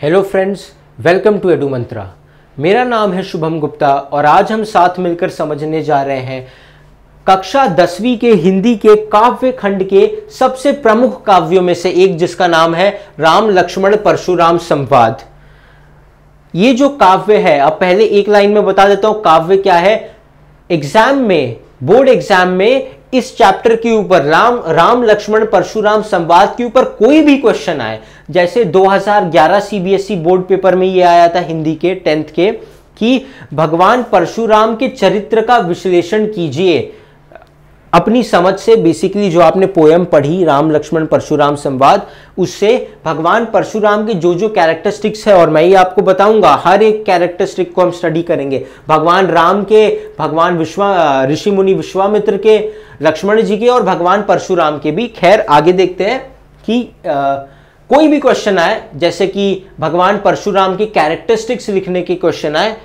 Hello friends welcome to Edu Mantra मेरा नाम है शुभम गुप्ता और आज हम साथ मिलकर समझने जा रहे हैं कक्षा दसवीं के हिंदी के काव्य खंड के सबसे प्रमुख काव्यों में से एक जिसका नाम है राम लक्ष्मण परशुराम संवाद। ये जो काव्य है, अब पहले एक लाइन में बता देता हूँ, काव्य क्या है? एग्ज़ाम में बोर्ड एग्ज़ाम में इस चैप्टर के ऊपर राम राम लक्ष्मण परशुराम संवाद के ऊपर कोई भी क्वेश्चन आए। जैसे 2011 सीबीएसई बोर्ड पेपर में ये आया था हिंदी के टेंथ के, कि भगवान परशुराम के चरित्र का विश्लेषण कीजिए। अपनी समझ से बेसिकली जो आपने पोयम पढ़ी राम लक्ष्मण परशुराम संवाद उससे भगवान परशुराम के जो जो कैरेक्टरिस्टिक्स है और मैं ये आपको बताऊँगा हर एक कैरेक्टरिस्टिक को हम स्टडी करेंगे। भगवान राम के भगवान विश्वा ऋषि मुनि विश्वामित्र के लक्ष्मण जी के और भगवान परशुराम के भी। खैर आगे देखते हैं कि आ, कोई भी क्वेश्चन आए जैसे कि भगवान परशुराम के कैरेक्टरिस्टिक्स लिखने के क्वेश्चन आए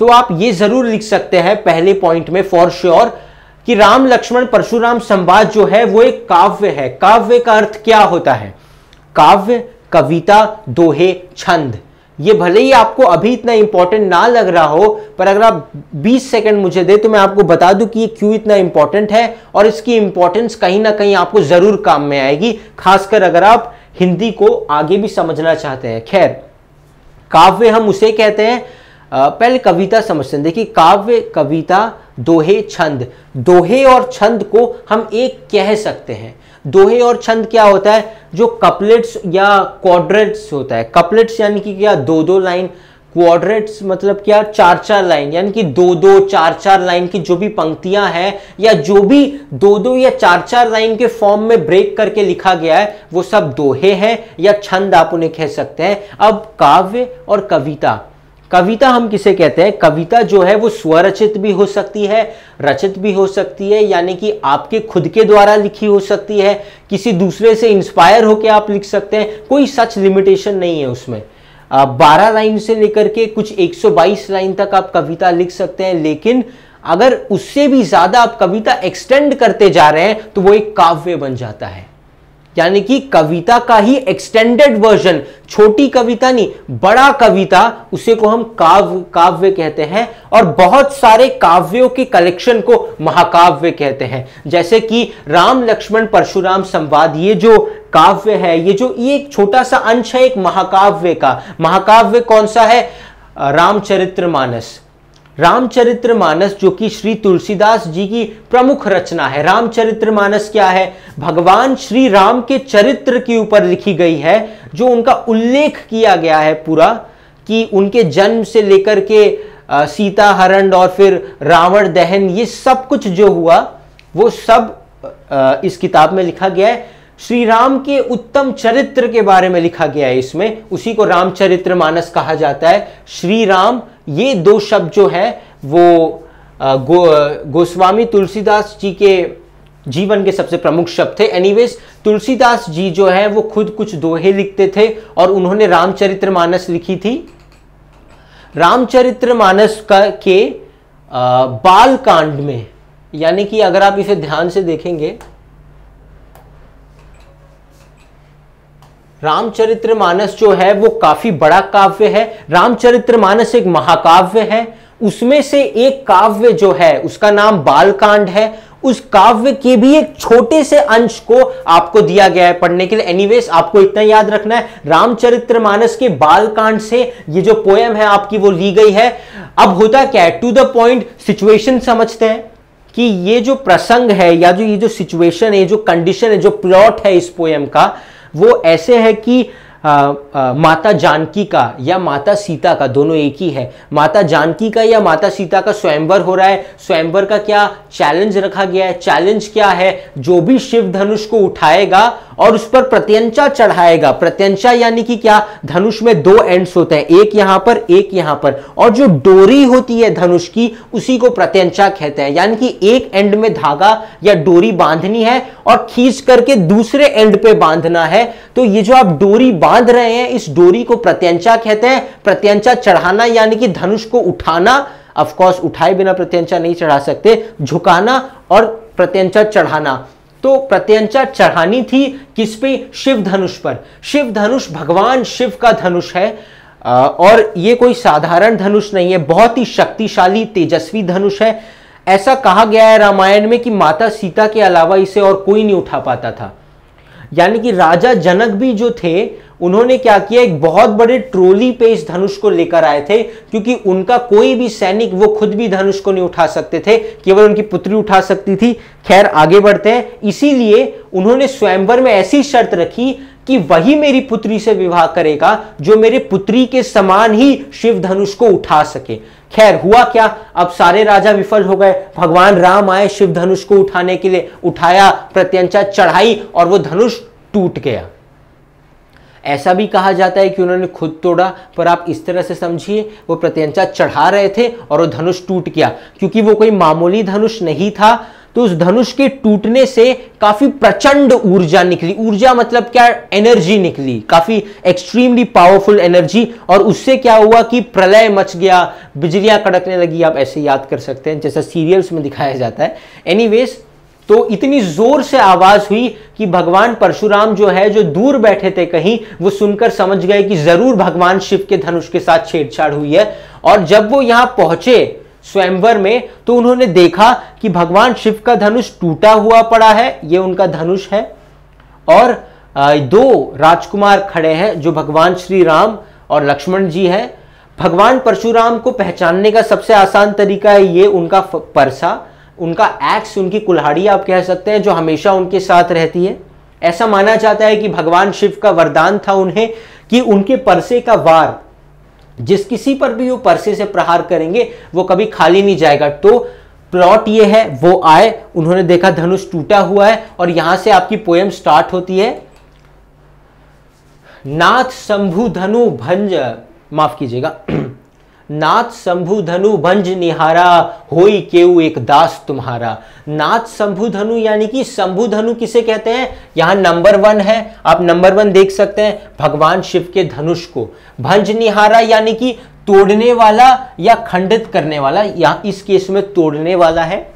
तो आप ये ज़रूर लिख सकते हैं पहले पॉइंट में फॉर श्योर कि राम लक्ष्मण परशुराम संवाद जो है वो एक काव्य है। काव्य का अर्थ क्या होता है? काव्य, कविता, दोहे, छंद। ये भले ही आपको अभी इतना इंपॉर्टेंट ना लग रहा हो, पर अगर आप 20 सेकंड मुझे दे तो मैं आपको बता दूँ कि ये क्यों इतना इंपॉर्टेंट है और इसकी इंपॉर्टेंस कहीं ना कहीं आपको ज़रूर काम में आएगी, खासकर अगर आप हिंदी को आगे भी समझना चाहते हैं। खैर, काव्य हम उसे कहते हैं पहले कविता समझते हैं। देखिए, काव्य, कविता, दोहे, छंद। दोहे और छंद को हम एक कह सकते हैं। दोहे और छंद क्या होता है? जो कपलेट्स या क्वाड्रेट्स होता है। कपलेट्स यानी कि क्या? दो दो लाइन। क्वाड्रेट्स मतलब क्या? चार चार लाइन। यानी कि दो दो, चार चार लाइन की जो भी पंक्तियाँ हैं या जो भी दो दो या चार चार लाइन के फॉर्म में ब्रेक करके लिखा गया है, वो सब दोहे हैं या छंद आप उन्हें कह सकते हैं। अब काव्य और कविता। कविता हम किसे कहते हैं? कविता जो है वो स्वरचित भी हो सकती है, रचित भी हो सकती है, यानी कि आपके खुद के द्वारा लिखी हो सकती है। किसी दूसरे से इंस्पायर होकर आप लिख सकते हैं। कोई सच लिमिटेशन नहीं है उसमें। बारह लाइन से लेकर के कुछ 122 लाइन तक आप कविता लिख सकते हैं, लेकिन अगर उससे भी ज़्यादा आप कविता एक्सटेंड करते जा रहे हैं तो वो एक काव्य बन जाता है। यानी कि कविता का ही एक्सटेंडेड वर्जन छोटी कविता नहीं, बड़ा कविता, उसे को हम काव्य काव्य कहते हैं और बहुत सारे काव्यों के कलेक्शन को महाकाव्य कहते हैं। जैसे कि राम लक्ष्मण परशुराम संवाद, ये जो काव्य है, ये जो, ये एक छोटा सा अंश है एक महाकाव्य का। महाकाव्य कौन सा है? रामचरित्र मानस रामचरित्र मानस, जो कि श्री तुलसीदास जी की प्रमुख रचना है। रामचरित्र मानस क्या है? भगवान श्री राम के चरित्र के ऊपर लिखी गई है, जो उनका उल्लेख किया गया है पूरा, कि उनके जन्म से लेकर के सीता हरण और फिर रावण दहन, ये सब कुछ जो हुआ, वो सब इस किताब में लिखा गया है। श्री राम के उत्तम चरित्र के बारे में लिखा गया है इसमें। उसी को रामचरित्र मानस कहा जाता है। श्री राम ये दो शब्द जो है वो गो, गोस्वामी तुलसीदास जी के जीवन के सबसे प्रमुख शब्द थे। एनीवेज तुलसीदास जी जो है वो खुद कुछ दोहे लिखते थे और उन्होंने रामचरित्र मानस लिखी थी। रामचरित्र मानस का के बाल कांड में यानी कि अगर आप इसे ध्यान से देखेंगे रामचरित्र मानस जो है, वो काफ़ी बड़ा काव्य है। रामचरित्र मानस एक महाकाव्य है। उसमें से एक काव्य जो है, उसका नाम बालकांड है। उस काव्य के भी एक छोटे से अंश को आपको दिया गया है पढ़ने के लिए। एनीवेज आपको इतना याद रखना है। रामचरित्र मानस के बालकांड से ये जो पोयम है आपकी, वो ली गई है। अब होता क्या है? टू द पॉइंट सिचुएशन समझते हैं कि ये जो प्रसंग है या जो ये जो सिचुएशन है जो कंडीशन है, जो प्लॉट है इस पोयम का वो ऐसे है कि माता जानकी का या माता सीता का, दोनों एक ही है। माता जानकी का या माता सीता का स्वयंवर हो रहा है। स्वयंवर का क्या चैलेंज रखा गया है? चैलेंज क्या है? जो भी शिव धनुष को उठाएगा और उस पर प्रत्यंचा चढ़ाएगा। प्रत्यंचा यानी कि क्या? धनुष में दो एंड्स होते हैं। एक यहाँ पर, एक यहाँ पर। और जो डोरी होती है धनुष की, उसी को प्रत्यंचा कहते हैं। यानी कि एक एंड में धागा या डोरी बांधनी है और खींच करके दूसरे एंड पे बांधना है। तो ये जो आप डोरी बाँध रहे हैं, इस डोरी को प्रत्यंचा कहते हैं। प्रत्यंचा चढ़ाना, यानी कि धनुष को उठाना। ऑफकोर्स उठाए बिना प्रत्यंचा नहीं चढ़ा सकते। झुकाना और प्रत्यंचा चढ़ाना। तो प्रत्यंचा चढ़ानी थी किस पे? शिव धनुष पर। शिव धनुष भगवान शिव का धनुष है। और ये कोई साधारण धनुष नहीं है, बहुत ही शक्तिशाली, तेजस्वी धनुष है। ऐसा कहा गया है रामायण में कि माता सीता के अलावा इसे और कोई नहीं उठा पाता था। यानी कि राजा जनक भी जो थे उन्होंने क्या किया? एक बहुत बड़े ट्रोली पे इस धनुष को लेकर आए थे, क्योंकि उनका कोई भी सैनिक, वो खुद भी धनुष को नहीं उठा सकते थे, केवल उनकी पुत्री उठा सकती थी। खैर, आगे बढ़ते हैं। इसीलिए उन्होंने स्वयंवर में ऐसी शर्त रखी कि वही मेरी पुत्री से विवाह करेगा, जो मेरे पुत्री के समान ही शिव धनुष को उठा सके। खैर, हुआ क्या? अब सारे राजा विफल हो गए। भगवान राम आए शिव धनुष को उठाने के लिए, उठाया, प्रत्यंचा चढ़ाई, और वो धनुष टूट गया। ऐसा भी कहा जाता है कि उन्होंने खुद तोड़ा, पर आप इस तरह से समझिए, वो प्रत्यंचा चढ़ा रहे थे और वो धनुष टूट गया। क्योंकि वो कोई मामूली धनुष नहीं था तो उस धनुष के टूटने से काफ़ी प्रचंड ऊर्जा निकली। ऊर्जा मतलब क्या? एनर्जी निकली। काफ़ी एक्सट्रीमली पावरफुल एनर्जी। और उससे क्या हुआ कि प्रलय मच गया, बिजलियाँ कड़कने लगी। आप ऐसे याद कर सकते हैं, जैसा सीरियल्स में दिखाया जाता है। एनीवेज तो इतनी ज़ोर से आवाज़ हुई कि भगवान परशुराम जो है, जो दूर बैठे थे कहीं, वो सुनकर समझ गए कि ज़रूर भगवान शिव के धनुष के साथ छेड़छाड़ हुई है। और जब वो यहाँ पहुँचे स्वयंवर में तो उन्होंने देखा कि भगवान शिव का धनुष टूटा हुआ पड़ा है, ये उनका धनुष है। और दो राजकुमार खड़े हैं, जो भगवान श्री राम और लक्ष्मण जी है। भगवान परशुराम को पहचानने का सबसे आसान तरीका है ये, उनका परसा। उनका एक्स उनकी कुल्हाड़ी आप कह सकते हैं, जो हमेशा उनके साथ रहती है। ऐसा माना जाता है कि भगवान शिव का वरदान था उन्हें कि उनके परसे का वार, जिस किसी पर भी वो परसे से प्रहार करेंगे, वो कभी खाली नहीं जाएगा। तो प्लॉट ये है, वो आए, उन्होंने देखा धनुष टूटा हुआ है और यहाँ से आपकी पोएम स्टार्ट होती है। नाथ शंभु धनु भंज, माफ़ कीजिएगा नाथ शंभु धनु भंज निहारा, होई एक दास तुम्हारा। नाथ शंभु धनु यानी कि शंभु धनु किसे कहते हैं? यहाँ नंबर वन है, आप नंबर वन देख सकते हैं, भगवान शिव के धनुष को। भंज निहारा यानी कि तोड़ने वाला या खंडित करने वाला, या इस केस में तोड़ने वाला है।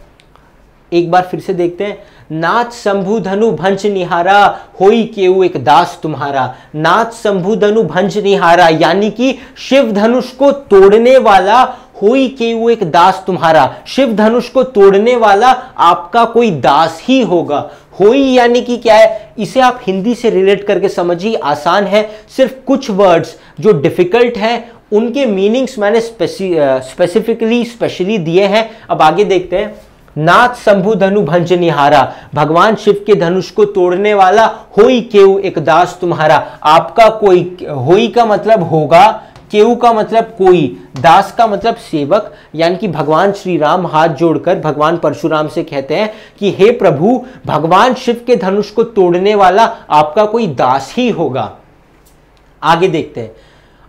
एक बार फिर से देखते हैं नाथ शंभु धनु भंज निहारा, होई केऊ एक दास तुम्हारा। नाथ शंभु धनु भंज निहारा, यानी कि शिव धनुष को तोड़ने वाला, होई केऊ एक दास तुम्हारा। शिव धनुष को तोड़ने वाला आपका कोई दास ही होगा। होई यानी कि क्या है? इसे आप हिंदी से रिलेट करके समझिए, आसान है। सिर्फ़ कुछ वर्ड्स जो डिफ़िकल्ट हैं, उनके मीनिंग्स मैंने स्पेसिफिकली स्पेशली दिए हैं। अब आगे देखते हैं। नाथ शंभु धनु भंज निहारा। भगवान शिव के धनुष को तोड़ने वाला होई केऊ एक दास तुम्हारा। आपका कोई, होई का मतलब होगा, केऊ का मतलब कोई। दास का मतलब सेवक, यानी कि भगवान श्री राम हाथ जोड़कर भगवान परशुराम से कहते हैं कि, हे प्रभु, भगवान शिव के धनुष को तोड़ने वाला आपका कोई दास ही होगा। आगे देखते हैं।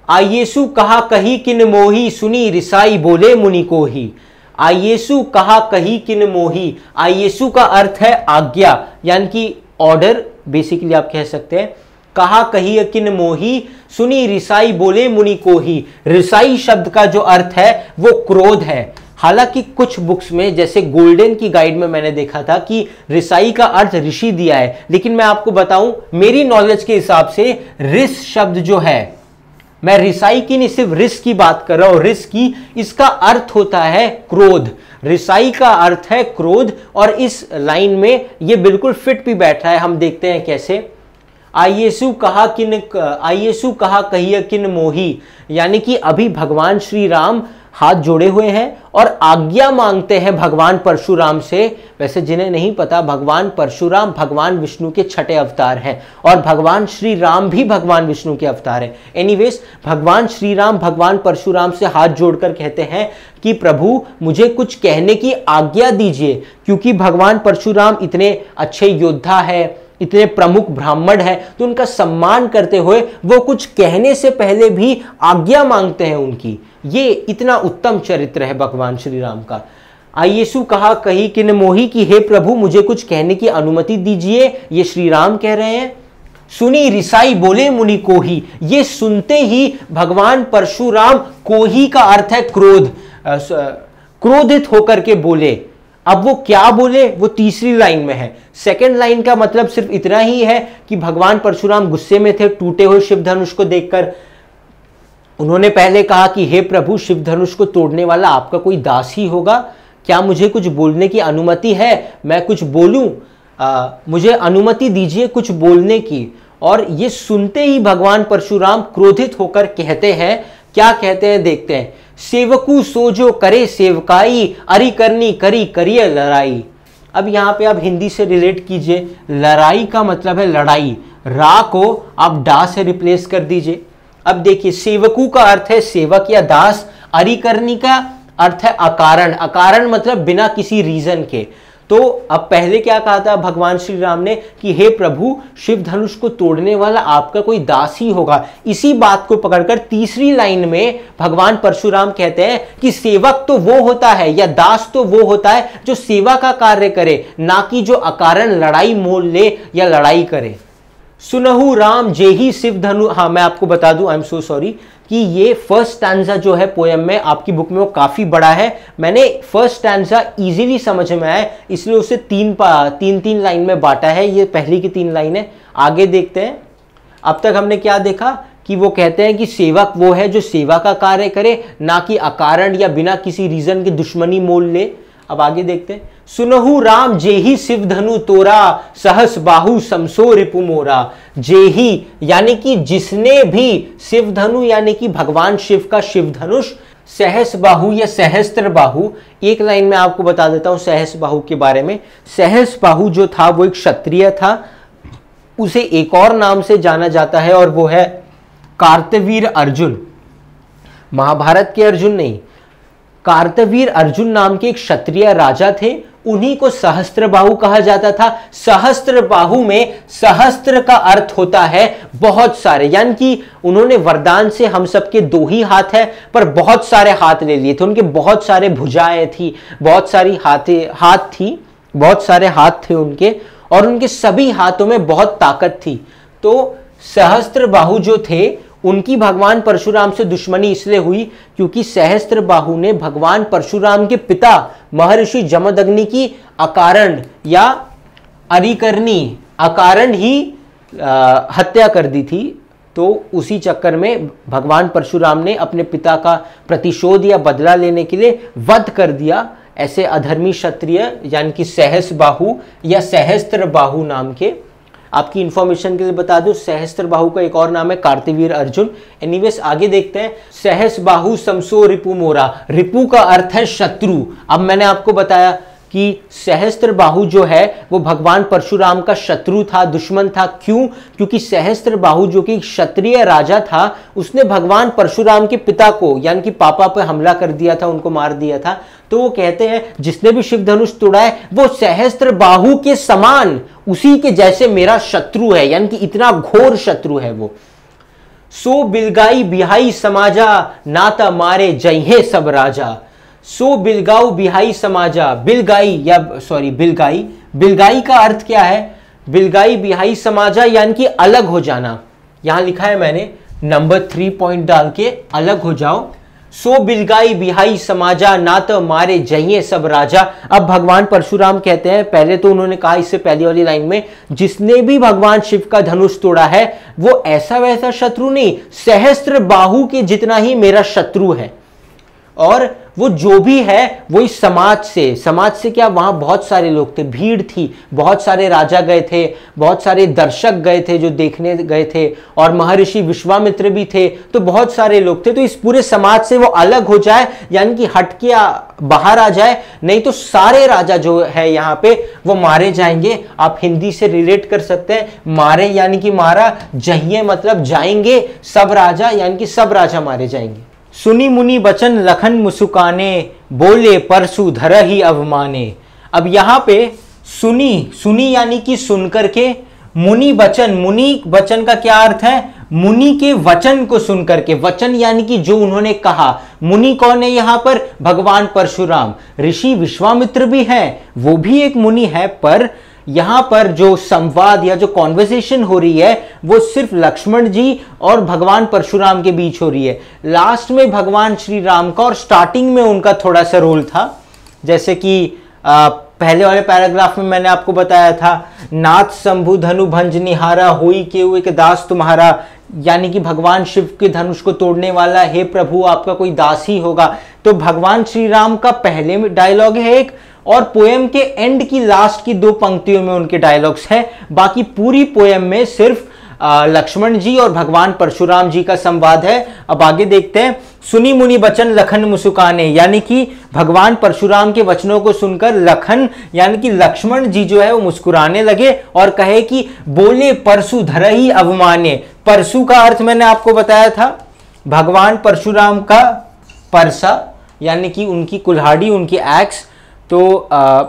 आयेसु कहा कही किन मोही, सुनी रिसाई बोले मुनि को ही। आइएसु कहा कही किन मोही? आइएसु का अर्थ है आज्ञा, यानी कि ऑर्डर बेसिकली आप कह सकते हैं, कहा कही किन मोही? सुनी रिसाई बोले मुनि को ही रिसाई शब्द का जो अर्थ है, वो क्रोध है। हालाँकि कुछ बुक्स में, जैसे गोल्डन की गाइड में मैंने देखा था कि रिसाई का अर्थ ऋषि दिया है, लेकिन मैं आपको बताऊँ, मेरी नॉलेज के हिसाब से रिस शब्द जो है मैं रिसाई की नहीं, सिर्फ़ रिस की बात कर रहा हूँ। रिस की, इसका अर्थ होता है क्रोध। रिसाई का अर्थ है क्रोध, और इस लाइन में ये बिल्कुल फिट भी बैठा है। हम देखते हैं कैसे। आइएसु कहा किन आइएसु कहा कहिए किन मोही? यानी कि अभी भगवान श्री राम हाथ जोड़े हुए हैं और आज्ञा मांगते हैं भगवान परशुराम से। वैसे जिन्हें नहीं पता, भगवान परशुराम भगवान विष्णु के छठे अवतार हैं और भगवान श्री राम भी भगवान विष्णु के अवतार हैं। एनीवेज भगवान श्री राम भगवान परशुराम से हाथ जोड़कर कहते हैं कि प्रभु, मुझे कुछ कहने की आज्ञा दीजिए, क्योंकि भगवान परशुराम इतने अच्छे योद्धा है, इतने प्रमुख ब्राह्मण है तो उनका सम्मान करते हुए वो कुछ कहने से पहले भी आज्ञा मांगते हैं उनकी। ये इतना उत्तम चरित्र है भगवान श्री राम का। आइएसु कहा, कही कि मोही की, हे प्रभु, मुझे कुछ कहने की अनुमति दीजिए, ये श्री राम कह रहे हैं। सुनी रिसाई बोले मुनि को ही, ये सुनते ही भगवान परशुराम को ही का अर्थ है क्रोध। क्रोधित होकर के बोले, अब वो क्या बोले? वो तीसरी लाइन में है। सेकेंड लाइन का मतलब सिर्फ़ इतना ही है कि भगवान परशुराम गुस्से में थे, टूटे हुए शिव धनुष को देखकर। उन्होंने पहले कहा कि हे प्रभु शिव धनुष को तोड़ने वाला आपका कोई दास ही होगा? क्या मुझे कुछ बोलने की अनुमति है? मैं कुछ बोलूँ? आ, मुझे अनुमति दीजिए कुछ बोलने की। और ये सुनते ही भगवान परशुराम क्रोधित होकर कहते हैं क्या कहते हैं देखते हैं सेवकू सोजो करे सेवकाई अरि करनी करी करिए लड़ाई। अब यहाँ पे आप हिंदी से रिलेट कीजिए लड़ाई का मतलब है लड़ाई। रा को आप डा से रिप्लेस कर दीजिए। अब देखिए, सेवकू का अर्थ है सेवक या दास अरि करनी का अर्थ है अकारण। अकारण मतलब बिना किसी रीजन के। तो अब पहले क्या कहा था भगवान श्री राम ने कि, हे प्रभु, शिव धनुष को तोड़ने वाला आपका कोई दास ही होगा। इसी बात को पकड़कर तीसरी लाइन में भगवान परशुराम कहते हैं कि, सेवक तो वो होता है या दास तो वो होता है जो सेवा का कार्य करे, ना कि जो अकारण लड़ाई मोल ले या लड़ाई करे। सुनहु राम जे ही शिव धनु। हाँ मैं आपको बता दूँ आई एम सो सॉरी कि ये फ़र्स्ट स्टैंडा जो है पोएम में आपकी बुक में वो काफ़ी बड़ा है। मैंने फ़र्स्ट स्टैंडा इजीली समझ में आया इसलिए उसे तीन पा, तीन तीन लाइन में बांटा है। ये पहली की तीन लाइन है। आगे देखते हैं। अब तक हमने क्या देखा? कि वो कहते हैं कि सेवक वो है जो सेवा का कार्य करे, ना कि अकारण या बिना किसी रीजन के दुश्मनी मोल ले। अब आगे देखते हैं। सुनहु राम जेही शिव धनु तोरा, सहस बाहु समसो रिपु मोरा। जेही, यानी कि जिसने भी शिव धनु यानी कि भगवान शिव का शिव धनुष सहस बाहु या सहस्त्र बाहु, एक लाइन में आपको बता देता हूँ सहस बाहु के बारे में। सहस बाहु जो था, वो एक क्षत्रिय था। उसे एक और नाम से जाना जाता है और वो है कार्तवीर अर्जुन। महाभारत के अर्जुन नहीं, कार्तवीर अर्जुन नाम के एक क्षत्रिय राजा थे। उन्हीं को सहस्त्र कहा जाता था। सहस्त्र में सहस्त्र का अर्थ होता है बहुत सारे। यानी कि उन्होंने वरदान से हम सबके दो ही हाथ है, पर बहुत सारे हाथ ले लिए थे। उनके बहुत सारे भुजाएँ थी, बहुत सारी हाथे, हाथ थी, बहुत सारे हाथ थे उनके, और उनके सभी हाथों में बहुत ताकत थी। तो सहस्त्र जो थे उनकी भगवान परशुराम से दुश्मनी इसलिए हुई क्योंकि सहस्त्र ने भगवान परशुराम के पिता महर्षि जमदग्नि की अकारण या अरिकरणी अकारण ही आ, हत्या कर दी थी। तो उसी चक्कर में भगवान परशुराम ने अपने पिता का प्रतिशोध या बदला लेने के लिए वध कर दिया। ऐसे अधर्मी क्षत्रिय यानी कि सहस बाहु या सहस्त्र बाहु नाम के आपकी इंफॉर्मेशन के लिए बता दूँ, सहस्त्र बाहू का एक और नाम है कार्तिवीर अर्जुन। एनीवेस आगे देखते हैं। सहस बाहू समसो रिपु मोरा। रिपु का अर्थ है शत्रु। अब मैंने आपको बताया कि सहस्त्र बाहु जो है, वो भगवान परशुराम का शत्रु था, दुश्मन था। क्यों? क्योंकि सहस्त्र बाहु जो कि क्षत्रिय राजा था, उसने भगवान परशुराम के पिता को, यानी कि पापा पर हमला कर दिया था, उनको मार दिया था। तो वो कहते हैं, जिसने भी शिव धनुष तोड़ा है, वो सहस्त्र बाहु के समान, उसी के जैसे मेरा शत्रु है, यानी कि इतना घोर शत्रु है वो। सो बिलगाई बिहाई समाजा, नाता मारे जय सब राजा। सो बिलगाऊ बिहाई समाजा, बिलगाई या सॉरी बिलगाई। बिलगाई का अर्थ क्या है? बिलगाई बिहाई समाजा यानी कि अलग हो जाना। यहाँ लिखा है मैंने, नंबर थ्री पॉइंट डाल के अलग हो जाओ। सो बिलगाई बिहाई समाजा, ना तो मारे जइए सब राजा। अब भगवान परशुराम कहते हैं, पहले तो उन्होंने कहा इससे पहली वाली लाइन में, जिसने भी भगवान शिव का धनुष तोड़ा है, वो ऐसा वैसा शत्रु नहीं, सहस्त्र बाहु के जितना ही मेरा शत्रु है। और वो जो भी है, वो इस समाज से। समाज से क्या वहाँ बहुत सारे लोग थे। भीड़ थी। बहुत सारे राजा गए थे। बहुत सारे दर्शक गए थे जो देखने गए थे। और महर्षि विश्वामित्र भी थे। तो बहुत सारे लोग थे। तो इस पूरे समाज से वो अलग हो जाए, यानी कि हटके बाहर आ जाए। नहीं तो सारे राजा जो है यहाँ पे, वो मारे जाएँगे। आप हिंदी से रिलेट कर सकते हैं। मारे यानी कि मारा, जहिए मतलब जाएँगे, सब राजा यानी कि सब राजा मारे जाएँगे। सुनी मुनि बचन लखन मुसुकाने, बोले, परसु धर ही अवमाने। अब यहाँ पे सुनी सुनी यानी कि सुनकर के, मुनि वचन मुनि वचन का क्या अर्थ है? मुनि के वचन को सुनकर के, वचन यानी कि जो उन्होंने कहा। मुनि कौन है यहाँ पर? भगवान परशुराम। ऋषि विश्वामित्र भी है, वो भी एक मुनि है, पर यहाँ पर जो संवाद या जो कॉन्वर्सेशन हो रही है वो सिर्फ़ लक्ष्मण जी और भगवान परशुराम के बीच हो रही है। लास्ट में भगवान श्री राम का और स्टार्टिंग में उनका थोड़ा सा रोल था। जैसे कि आ, पहले वाले पैराग्राफ में मैंने आपको बताया था नाथ शंभु धनु भंज निहारा हुई के हुए के दास तुम्हारा यानी कि भगवान शिव के धनुष को तोड़ने वाला हे प्रभु आपका कोई दास ही होगा। तो भगवान श्री राम का पहले डायलॉग है एक और पोएम के एंड की लास्ट की दो पंक्तियों में उनके डायलॉग्स हैं। बाकी पूरी पोएम में सिर्फ़ लक्ष्मण जी और भगवान परशुराम जी का संवाद है। अब आगे देखते हैं। सुनी मुनि बचन लखन मुसुकाने, यानी कि भगवान परशुराम के वचनों को सुनकर लखन, यानी कि लक्ष्मण जी जो है वो मुस्कुराने लगे और कहे कि, बोले परशु धर ही अवमाने। परशु का अर्थ मैंने आपको बताया था। भगवान परशुराम का परसा, यानी कि उनकी कुल्हाड़ी, उनकी एक्स तो आ,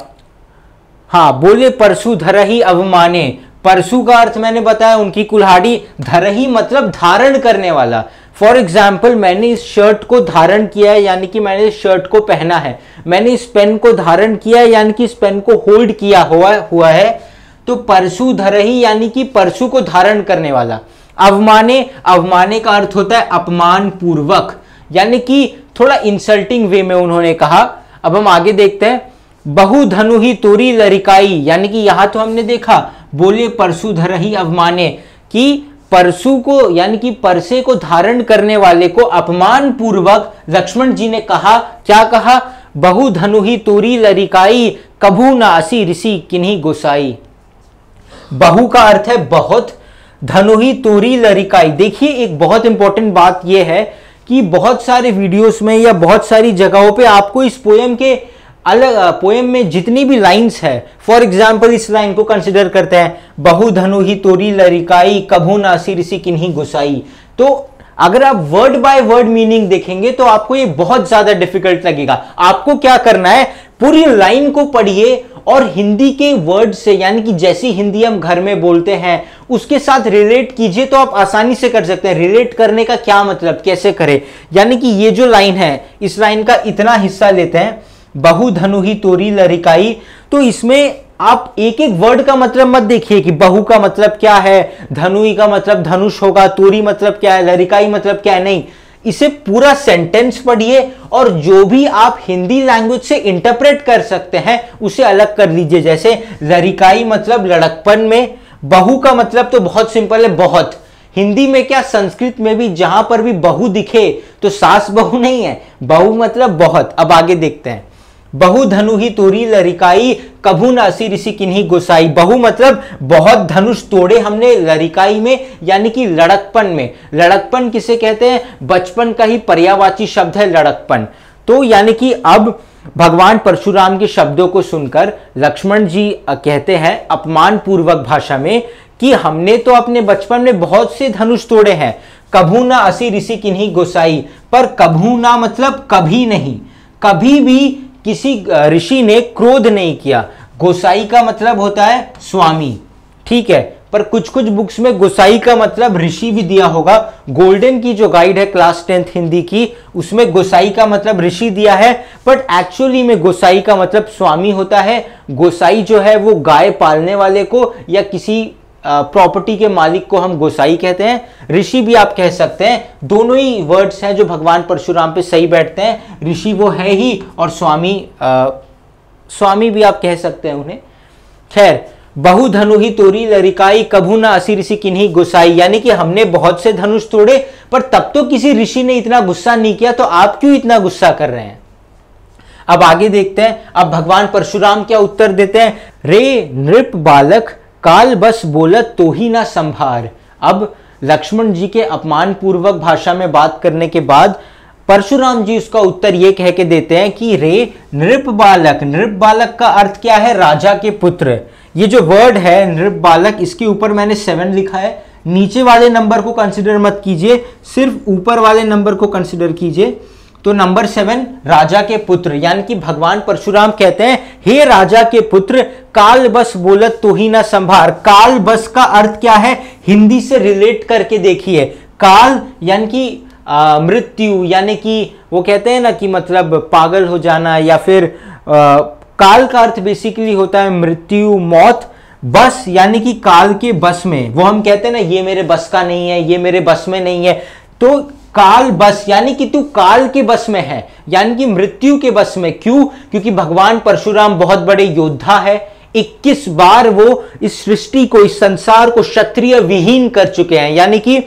हाँ बोले धर ही अवमाने। परशु का अर्थ मैंने बताया उनकी कुल्हाड़ी धरही मतलब धारण करने वाला। फॉर एग्ज़ाम्पल मैंने इस शर्ट को धारण किया है यानी कि मैंने इस शर्ट को पहना है। मैंने इस पेन को धारण किया है यानी कि इस पेन को होल्ड किया हुआ हुआ है। तो परशु धरही यानी कि परशु को धारण करने वाला। अवमाने अवमाने का अर्थ होता है अपमान पूर्वक यानी कि थोड़ा इंसल्टिंग वे में उन्होंने कहा अब हम आगे देखते हैं। बहु धनु ही तोरी लरिकाई, यानी कि यहाँ तो हमने देखा, बोले परशु धर ही अवमाने, कि परशु को, यानी कि परसे को धारण करने वाले को अपमान पूर्वक लक्ष्मण जी ने कहा, क्या कहा? बहु धनु ही तोरी लरिकाई, कभू नासी ऋषि किन्हीं गोसाई। बहु का अर्थ है बहुत, धनु ही तोरी लरिकाई। देखिए, एक बहुत इंपॉर्टेंट बात यह है कि बहुत सारे वीडियोस में या बहुत सारी जगहों पे आपको इस पोएम के अलग पोएम में जितनी भी लाइंस है फॉर एग्ज़ाम्पल इस लाइन को कंसिडर करते हैं, बहु धनु ही तोरी लरिकाई, कभू नासिर सी किन्हीं गुसाई। तो अगर आप वर्ड बाय वर्ड मीनिंग देखेंगे तो आपको ये बहुत ज़्यादा डिफ़िकल्ट लगेगा। आपको क्या करना है? पूरी लाइन को पढ़िए और हिंदी के वर्ड से, यानी कि जैसी हिंदी हम घर में बोलते हैं, उसके साथ रिलेट कीजिए तो आप आसानी से कर सकते हैं। रिलेट करने का क्या मतलब? कैसे करें? यानी कि ये जो लाइन है, इस लाइन का इतना हिस्सा लेते हैं। बहु धनु ही तोरी लरिकाई। तो इसमें आप एक एक वर्ड का मतलब मत देखिए कि बहु का मतलब क्या है, धनुई का मतलब धनुष होगा, तोरी मतलब क्या है लरिकाई मतलब क्या है, नहीं। इसे पूरा सेंटेंस पढ़िए और जो भी आप हिंदी लैंग्वेज से इंटरप्रेट कर सकते हैं, उसे अलग कर लीजिए। जैसे लरिकाई मतलब लड़कपन में, बहु का मतलब तो बहुत सिंपल है, बहुत। हिंदी में क्या, संस्कृत में भी जहाँ पर भी बहु दिखे तो सास बहु नहीं है, बहु मतलब बहुत। अब आगे देखते हैं। बहु धनु ही तोरी लरिकाई, कभू नासी ऋषि किन्हीं गुसाई। बहु मतलब बहुत धनुष तोड़े हमने लरिकाई में, यानी कि लड़कपन में। लड़कपन किसे कहते हैं? बचपन का ही पर्यावाची शब्द है लड़कपन। तो यानी कि अब भगवान परशुराम के शब्दों को सुनकर लक्ष्मण जी कहते हैं अपमान पूर्वक भाषा में कि हमने तो अपने बचपन में बहुत से धनुष तोड़े हैं। कभू ना असी ऋषि किन्हीं गोसाई। पर कभू ना मतलब कभी नहीं। कभी भी किसी ऋषि ने क्रोध नहीं किया। गोसाई का मतलब होता है स्वामी। ठीक है? पर कुछ कुछ बुक्स में गोसाई का मतलब ऋषि भी दिया होगा। गोल्डन की जो गाइड है क्लास टेंथ हिंदी की, उसमें गोसाई का मतलब ऋषि दिया है। बट एक्चुअली में गोसाई का मतलब स्वामी होता है। गोसाई जो है, वो गाय पालने वाले को या किसी प्रॉपर्टी के मालिक को हम गोसाई कहते हैं। ऋषि भी आप कह सकते हैं। दोनों ही वर्ड्स हैं जो भगवान परशुराम पे सही बैठते हैं। ऋषि वो है ही और स्वामी आ, स्वामी भी आप कह सकते हैं उन्हें। खैर बहु धनु ही तोरी लरिकाई कभू ना असी ऋषि किन्हीं गुस्साई यानी कि हमने बहुत से धनुष तोड़े पर तब तो किसी ऋषि ने इतना गुस्सा नहीं किया तो आप क्यों इतना गुस्सा कर रहे हैं? अब आगे देखते हैं। अब भगवान परशुराम क्या उत्तर देते हैं? रे नृप बालक काल बस बोलत तो ही ना संभार। अब लक्ष्मण जी के अपमान पूर्वक भाषा में बात करने के बाद परशुराम जी उसका उत्तर ये कह के देते हैं कि, रे, नृप बालक नृप बालक का अर्थ क्या है? राजा के पुत्र। ये जो वर्ड है, नृप बालक, इसके ऊपर मैंने सेवन लिखा है। नीचे वाले नंबर को कंसिडर मत कीजिए, सिर्फ़ ऊपर वाले नंबर को कंसिडर कीजिए। तो नंबर सेवन राजा के पुत्र यानी कि भगवान परशुराम कहते हैं हे राजा के पुत्र काल बस बोलत तो ही ना संभार। काल बस का अर्थ क्या है? हिंदी से रिलेट करके देखिए। काल यानी कि मृत्यु यानी कि वो कहते हैं ना कि मतलब पागल हो जाना या फिर आ, काल का अर्थ बेसिकली होता है मृत्यु मौत। बस यानी कि काल के बस में। वो हम कहते हैं ना ये मेरे बस का नहीं है ये मेरे बस में नहीं है। तो काल बस, यानी कि तू काल के बस में है, यानी कि मृत्यु के बस में। क्यों? क्योंकि भगवान परशुराम बहुत बड़े योद्धा है। 21 बार वो इस सृष्टि को, इस संसार को क्षत्रिय विहीन कर चुके हैं। यानी कि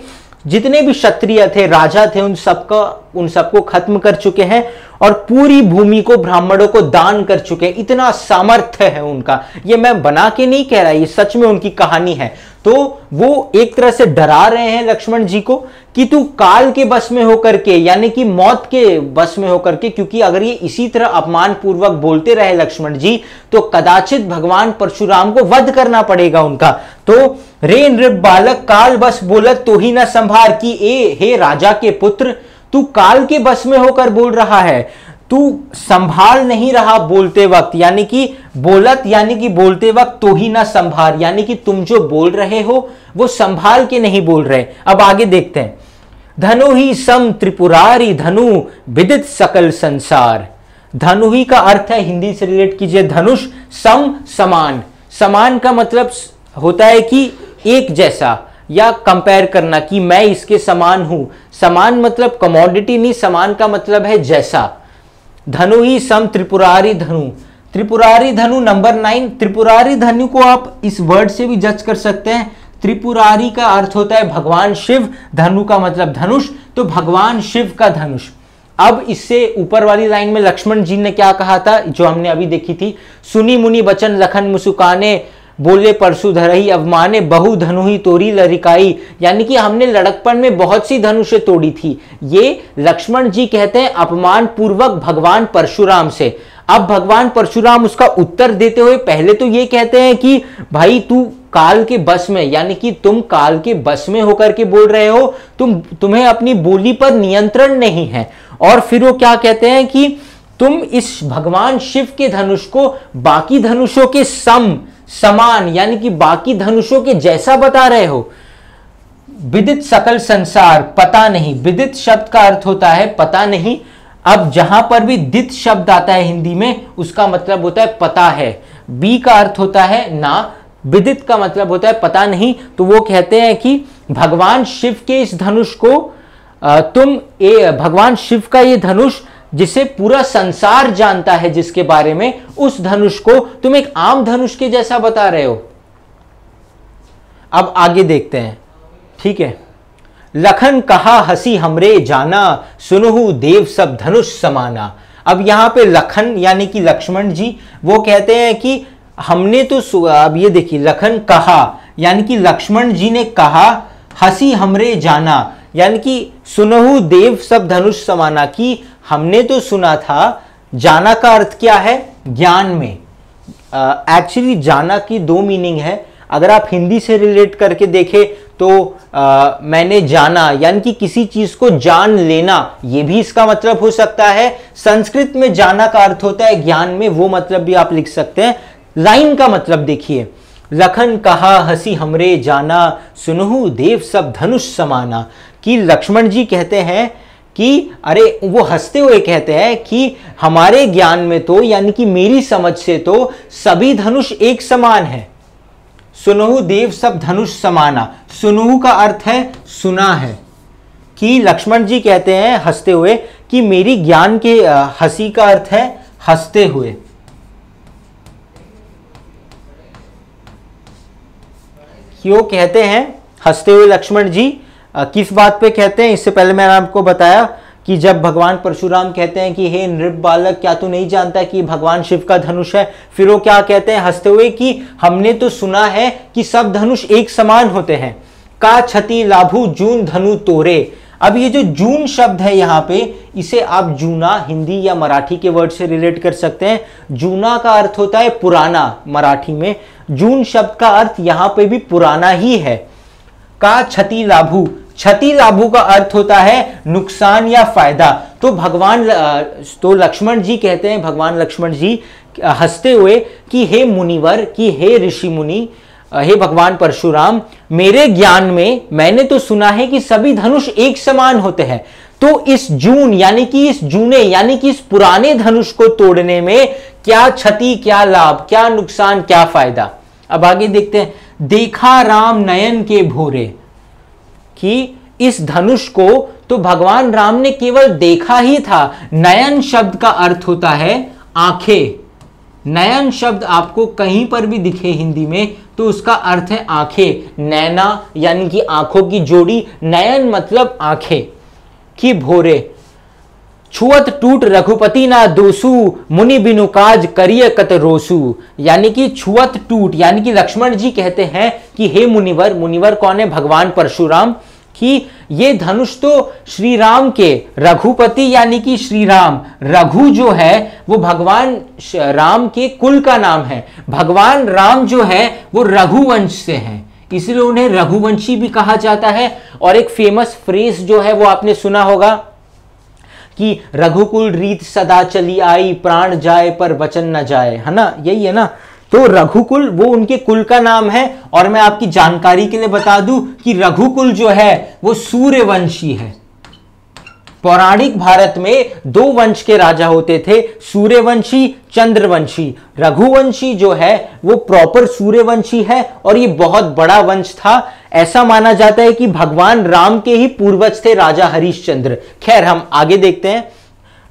जितने भी क्षत्रिय थे, राजा थे, उन सबका, उन सबको खत्म कर चुके हैं और पूरी भूमि को ब्राह्मणों को दान कर चुके हैं। इतना सामर्थ्य है उनका। ये मैं बना के नहीं कह रहा, ये सच में उनकी कहानी है। तो वो एक तरह से डरा रहे हैं लक्ष्मण जी को कि तू काल के बस में होकर के, यानी कि मौत के बस में होकर के, क्योंकि अगर ये इसी तरह अपमान पूर्वक बोलते रहे लक्ष्मण जी तो कदाचित भगवान परशुराम को वध करना पड़ेगा उनका। तो रे नृप बालक, काल बस बोलत तो ही ना संभार कि, ए, हे राजा के पुत्र, तू काल के बस में होकर बोल रहा है। तू संभाल नहीं रहा बोलते वक्त, यानी कि बोलत, यानी कि बोलते वक्त तो ही ना संभाल, यानी कि तुम जो बोल रहे हो, वो संभाल के नहीं बोल रहे। अब आगे देखते हैं। धनु ही सम त्रिपुरारी, धनु विदित सकल संसार। धनु ही का अर्थ है, हिंदी से रिलेट कीजिए, धनुष सम समान। समान का मतलब होता है कि एक जैसा, या कंपेयर करना कि मैं इसके समान हूँ। समान मतलब कमोडिटी नहीं, समान का मतलब है जैसा। धनु ही सम त्रिपुरारी धनु। त्रिपुरारी धनु नंबर नाइन त्रिपुरारी धनु को आप इस वर्ड से भी जज कर सकते हैं। त्रिपुरारी का अर्थ होता है भगवान शिव, धनु का मतलब धनुष तो भगवान शिव का धनुष। अब इससे ऊपर वाली लाइन में लक्ष्मण जी ने क्या कहा था, जो हमने अभी देखी थी, सुनी मुनि बचन लखन मुसुकाने बोले परसु धरही अवमाने, बहु धनु ही तोड़ी लरिकाई। यानी कि हमने लड़कपन में बहुत सी धनुषे तोड़ी थी। ये लक्ष्मण जी कहते हैं, अपमान पूर्वक भगवान परशुराम से। अब भगवान परशुराम उसका उत्तर देते हुए पहले तो ये कहते हैं कि, भाई, तू काल के बस में, यानी कि तुम काल के बस में होकर के बोल रहे हो, तुम, तुम्हें अपनी बोली पर नियंत्रण नहीं है। और फिर वो क्या कहते हैं कि, तुम इस भगवान शिव के धनुष को, बाकी धनुषों के सम समान, यानी कि बाकी धनुषों के जैसा बता रहे हो। विदित सकल संसार, पता नहीं। विदित शब्द का अर्थ होता है पता नहीं। अब जहाँ पर भी दित शब्द आता है हिंदी में, उसका मतलब होता है पता है। बी का अर्थ होता है ना। विदित का मतलब होता है पता नहीं। तो वो कहते हैं कि भगवान शिव के इस धनुष को तुम ए, भगवान शिव का ये धनुष जिसे पूरा संसार जानता है जिसके बारे में, उस धनुष को तुम एक आम धनुष के जैसा बता रहे हो। अब आगे देखते हैं। ठीक है। लखन कहा हसी हमरे जाना, सुनहु देव सब धनुष समाना। अब यहाँ पे लखन यानी कि लक्ष्मण जी, वो कहते हैं कि हमने तो अब ये देखिए, लखन कहा, यानी कि लक्ष्मण जी ने कहा, हसी हमरे जाना। यानी कि सुनहु देव सब धनुष समाना की हमने तो सुना था जाना का अर्थ क्या है? ज्ञान में। एक्चुअली uh, जाना की दो मीनिंग है। अगर आप हिंदी से रिलेट करके देखें तो आ, मैंने जाना यानी कि किसी चीज़ को जान लेना यह भी इसका मतलब हो सकता है। संस्कृत में जाना का अर्थ होता है ज्ञान में वो मतलब भी आप लिख सकते हैं। लाइन का मतलब देखिए। लखन कहा हसी हमरे जाना सुनहु देव सब धनुष समाना। कि लक्ष्मण जी कहते हैं कि, अरे, वो हँसते हुए कहते हैं कि हमारे ज्ञान में तो यानी कि मेरी समझ से तो सभी धनुष एक समान है। सुनहु देव सब धनुष समाना। सुनहु का अर्थ है सुना है। कि लक्ष्मण जी कहते हैं हँसते हुए कि मेरी ज्ञान के हँसी का अर्थ है हँसते हुए। क्यों कहते हैं हँसते हुए लक्ष्मण जी? किस बात पे कहते हैं? इससे पहले मैंने आपको बताया कि जब भगवान परशुराम कहते हैं कि, हे नृप बालक, क्या तू नहीं जानता कि भगवान शिव का धनुष है? फिर वो क्या कहते हैं? हँसते हुए कि, हमने तो सुना है कि सब धनुष एक समान होते हैं। का छति लाभू जून धनु तोरे। अब ये जो जून शब्द है यहाँ पे, इसे आप जूना हिंदी या मराठी के वर्ड से रिलेट कर सकते हैं। जूना का अर्थ होता है पुराना मराठी में। जून शब्द का अर्थ यहाँ पे भी पुराना ही है। का छति लाभू। क्षति लाभू का अर्थ होता है नुकसान या फ़ायदा। तो भगवान तो लक्ष्मण जी कहते हैं, भगवान लक्ष्मण जी हँसते हुए कि हे मुनिवर, कि हे ऋषि मुनि हे भगवान परशुराम, मेरे ज्ञान में मैंने तो सुना है कि सभी धनुष एक समान होते हैं। तो इस जून, यानी कि इस जूने, यानी कि इस पुराने धनुष को तोड़ने में क्या क्षति, क्या लाभ, क्या नुकसान, क्या फ़ायदा? अब आगे देखते हैं। देखा राम नयन के भोरे, कि इस धनुष को तो भगवान राम ने केवल देखा ही था। नयन शब्द का अर्थ होता है आँखें। नयन शब्द आपको कहीं पर भी दिखे हिंदी में तो उसका अर्थ है आँखें। नैना, यानी कि आँखों की जोड़ी। नयन मतलब आँखें, की भोरे। छुअत टूट रघुपति ना दोसु, मुनि बिनु काज करिय कत रोसु। यानी कि छुअत टूट, यानी कि लक्ष्मण जी कहते हैं कि हे मुनिवर मुनिवर कौन है? भगवान परशुराम। कि ये धनुष तो श्री राम के, रघुपति यानी कि श्री राम रघु जो है, वो भगवान राम के कुल का नाम है। भगवान राम जो है, वो रघुवंश से है। इसलिए उन्हें रघुवंशी भी कहा जाता है। और एक फ़ेमस फ्रेज जो है, वो आपने सुना होगा कि रघुकुल रीत सदा चली आई, प्राण जाए पर वचन न जाए। है ना? यही है ना? तो रघुकुल, वो उनके कुल का नाम है, और मैं आपकी जानकारी के लिए बता दूँ कि रघुकुल जो है, वो सूर्यवंशी है। पौराणिक भारत में दो वंश के राजा होते थे, सूर्यवंशी, चंद्रवंशी। रघुवंशी जो है, वो प्रॉपर सूर्यवंशी है और ये बहुत बड़ा वंश था। ऐसा माना जाता है कि भगवान राम के ही पूर्वज थे राजा हरिश्चंद्र। खैर, हम आगे देखते हैं।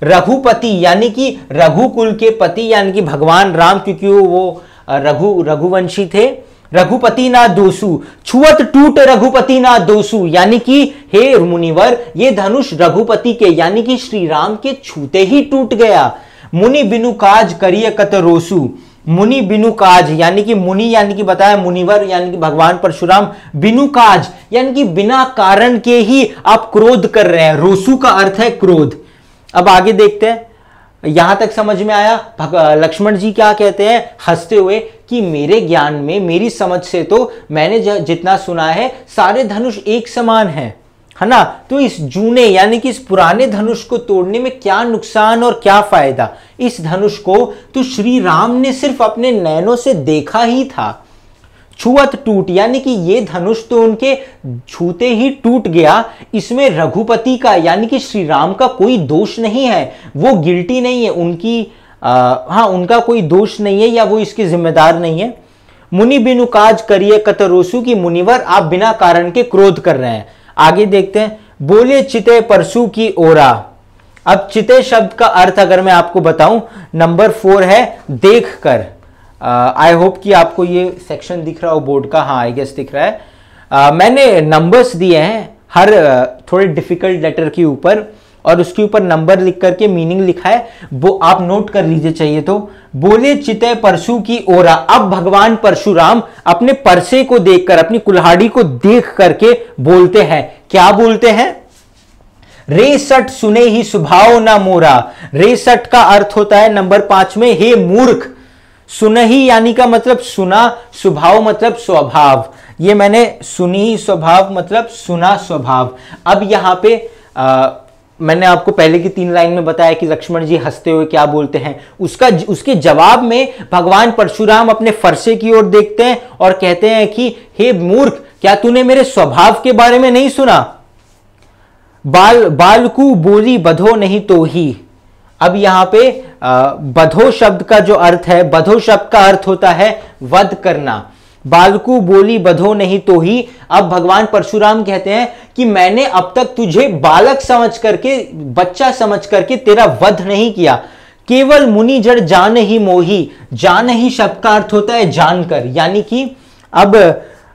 रघुपति, यानी कि रघुकुल के पति, यानी कि भगवान राम, क्योंकि वो, रघु, रघुवंशी थे। रघुपति ना दोसु छुअत टूट रघुपति ना दोसु, यानी कि हे मुनिवर, ये धनुष रघुपति के, यानी कि श्री राम के छूते ही टूट गया। मुनि बिनु काज करिय कत रोसु। मुनि बिनु काज, यानी कि मुनि, यानी कि बताया मुनिवर, यानी कि भगवान परशुराम, बिनु काज, यानी कि बिना कारण के ही आप क्रोध कर रहे हैं। रोसु का अर्थ है क्रोध। अब आगे देखते हैं। यहाँ तक समझ में आया? लक्ष्मण जी क्या कहते हैं? हँसते हुए कि मेरे ज्ञान में, मेरी समझ से तो मैंने जितना सुना है, सारे धनुष एक समान है। है ना? तो इस जूने, यानी कि इस पुराने धनुष को तोड़ने में क्या नुकसान और क्या फ़ायदा? इस धनुष को तो श्री राम ने सिर्फ़ अपने नैनों से देखा ही था। छुअत टूट यानी कि ये धनुष तो उनके छूते ही टूट गया। इसमें रघुपति का यानी कि श्री राम का कोई दोष नहीं है। वो गिल्टी नहीं है उनकी आ, हाँ उनका कोई दोष नहीं है या वो इसके जिम्मेदार नहीं है। मुनि बिनु काज करिए कतरोसु की मुनिवर आप बिना कारण के क्रोध कर रहे हैं। आगे देखते हैं बोले चिते परसु की ओरा। अब चिते शब्द का अर्थ अगर मैं आपको बताऊँ नंबर फोर है देख कर। आई uh, होप कि आपको ये सेक्शन दिख रहा हो बोर्ड का। हाँ आई गेस दिख रहा है। Uh, मैंने नंबर्स दिए हैं हर uh, थोड़े डिफ़िकल्ट लेटर के ऊपर और उसके ऊपर नंबर लिख करके मीनिंग लिखा है। वो आप नोट कर लीजिए चाहिए तो। बोले चितय परशु की ओरा। अब भगवान परशुराम अपने परसे को देखकर अपनी कुल्हाड़ी को देख करके बोलते हैं। क्या बोलते हैं? रे सट सुने ही सुभाव ना मोरा। रे सट का अर्थ होता है नंबर पाँच में हे मूर्ख। सुनही यानी का मतलब सुना स्वभाव मतलब स्वभाव। ये मैंने सुनी स्वभाव मतलब सुना स्वभाव। अब यहाँ पे आ, मैंने आपको पहले की तीन लाइन में बताया कि लक्ष्मण जी हँसते हुए क्या बोलते हैं। उसका उसके जवाब में भगवान परशुराम अपने फरसे की ओर देखते हैं और कहते हैं कि हे मूर्ख क्या तूने मेरे स्वभाव के बारे में नहीं सुना? बाल बालकू बोली बधो नहीं तो ही। अब यहाँ पे बधो शब्द का जो अर्थ है, बधो शब्द का अर्थ होता है वध करना। बालकू बोली बधो नहीं तो ही। अब भगवान परशुराम कहते हैं कि मैंने अब तक तुझे बालक समझ करके, बच्चा समझ करके तेरा वध नहीं किया। केवल मुनि जड़ जान ही मोही। जान ही शब्द का अर्थ होता है जानकर। यानी कि अब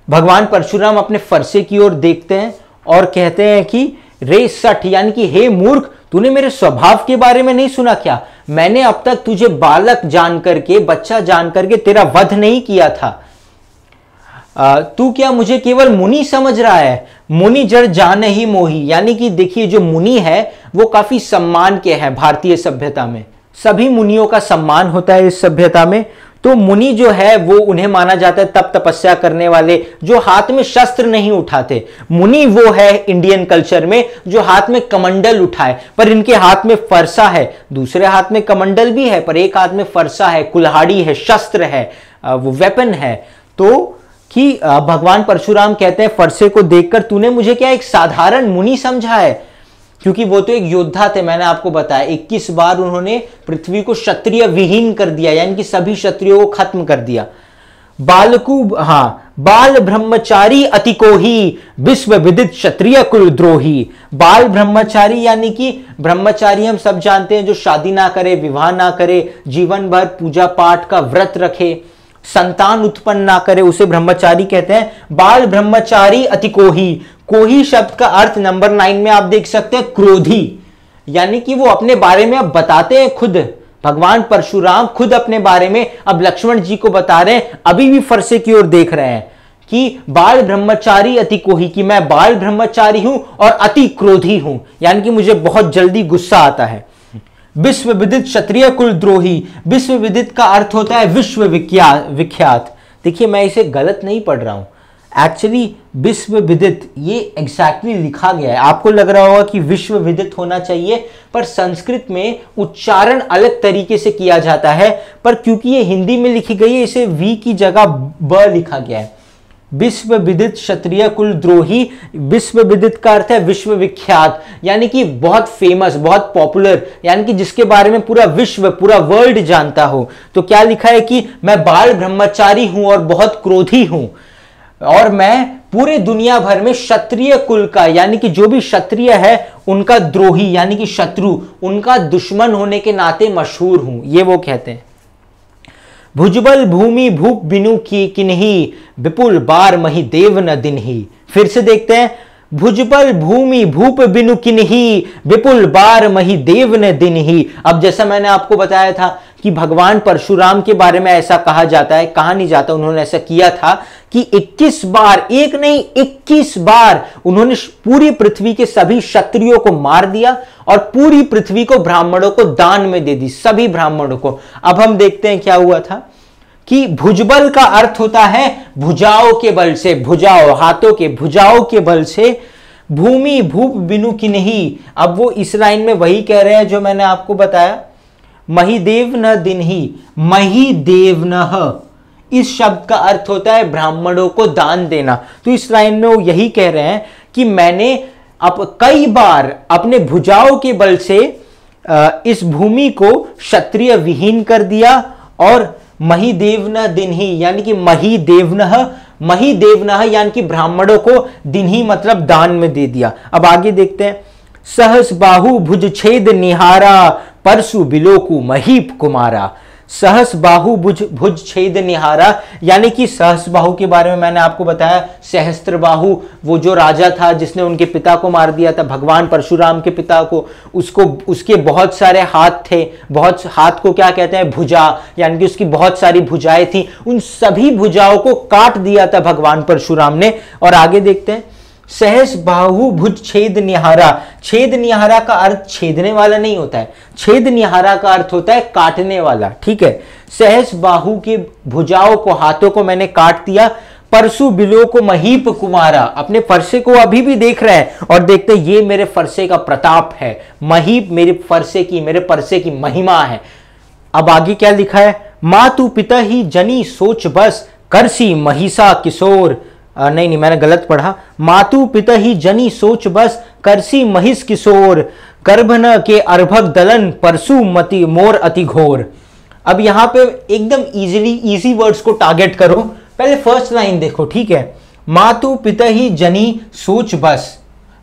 भगवान परशुराम अपने फरसे की ओर देखते हैं और कहते हैं कि, रे सठ, यानी कि हे मूर्ख तूने मेरे स्वभाव के बारे में नहीं सुना क्या? मैंने अब तक तुझे बालक जान करके, बच्चा जान करके तेरा वध नहीं किया था। तू क्या मुझे केवल मुनि समझ रहा है? मुनि जड़ जान ही मोही। यानी कि देखिए, जो मुनि है, वो काफ़ी सम्मान के हैं भारतीय सभ्यता में। सभी मुनियों का सम्मान होता है इस सभ्यता में। तो मुनि जो है, वो उन्हें माना जाता है तप तपस्या करने वाले, जो हाथ में शस्त्र नहीं उठाते। मुनि वो है इंडियन कल्चर में, जो हाथ में कमंडल उठाए, पर इनके हाथ में फरसा है। दूसरे हाथ में कमंडल भी है, पर एक हाथ में फरसा है, कुल्हाड़ी है, शस्त्र है वो वेपन है। तो कि भगवान परशुराम कहते हैं, फरसे को देखकर तूने मुझे क्या एक साधारण मुनि समझा है? क्योंकि वो तो एक योद्धा थे, मैंने आपको बताया। 21 बार उन्होंने पृथ्वी को क्षत्रिय विहीन कर दिया, यानी कि सभी क्षत्रियो को खत्म कर दिया। बालकु हाँ बाल ब्रह्मचारी अति को ही विश्व विदित क्षत्रिय कुल द्रोही। बाल ब्रह्मचारी, यानी कि ब्रह्मचारी हम सब जानते हैं, जो शादी ना करे, विवाह ना करे, जीवन भर पूजा पाठ का व्रत रखे। संतान उत्पन्न ना करे, उसे ब्रह्मचारी कहते हैं। बाल ब्रह्मचारी अति कोही। कोही शब्द का अर्थ नंबर नाइन में आप देख सकते हैं, क्रोधी। यानी कि वो अपने बारे में अब बताते हैं खुद। भगवान परशुराम खुद अपने बारे में अब लक्ष्मण जी को बता रहे हैं, अभी भी फरसे की ओर देख रहे हैं कि बाल ब्रह्मचारी अति कोही, कि मैं बाल ब्रह्मचारी हूँ और अति क्रोधी हूँ। यानी कि मुझे बहुत जल्दी गुस्सा आता है। विश्व विदित क्षत्रिय कुल द्रोही विश्व विदित का अर्थ होता है विश्व विख्यात। देखिए, मैं इसे गलत नहीं पढ़ रहा हूँ। एक्चुअली विश्व विदित ये एग्जैक्टली exactly लिखा गया है। आपको लग रहा होगा कि विश्व विदित होना चाहिए, पर संस्कृत में उच्चारण अलग तरीके से किया जाता है, पर क्योंकि ये हिंदी में लिखी गई है, इसे वी की जगह ब लिखा गया है। विश्व विदित क्षत्रिय कुल द्रोही विश्व विदित का अर्थ है विश्व विख्यात यानी कि बहुत फ़ेमस बहुत पॉपुलर यानी कि जिसके बारे में पूरा विश्व, पूरा वर्ल्ड जानता हो। तो क्या लिखा है कि मैं बाल ब्रह्मचारी हूँ और बहुत क्रोधी हूँ। और मैं पूरे दुनिया भर में क्षत्रिय कुल का, यानी कि जो भी क्षत्रिय है, उनका द्रोही, यानी कि शत्रु, उनका दुश्मन होने के नाते मशहूर हूँ। ये वो कहते हैं। भुजबल भूमि भूप बिनु की किन्ही विपुल बार मही देव न दिन ही। फिर से देखते हैं, भुजबल भूमि भूप बिनु किन्ही विपुल बार मही देव ने दिन ही। अब जैसा मैंने आपको बताया था कि भगवान परशुराम के बारे में ऐसा कहा जाता है, कहा नहीं जाता, उन्होंने ऐसा किया था कि 21 बार, एक नहीं 21 बार उन्होंने पूरी पृथ्वी के सभी क्षत्रियों को मार दिया और पूरी पृथ्वी को ब्राह्मणों को दान में दे दी, सभी ब्राह्मणों को। अब हम देखते हैं क्या हुआ था कि भुजबल का अर्थ होता है भुजाओं के बल से, भुजाओ, हाथों के, भुजाओं के बल से। भूमि, भूप, बिनु की नहीं। अब वो इस लाइन में वही कह रहे हैं जो मैंने आपको बताया। महिदेव न दिन ही महिदेव न इस शब्द का अर्थ होता है ब्राह्मणों को दान देना। तो इस लाइन में वो यही कह रहे हैं कि मैंने अब कई बार अपने भुजाओं के बल से इस भूमि को क्षत्रिय विहीन कर दिया और मही देवन दिन ही, यानी कि मही देवन मही देवन यानी कि ब्राह्मणों को दिन ही मतलब दान में दे दिया। अब आगे देखते हैं। सहस बाहु भुज छेद निहारा परसु बिलोकु महीप कुमारा। सहस बाहु भुज भुज छेद निहारा। यानी कि सहस बाहु के बारे में मैंने आपको बताया सहस्त्र बाहु वो जो राजा था जिसने उनके पिता को मार दिया था, भगवान परशुराम के पिता को, उसको, उसके बहुत सारे हाथ थे, बहुत हाथ को क्या कहते हैं, भुजा, यानी कि उसकी बहुत सारी भुजाएँ थी। उन सभी भुजाओं को काट दिया था भगवान परशुराम ने। और आगे देखते हैं सहस बाहु भुज छेद निहारा। छेद निहारा का अर्थ छेदने वाला नहीं होता है। छेद निहारा का अर्थ होता है काटने वाला, ठीक है? सहस बाहु के भुजाओं को, हाथों को मैंने काट दिया, परसु बिलो को महीप कुमारा। अपने फरसे को अभी भी देख रहे हैं और देखते ये मेरे फरसे का प्रताप है। महीप मेरे फरसे की, मेरे परसे की महिमा है। अब आगे क्या लिखा है? माँ तू पिता ही जनी सोच बस करसी महिषा किशोर। आ, नहीं नहीं मैंने गलत पढ़ा। मातु पिता ही जनी सोच बस करसी महिष किशोर गर्भन के अर्भक दलन परसु मति मोर अति घोर। अब यहाँ पे एकदम इजीली इजी वर्ड्स को टारगेट करो। पहले फ़र्स्ट लाइन देखो ठीक है? मातु पिता ही जनी सोच बस।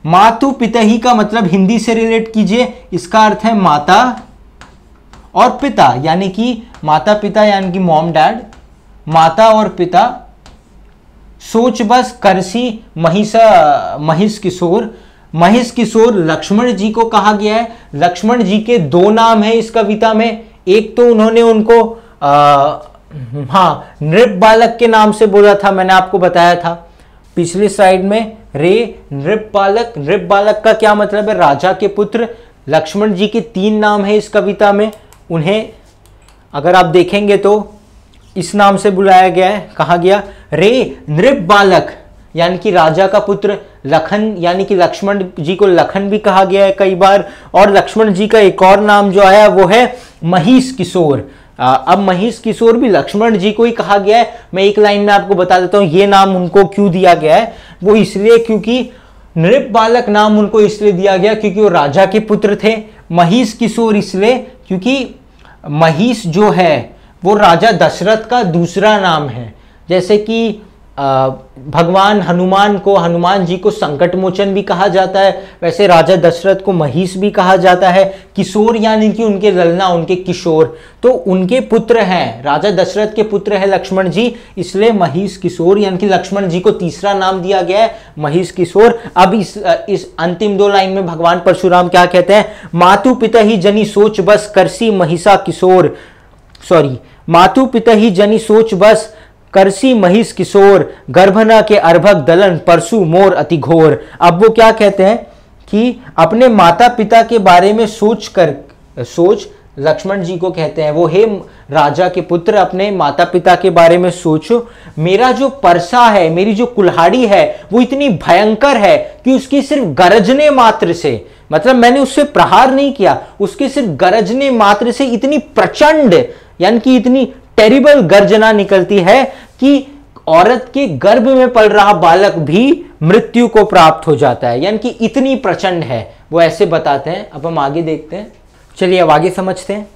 मातु पिता ही का मतलब हिंदी से रिलेट कीजिए इसका अर्थ है माता और पिता यानी कि माता पिता यानी कि मॉम डैड माता और पिता सोच बस करसी महिषा महिष किशोर महिष किशोर लक्ष्मण जी को कहा गया है। लक्ष्मण जी के दो नाम है इस कविता में। एक तो उन्होंने उनको आ, हाँ नृप बालक के नाम से बोला था मैंने आपको बताया था। पिछले साइड में रे नृप बालक नृप बालक का क्या मतलब है? राजा के पुत्र। लक्ष्मण जी के तीन नाम है इस कविता में। उन्हें अगर आप देखेंगे तो इस नाम से बुलाया गया है कहा गया रे नृप बालक यानी कि राजा का पुत्र लखन, यानी कि लक्ष्मण जी को लखन भी कहा गया है कई बार। और लक्ष्मण जी का एक और नाम जो आया वो है महिष किशोर। अब महिष किशोर भी लक्ष्मण जी को ही कहा गया है। मैं एक लाइन में आपको बता देता हूँ, ये नाम उनको क्यों दिया गया है? वो इसलिए क्योंकि नृप बालक नाम उनको इसलिए दिया गया क्योंकि वो राजा के पुत्र थे। महिष किशोर इसलिए क्योंकि महिष जो है, वो राजा दशरथ का दूसरा नाम है। जैसे कि भगवान हनुमान को, हनुमान जी को संकट मोचन भी कहा जाता है, वैसे राजा दशरथ को महिष भी कहा जाता है, किशोर यानी कि उनके ललना, उनके किशोर। तो उनके पुत्र हैं, राजा दशरथ के पुत्र है लक्ष्मण जी, इसलिए महिष किशोर यानी कि लक्ष्मण जी को तीसरा नाम दिया गया है, महिष किशोर। अब इस इस अंतिम दो लाइन में भगवान परशुराम क्या कहते हैं, मातु पिता ही जनी सोच बस करसी महिषा किशोर। सॉरी, मातु पिता ही जनी सोच बस करसी महिष किशोर, गर्भना के अर्भक दलन, परसु मोर अति घोर। अब वो क्या कहते हैं कि अपने माता पिता के बारे में सोच कर सोच लक्ष्मण जी को कहते हैं, वो हे राजा के पुत्र, अपने माता पिता के बारे में सोचो। मेरा जो परसा है, मेरी जो कुल्हाड़ी है, वो इतनी भयंकर है कि उसकी सिर्फ़ गरजने मात्र से मतलब मैंने उससे प्रहार नहीं किया, उसके सिर्फ़ गरजने मात्र से इतनी प्रचंड, यानी कि इतनी टेरिबल गर्जना निकलती है कि औरत के गर्भ में पल रहा बालक भी मृत्यु को प्राप्त हो जाता है। यानी कि इतनी प्रचंड है। वो ऐसे बताते हैं। अब हम आगे देखते हैं। चलिए अब आगे समझते हैं।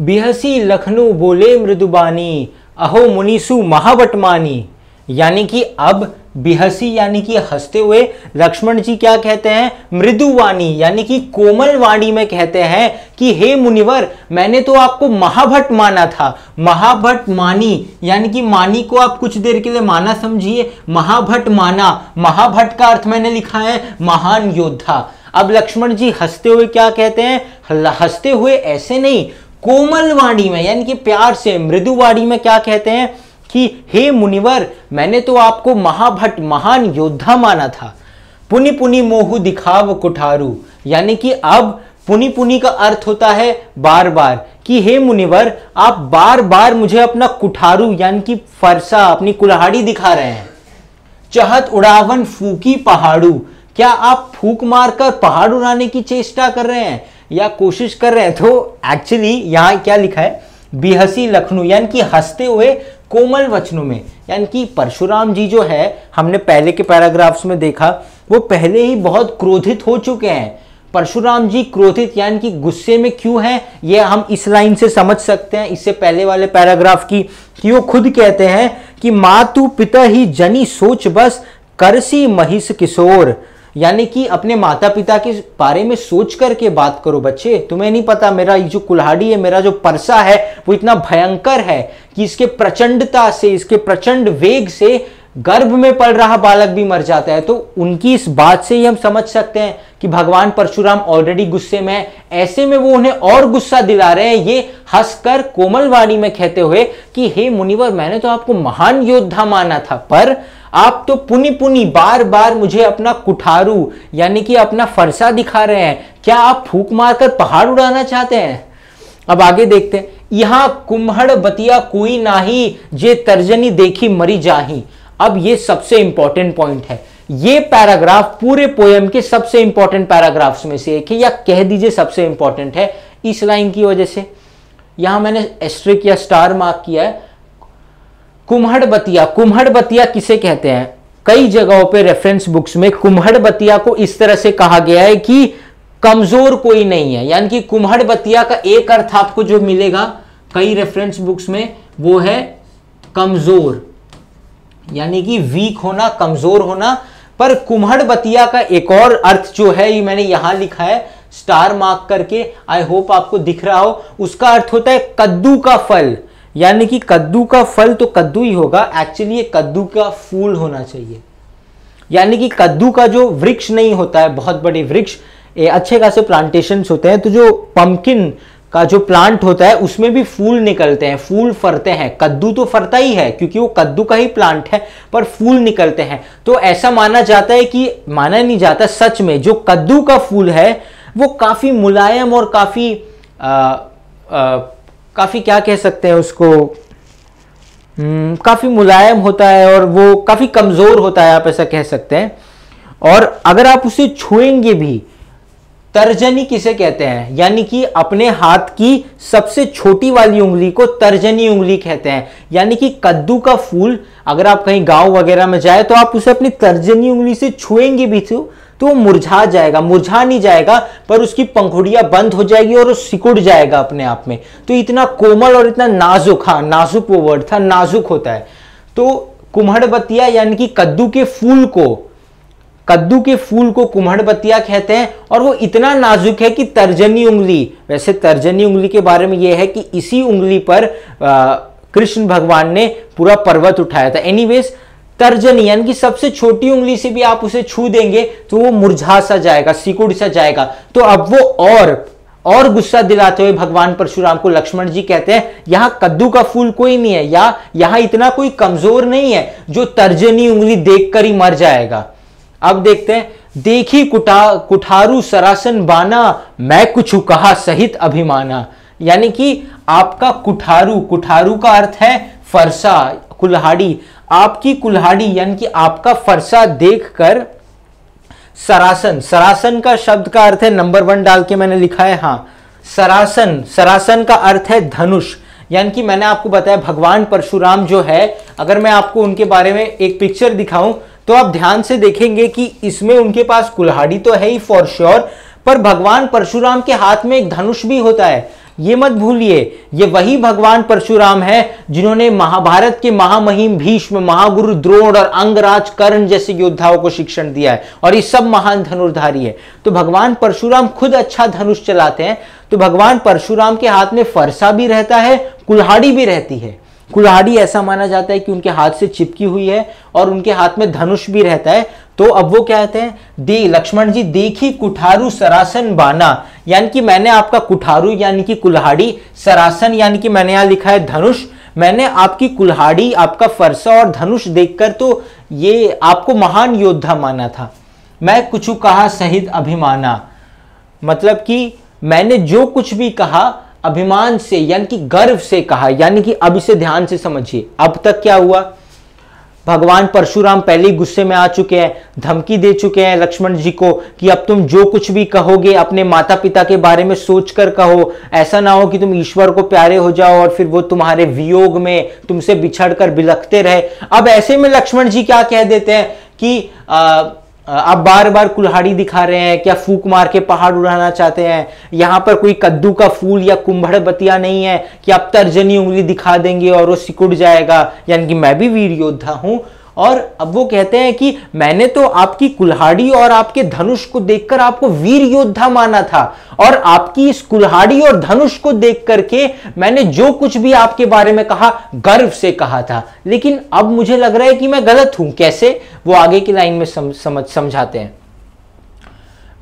बिहसी लखनऊ बोले मृदुबानी, अहो मुनिसु महावटमानी। यानी कि अब बिहसी यानी कि हँसते हुए लक्ष्मण जी क्या कहते हैं? मृदुवाणी यानी कि कोमल वाणी में कहते हैं कि, हे मुनिवर, मैंने तो आपको महाभट माना था। महाभट मानी, यानी कि मानी को आप कुछ देर के लिए माना समझिए। महाभट माना महाभट का अर्थ मैंने लिखा है महान योद्धा। अब लक्ष्मण जी हँसते हुए क्या कहते हैं? हँसते हुए ऐसे नहीं कोमल वाणी में, यानी कि प्यार से, मृदुवाणी में क्या कहते हैं? कि, हे मुनिवर, मैंने तो आपको महाभट, महान योद्धा माना था। पुनि पुनि मोहु दिखाव कुठारू। यानी कि अब पुनि पुनि का अर्थ होता है बार बार कि, हे मुनिवर, आप बार बार मुझे अपना कुठारू, यानी कि फरसा, अपनी कुल्हाड़ी दिखा रहे हैं। चहत उड़ावन फूकी पहाड़ू। क्या आप फूक मारकर पहाड़ उड़ाने की चेष्टा कर रहे हैं या कोशिश कर रहे हैं? तो एक्चुअली यहाँ क्या लिखा है? बिहसी लखनऊ, यानी कि हँसते हुए कोमल वचनों में, यानी कि परशुराम जी जो है, हमने पहले के पैराग्राफ्स में देखा, वो पहले ही बहुत क्रोधित हो चुके हैं। परशुराम जी क्रोधित, यानी कि गुस्से में क्यों हैं, ये हम इस लाइन से समझ सकते हैं। इससे पहले वाले पैराग्राफ की, कि वो खुद कहते हैं कि मातु पिता ही जनी सोच बस करसी महिष किशोर। यानी कि अपने माता पिता के बारे में सोच करके बात करो बच्चे। तुम्हें नहीं पता, मेरा जो कुल्हाड़ी है, मेरा जो परसा है, वो इतना भयंकर है कि इसके प्रचंडता से, इसके प्रचंड वेग से गर्भ में पड़ रहा बालक भी मर जाता है तो उनकी इस बात से ही हम समझ सकते हैं कि भगवान परशुराम ऑलरेडी गुस्से में है। ऐसे में वो उन्हें और गुस्सा दिला रहे हैं। ये हंसकर कोमल वाणी में कहते हुए कि, हे मुनिवर, मैंने तो आपको महान योद्धा माना था, पर आप तो पुनी पुनी बार बार मुझे अपना कुठारू, यानी कि अपना फरसा दिखा रहे हैं। क्या आप फूक मारकर पहाड़ उड़ाना चाहते हैं? अब आगे देखते हैं। यहाँ कुम्हड़ बतिया कोई नाही, जे तर्जनी देखी मरी जाही। अब ये सबसे इंपॉर्टेंट पॉइंट है। ये पैराग्राफ पूरे पोयम के सबसे इंपॉर्टेंट पैराग्राफ्स में से एक है, या कह दीजिए सबसे इंपॉर्टेंट है, इस लाइन की वजह से। यहाँ मैंने एस्ट्रिक या स्टार मार्क किया है। कुम्हड़ बतिया कुम्हड़ बतिया किसे कहते हैं? कई जगहों पे रेफरेंस बुक्स में कुम्हड़ बतिया को इस तरह से कहा गया है कि कमज़ोर कोई नहीं है। यानी कि कुम्हड़ बतिया का एक अर्थ आपको जो मिलेगा कई रेफरेंस बुक्स में, वो है कमज़ोर। यानी कि वीक होना, कमज़ोर होना, पर कुम्हड़ बतिया का एक और अर्थ जो है, ये मैंने यहाँ लिखा है स्टार मार्क करके आई होप आपको दिख रहा हो, उसका अर्थ होता है कद्दू का फल। यानी कि कद्दू का फल तो कद्दू ही होगा एक्चुअली ये कद्दू का फूल होना चाहिए। यानी कि कद्दू का जो वृक्ष नहीं होता है, बहुत बड़े वृक्ष अच्छे खासे प्लांटेशन होते हैं तो जो पंपकिन का जो प्लांट होता है उसमें भी फूल निकलते हैं फूल फरते हैं। कद्दू तो फरता ही है क्योंकि वो कद्दू का ही प्लांट है पर फूल निकलते हैं। तो ऐसा माना जाता है कि माना नहीं जाता सच में जो कद्दू का फूल है वो काफ़ी मुलायम और काफ़ी काफ़ी क्या कह सकते हैं उसको हम्म, काफ़ी मुलायम होता है और वो काफ़ी कमज़ोर होता है आप ऐसा कह सकते हैं। और अगर आप उसे छुएँगे भी तर्जनी किसे कहते हैं? यानी कि अपने हाथ की सबसे छोटी वाली उंगली को तर्जनी उंगली कहते हैं। यानी कि कद्दू का फूल, अगर आप कहीं गाँव वगैरह में जाए तो आप उसे अपनी तर्जनी उंगली से छुएँगे भी तो तो वो मुरझा जाएगा, मुरझा नहीं जाएगा, पर उसकी पंखुड़ियाँ बंद हो जाएगी और वो सिकुड़ जाएगा अपने आप में। तो इतना कोमल और इतना नाजुक हाँ नाजुक वो वर्ड था, नाजुक होता है। तो कुम्हड़बतिया यानी कि कद्दू के फूल को कद्दू के फूल को कुम्हड़बतिया कहते हैं और वो इतना नाजुक है कि तर्जनी उंगली। वैसे तर्जनी उंगली के बारे में यह है कि इसी उंगली पर कृष्ण भगवान ने पूरा पर्वत उठाया था। एनीवेज तर्जनी, यानी कि सबसे छोटी उंगली से भी आप उसे छू देंगे तो वो मुरझा सा जाएगा, सिकुड़ सा जाएगा। तो अब वो और और गुस्सा दिलाते हुए भगवान परशुराम को लक्ष्मण जी कहते हैं, यहाँ कद्दू का फूल कोई नहीं है, या यहाँ इतना कोई कमज़ोर नहीं है, जो तर्जनी उंगली देखकर ही मर जाएगा। अब देखते हैं। देखी कुटा, कुठारू सरासन बाना, मैं कुछ कहा सहित अभिमाना। यानी कि आपका कुठारू कुठारू का अर्थ है फरसा, कुल्हाड़ी। आपकी कुल्हाड़ी यानी कि आपका फरसा देखकर सरासन। सरासन का शब्द का अर्थ है नंबर वन डाल के मैंने लिखा है हाँ। सरासन सरासन का अर्थ है धनुष। यानी कि मैंने आपको बताया भगवान परशुराम जो है, अगर मैं आपको उनके बारे में एक पिक्चर दिखाऊँ तो आप ध्यान से देखेंगे कि इसमें उनके पास कुल्हाड़ी तो है ही फॉर श्योर पर भगवान परशुराम के हाथ में एक धनुष भी होता है। ये मत भूलिए, ये वही भगवान परशुराम है जिन्होंने महाभारत के महामहिम भीष्म, महागुरु द्रोण और अंगराज कर्ण जैसे योद्धाओं को शिक्षण दिया है और ये सब महान धनुर्धारी है। तो भगवान परशुराम खुद अच्छा धनुष चलाते हैं तो भगवान परशुराम के हाथ में फरसा भी रहता है, कुल्हाड़ी भी रहती है। कुल्हाड़ी ऐसा माना जाता है कि उनके हाथ से चिपकी हुई है और उनके हाथ में धनुष भी रहता है। तो अब वो क्या कहते हैं? दे, लक्ष्मण जी, देखी कुठारू सरासन बाना। यानी कि मैंने आपका कुठारू, यानी कि कुल्हाड़ी, सरासन, यानी कि मैंने यहाँ लिखा है धनुष। मैंने आपकी कुल्हाड़ी, आपका फरसा और धनुष देखकर तो ये आपको महान योद्धा माना था। मैं कुछ कहा सहित अभिमाना। मतलब कि मैंने जो कुछ भी कहा अभिमान से यानी कि गर्व से कहा यानी कि अब इसे ध्यान से समझिए। अब तक क्या हुआ? भगवान परशुराम पहले ही गुस्से में आ चुके हैं धमकी दे चुके हैं लक्ष्मण जी को कि अब तुम जो कुछ भी कहोगे अपने माता पिता के बारे में सोचकर कहो। ऐसा ना हो कि तुम ईश्वर को प्यारे हो जाओ और फिर वो तुम्हारे वियोग में तुमसे बिछड़कर बिलखते रहे। अब ऐसे में लक्ष्मण जी क्या कह देते हैं कि आ, आप बार बार कुल्हाड़ी दिखा रहे हैं क्या फूक मार के पहाड़ उड़ाना चाहते हैं। यहाँ पर कोई कद्दू का फूल या कुंभड़ बतिया नहीं है कि आप तर्जनी उंगली दिखा देंगे और वो सिकुड़ जाएगा। यानी कि मैं भी वीर योद्धा हूँ। और अब वो कहते हैं कि मैंने तो आपकी कुल्हाड़ी और आपके धनुष को देखकर आपको वीर योद्धा माना था और आपकी इस कुल्हाड़ी और धनुष को देख करके मैंने जो कुछ भी आपके बारे में कहा गर्व से कहा था। लेकिन अब मुझे लग रहा है कि मैं गलत हूँ। कैसे? वो आगे की लाइन में सम, समझ समझाते हैं।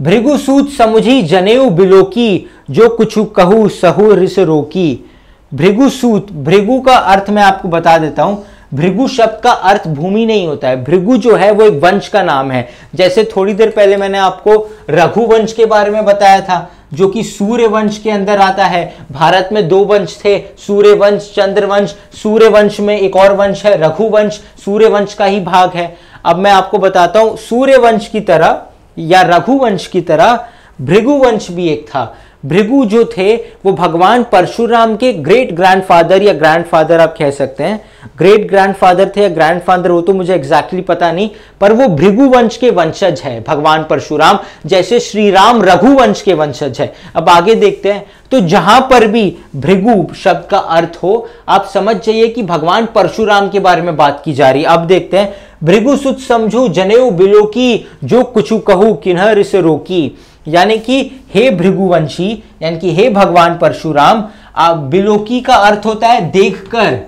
भृगुसूत समुझी जनेऊ बिलोकी जो कुछ कहू सहु रिस रोकी। भृगुसूत भृगु का अर्थ मैं आपको बता देता हूँ। भृगु शब्द का अर्थ भूमि नहीं होता है। भृगु जो है, वो एक वंश का नाम है। जैसे थोड़ी देर पहले मैंने आपको रघुवंश के बारे में बताया था, जो कि सूर्य वंश के अंदर आता है। भारत में दो वंश थे, सूर्य वंश, चंद्र वंश। सूर्य वंश में एक और वंश है रघुवंश सूर्य वंश का ही भाग है। अब मैं आपको बताता हूँ, सूर्य वंश की तरह या रघुवंश की तरह भृगुवंश भी एक था। भृगु जो थे, वो भगवान परशुराम के ग्रेट ग्रैंडफादर या ग्रैंडफादर आप कह सकते हैं। ग्रेट ग्रैंडफादर थे या ग्रैंडफादर वो तो मुझे एग्जैक्टली exactly पता नहीं, पर वो भृगु वंश के वंशज है, भगवान परशुराम, जैसे श्री राम रघुवंश के वंशज है। अब आगे देखते हैं तो जहाँ पर भी भृगु शब्द का अर्थ हो, आप समझ जाइए कि भगवान परशुराम के बारे में बात की जा रही अब देखते हैं, भृगु सुत समझू, जनेऊ बिलो की जो कुछ कहू, किन्हर से रोकी। यानी कि हे भृगुवंशी, यानी कि हे भगवान परशुराम, आप बिलोकी का अर्थ होता है देखकर।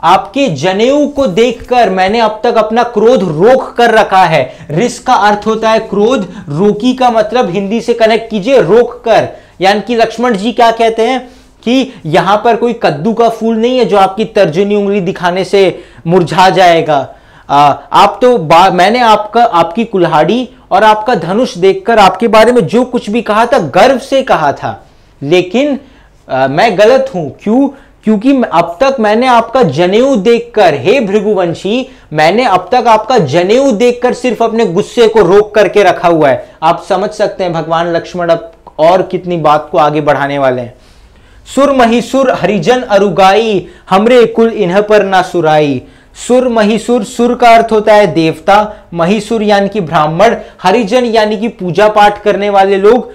आपके जनेऊ को देखकर मैंने अब तक अपना क्रोध रोक कर रखा है। रिस का अर्थ होता है क्रोध। रोकी का मतलब हिंदी से कनेक्ट कीजिए, रोक कर। यानी कि लक्ष्मण जी क्या कहते हैं कि यहाँ पर कोई कद्दू का फूल नहीं है जो आपकी तर्जनी उंगली दिखाने से मुरझा जाएगा। आ, आप तो मैंने आपका आपकी कुल्हाड़ी और आपका धनुष देखकर आपके बारे में जो कुछ भी कहा था गर्व से कहा था। लेकिन आ, मैं गलत हूँ। क्यों? क्योंकि अब तक मैंने आपका जनेऊ देखकर हे भृगुवंशी मैंने अब तक आपका जनेऊ देखकर सिर्फ़ अपने गुस्से को रोक करके रखा हुआ है। आप समझ सकते हैं भगवान लक्ष्मण अब और कितनी बात को आगे बढ़ाने वाले हैं। सुर महिसुर हरिजन अरुगाई हमरे कुल इन्ह पर ना सुराई। सुर महिसुर, सुर का अर्थ होता है देवता। महिसुर यानी कि ब्राह्मण, हरिजन यानी कि पूजा पाठ करने वाले लोग।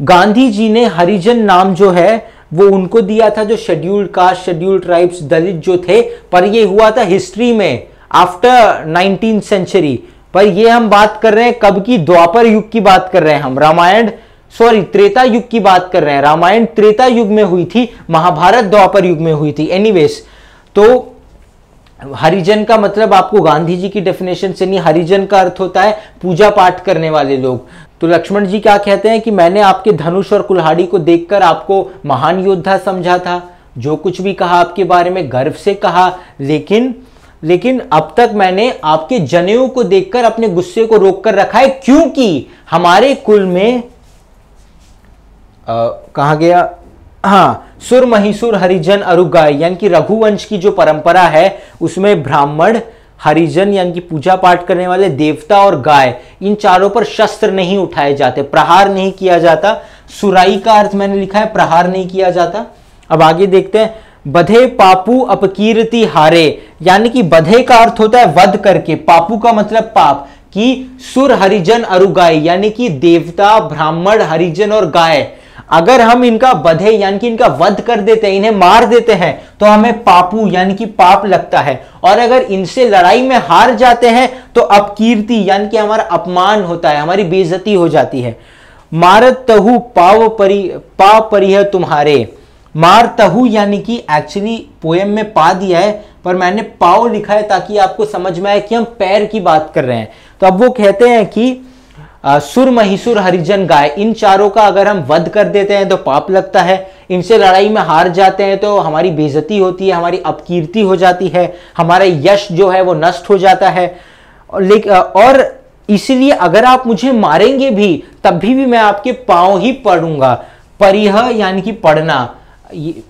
गांधी जी ने हरिजन नाम जो है, वो उनको दिया था जो scheduled caste scheduled tribes Dalit जो थे, पर ये हुआ था हिस्ट्री में आफ्टर नाइनटीन सेंचुरी पर ये हम बात कर रहे हैं कब की? द्वापर युग की बात कर रहे हैं हम। रामायण सॉरी त्रेता युग की बात कर रहे हैं। रामायण त्रेता युग में हुई थी, महाभारत द्वापर युग में हुई थी। एनीवेज तो हरिजन का मतलब आपको गांधी जी की डेफिनेशन से नहीं, हरिजन का अर्थ होता है पूजा पाठ करने वाले लोग। तो लक्ष्मण जी क्या कहते हैं कि मैंने आपके धनुष और कुल्हाड़ी को देखकर आपको महान योद्धा समझा था। जो कुछ भी कहा आपके बारे में गर्व से कहा, लेकिन लेकिन अब तक मैंने आपके जनेऊ को देखकर अपने गुस्से को रोक कर रखा है, क्योंकि हमारे कुल में कहा गया हाँ सुर महिसुर हरिजन अरुगाय, यानी कि रघुवंश की जो परंपरा है, उसमें ब्राह्मण, हरिजन, यानी कि पूजा पाठ करने वाले देवता और गाय, इन चारों पर शस्त्र नहीं उठाए जाते, प्रहार नहीं किया जाता। सुराई का अर्थ मैंने लिखा है, प्रहार नहीं किया जाता। अब आगे देखते हैं, बधे पापू अपकीर्ति हारे, यानी कि बधे का अर्थ होता है वध करके, पापू का मतलब पाप, कि सुर हरिजन अरुगाय, यानी कि देवता, ब्राह्मण, हरिजन और गाय। अगर हम इनका बधे यानी कि इनका वध कर देते हैं, इन्हें मार देते हैं तो हमें पापू यानी कि पाप लगता है। और अगर इनसे लड़ाई में हार जाते हैं तो अपकीर्ति यानी कि हमारा अपमान होता है, हमारी बेइज्जती हो जाती है। मारत तहु पाव परि पा परिह तुम्हारे। मार तहु यानी कि एक्चुअली पोएम में पा दिया है, पर मैंने पाव लिखा है ताकि आपको समझ में आए कि हम पैर की बात कर रहे हैं। तो अब वो कहते हैं कि सुर महिसुर हरिजन गाय इन चारों का अगर हम वध कर देते हैं तो पाप लगता है। इनसे लड़ाई में हार जाते हैं तो हमारी बेजती होती है हमारी अपकीर्ति हो जाती है हमारा यश जो है वो नष्ट हो जाता है। और इसलिए अगर आप मुझे मारेंगे भी तब भी, भी मैं आपके पाँव ही पढ़ूँगा परिह यानी कि पढ़ना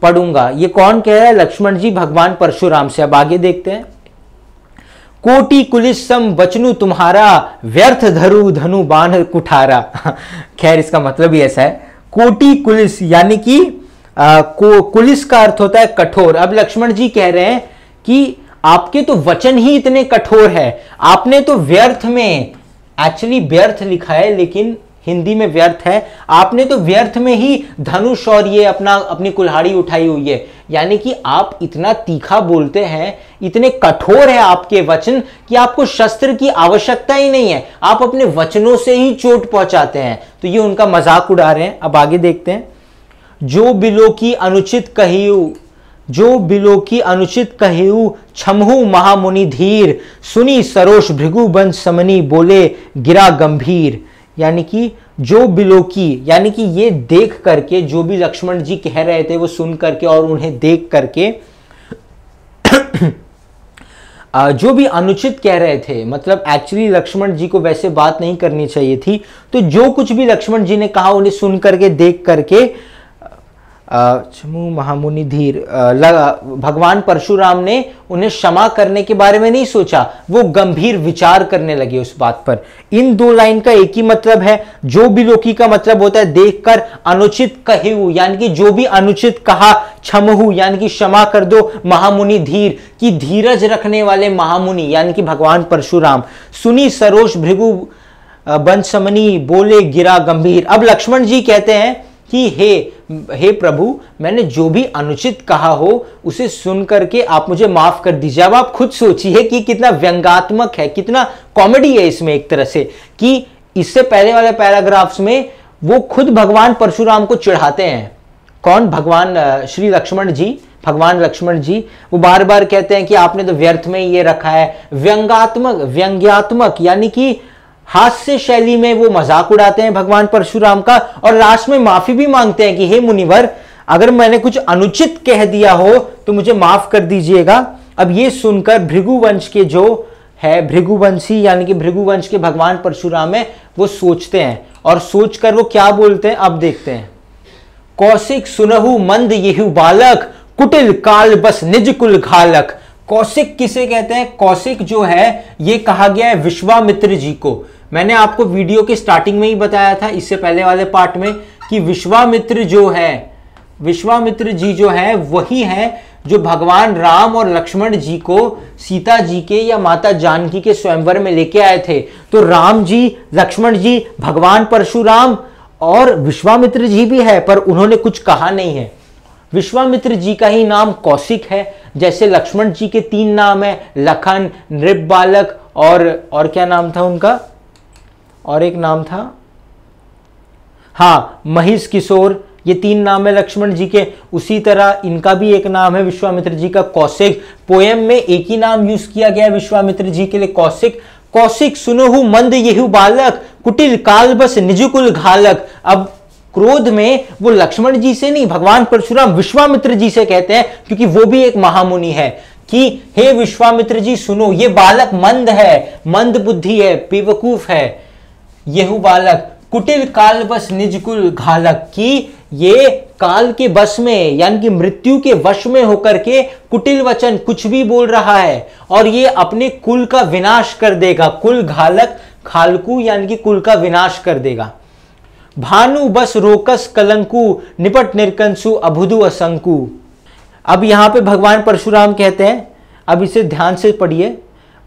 पढ़ूँगा ये कौन कह रहा है? लक्ष्मण जी भगवान परशुराम से। अब आगे देखते हैं। कोटि सम बचनु तुम्हारा व्यर्थ धरु धनु बाण कुठारा। खैर इसका मतलब ही ऐसा है। कोटि कुलिस यानी कि को, कुलिस का अर्थ होता है कठोर। अब लक्ष्मण जी कह रहे हैं कि आपके तो वचन ही इतने कठोर है। आपने तो व्यर्थ में एक्चुअली व्यर्थ लिखा है लेकिन हिंदी में व्यर्थ है। आपने तो व्यर्थ में ही धनुष और ये अपना, अपनी कुल्हाड़ी उठाई हुई है। यानी कि आप इतना तीखा बोलते हैं, इतने कठोर है आपके वचन कि आपको शस्त्र की आवश्यकता ही नहीं है। आप अपने वचनों से ही चोट पहुंचाते हैं। तो ये उनका मज़ाक उड़ा रहे हैं। अब आगे देखते हैं। जो बिलो की अनुचित कहियु, जो बिलो की अनुचित कहियु, छमहु महामुनि धीर, सुनी सरोष भृगु बंश समनी बोले गिरा गंभीर। यानी कि जो बिलो की, यानी कि ये देख करके, जो भी लक्ष्मण जी कह रहे थे, वो सुन करके और उन्हें देख करके जो भी अनुचित कह रहे थे मतलब एक्चुअली लक्ष्मण जी को वैसे बात नहीं करनी चाहिए थी तो जो कुछ भी लक्ष्मण जी ने कहा, उन्हें सुन करके, देख करके चमू महामुनि धीर भगवान परशुराम ने उन्हें क्षमा करने के बारे में नहीं सोचा, वो गंभीर विचार करने लगे उस बात पर। इन दो लाइन का एक ही मतलब है, जो भी लोकी का मतलब होता है, देखकर अनुचित कहे यानी कि जो भी अनुचित कहा क्षमहु यानी कि क्षमा कर दो महामुनि धीर की धीरज रखने वाले महामुनि, यानी कि भगवान परशुराम। सुनी सरोष भृगु बंशमनी बोले गिरा गंभीर। अब लक्ष्मण जी कहते हैं कि हे हे प्रभु, मैंने जो भी अनुचित कहा हो, उसे सुन करके आप मुझे माफ़ कर दीजिए। अब आप खुद सोचिए कि कितना व्यंगात्मक है, कितना कॉमेडी है इसमें एक तरह से, कि इससे पहले वाले पैराग्राफ्स में वो खुद भगवान परशुराम को चढ़ाते हैं। कौन? भगवान श्री लक्ष्मण जी। भगवान लक्ष्मण जी, वो बार बार कहते हैं कि आपने तो व्यर्थ में ये रखा है। व्यंगात्मक, व्यंग्यात्मक, यानी कि हास्य शैली में वो मज़ाक उड़ाते हैं भगवान परशुराम का और लास्ट में माफ़ी भी मांगते हैं कि, हे मुनिवर, अगर मैंने कुछ अनुचित कह दिया हो तो मुझे माफ़ कर दीजिएगा। अब ये सुनकर भृगुवंश के जो है, भृगुवंशी, यानी कि भृगुवंश के भगवान परशुराम है, वो सोचते हैं और सोचकर वो क्या बोलते हैं, अब देखते हैं। कौशिक सुनहु मंद यहु बालक, कुटिल काल बस निज कुल घालक। कौशिक किसे कहते हैं? कौशिक जो है, ये कहा गया है विश्वामित्र जी को। मैंने आपको वीडियो के स्टार्टिंग में ही बताया था, इससे पहले वाले पार्ट में, कि विश्वामित्र जो है, विश्वामित्र जी जो है, वही है जो भगवान राम और लक्ष्मण जी को सीता जी के या माता जानकी के स्वयंवर में लेके आए थे। तो राम जी, लक्ष्मण जी, भगवान परशुराम और विश्वामित्र जी भी है, पर उन्होंने कुछ कहा नहीं है। विश्वामित्र जी का ही नाम कौशिक है, जैसे लक्ष्मण जी के तीन नाम है, लखन, नृप बालक और और क्या नाम था उनका? और एक नाम था? हाँ महिष किशोर। ये तीन नाम है लक्ष्मण जी के। उसी तरह इनका भी एक नाम है विश्वामित्र जी का, कौशिक। पोयम में एक ही नाम यूज़ किया गया विश्वामित्र जी के लिए, कौशिक। कौशिक सुनोहु मंद येहु बालक, कुटिल काल बस निजुकुल घालक। अब क्रोध में वो लक्ष्मण जी से नहीं, भगवान परशुराम विश्वामित्र जी से कहते हैं, क्योंकि वो भी एक महामुनि है, कि हे विश्वामित्र जी, सुनो, ये बालक मंद है, मंद बुद्धि है, बेवकूफ़ है। येहु बालक, कुटिल काल बस निजकुल घालक की ये काल के बस में, यानी कि मृत्यु के वश में होकर के कुटिल वचन कुछ भी बोल रहा है और ये अपने कुल का विनाश कर देगा। कुल घालक, खालकू, यानी कि कुल का विनाश कर देगा। भानु बस रोकस, कलंकु, निपट निरकंसु, अभुदु असंकु। अब यहाँ पे भगवान परशुराम कहते हैं। अब इसे ध्यान से पढ़िए।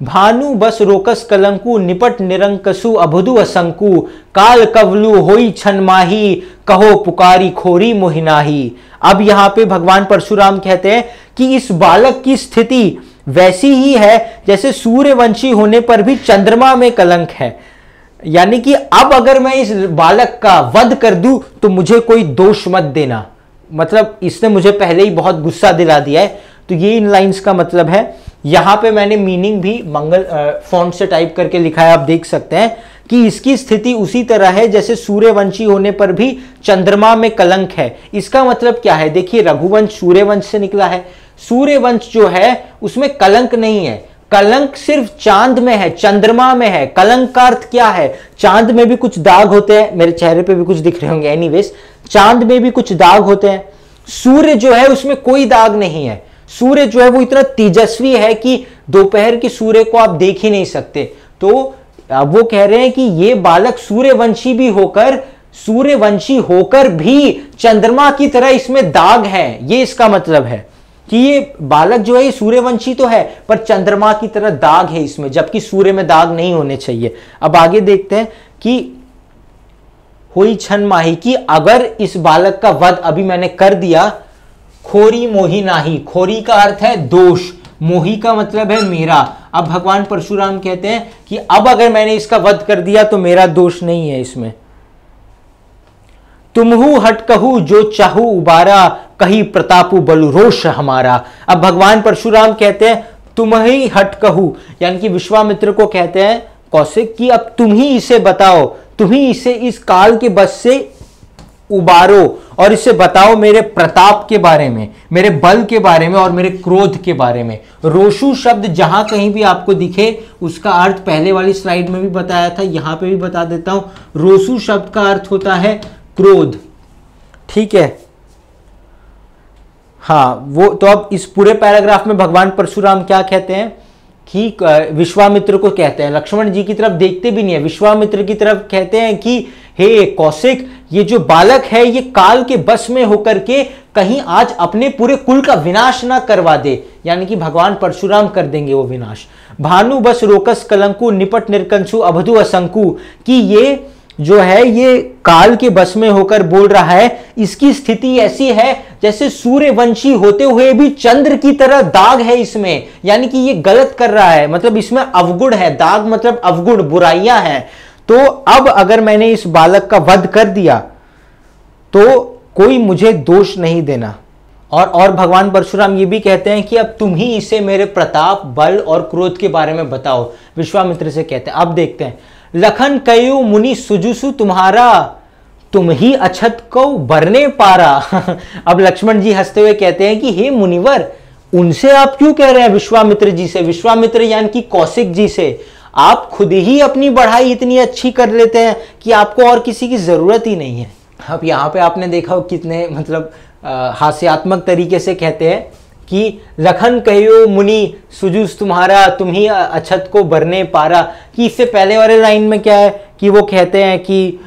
भानु बस रोकस कलंकु, निपट निरंकसु अभुदु असंकु। काल कवलु होई छन माही, कहो पुकारी खोरी मोहिनाही अब यहाँ पे भगवान परशुराम कहते हैं कि इस बालक की स्थिति वैसी ही है जैसे सूर्यवंशी होने पर भी चंद्रमा में कलंक है। यानी कि अब अगर मैं इस बालक का वध कर दूँ तो मुझे कोई दोष मत देना। मतलब इसने मुझे पहले ही बहुत गुस्सा दिला दिया है। तो ये इन लाइंस का मतलब है यहाँ पे मैंने मीनिंग भी मंगल फॉन्ट से टाइप करके लिखा है आप देख सकते हैं कि इसकी स्थिति उसी तरह है, जैसे सूर्यवंशी होने पर भी चंद्रमा में कलंक है। इसका मतलब क्या है? देखिए, रघुवंश सूर्यवंश से निकला है। सूर्यवंश जो है, उसमें कलंक नहीं है। कलंक सिर्फ़ चाँद में है, चंद्रमा में है। कलंक का अर्थ क्या है? चाँद में भी कुछ दाग होते हैं। मेरे चेहरे पे भी कुछ दिख रहे होंगे। एनीवेज चाँद में भी कुछ दाग होते हैं। सूर्य जो है, उसमें कोई दाग नहीं है। सूर्य जो है वो इतना तेजस्वी है कि दोपहर के सूर्य को आप देख ही नहीं सकते। तो वो कह रहे हैं कि ये बालक सूर्यवंशी भी होकर, सूर्यवंशी होकर भी चंद्रमा की तरह इसमें दाग है। ये इसका मतलब है कि ये बालक जो है सूर्यवंशी तो है, पर चंद्रमा की तरह दाग है इसमें, जबकि सूर्य में दाग नहीं होने चाहिए। अब आगे देखते हैं कि हुई छन माही की अगर इस बालक का वध अभी मैंने कर दिया खोरी मोही नाही. खोरी का अर्थ है दोष. मोही का मतलब है मेरा. अब भगवान परशुराम कहते हैं कि अब अगर मैंने इसका वध कर दिया तो मेरा दोष नहीं है इसमें। तुमहु हट कहू, जो चाहू उबारा, कही प्रतापु बलु रोष हमारा। अब भगवान परशुराम कहते हैं, तुम ही हट कहू। यानी कि विश्वामित्र को कहते हैं, कौशिक, कि अब तुम ही इसे बताओ। तुम ही इसे इस काल के बस से उबारो। और इसे बताओ मेरे प्रताप के बारे में, मेरे बल के बारे में और मेरे क्रोध के बारे में। रोशु शब्द जहाँ कहीं भी आपको दिखे, उसका अर्थ पहले वाली स्लाइड में भी बताया था, यहाँ पे भी बता देता हूँ। रोसु शब्द का अर्थ होता है क्रोध। ठीक है? हाँ वो तो अब इस पूरे पैराग्राफ में भगवान परशुराम क्या कहते हैं? कि विश्वामित्र को कहते हैं। लक्ष्मण जी की तरफ़ देखते भी नहीं है। विश्वामित्र की तरफ़ कहते हैं कि हे कौशिक, ये जो बालक है, ये काल के बस में होकर के कहीं आज अपने पूरे कुल का विनाश ना करवा दे। यानी कि भगवान परशुराम कर देंगे वो विनाश। भानु बस रोकस कलंकु, निपट निरकंसु अभधु असंकु, कि ये जो है, ये काल के बस में होकर बोल रहा है, इसकी स्थिति ऐसी है, जैसे सूर्यवंशी होते हुए भी चंद्र की तरह दाग है इसमें। यानी कि ये गलत कर रहा है मतलब इसमें अवगुण है। दाग मतलब अवगुण, बुराइयाँ हैं। तो अब अगर मैंने इस बालक का वध कर दिया तो कोई मुझे दोष नहीं देना। और और भगवान परशुराम ये भी कहते हैं कि अब तुम ही इसे मेरे प्रताप, बल और क्रोध के बारे में बताओ। विश्वामित्र से कहते हैं, अब देखते हैं। लखन कयु मुनि सुजुसु तुम्हारा, तुम ही अछत को बरने पारा। अब लक्ष्मण जी हँसते हुए कहते हैं कि हे मुनिवर, उनसे आप क्यों कह रहे हैं विश्वामित्र जी से? विश्वामित्र यानी कि कौशिक जी से। आप खुद ही अपनी बढ़ाई इतनी अच्छी कर लेते हैं कि आपको और किसी की ज़रूरत ही नहीं है। अब यहाँ पे आपने देखा हो कितने मतलब हास्यात्मक तरीके से कहते हैं कि लखन कहो मुनि सुजुस तुम्हारा, तुम ही अछत को भरने पारा। कि इससे पहले वाले लाइन में क्या है कि वो कहते हैं कि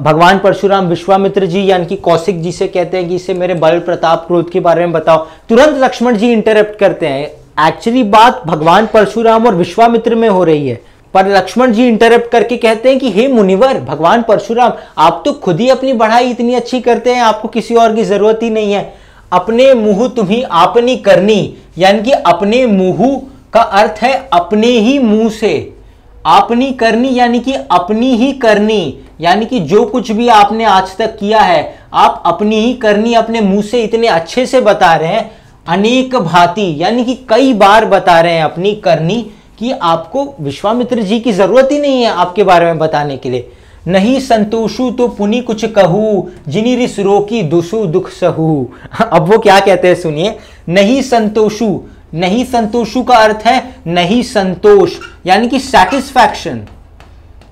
भगवान परशुराम विश्वामित्र जी, यानी कि कौशिक जी से कहते हैं कि इसे मेरे बल प्रताप क्रोध के बारे में बताओ। तुरंत लक्ष्मण जी इंटरप्ट करते हैं। एक्चुअली बात भगवान परशुराम और विश्वामित्र में हो रही है। पर लक्ष्मण जी इंटरप्ट करके कहते हैं कि, हे मुनिवर, भगवान परशुराम, आप तो खुद ही अपनी बढ़ाई इतनी अच्छी करते हैं, आपको किसी और की ज़रूरत ही नहीं है। अपने मुँह तुम्हें आपनी करनी, यानी कि अपने मुँह का अर्थ है अपने ही मुँह से। आपनी करनी, यानी कि अपनी ही करनी, यानी कि जो कुछ भी आपने आज तक किया है, आप अपनी ही करनी अपने मुँह से इतने अच्छे से बता रहे हैं अनेक भांति, यानी कि कई बार बता रहे हैं अपनी करनी कि आपको विश्वामित्र जी की ज़रूरत ही नहीं है आपके बारे में बताने के लिए। नहीं संतोषु तो पुनि कुछ कहू, जिनी रिस रोकी दुसु दुख सहू। अब वो क्या कहते हैं सुनिए? नहीं संतोषु नहीं संतोषु का अर्थ है नहीं संतोष, यानी कि सेटिस्फैक्शन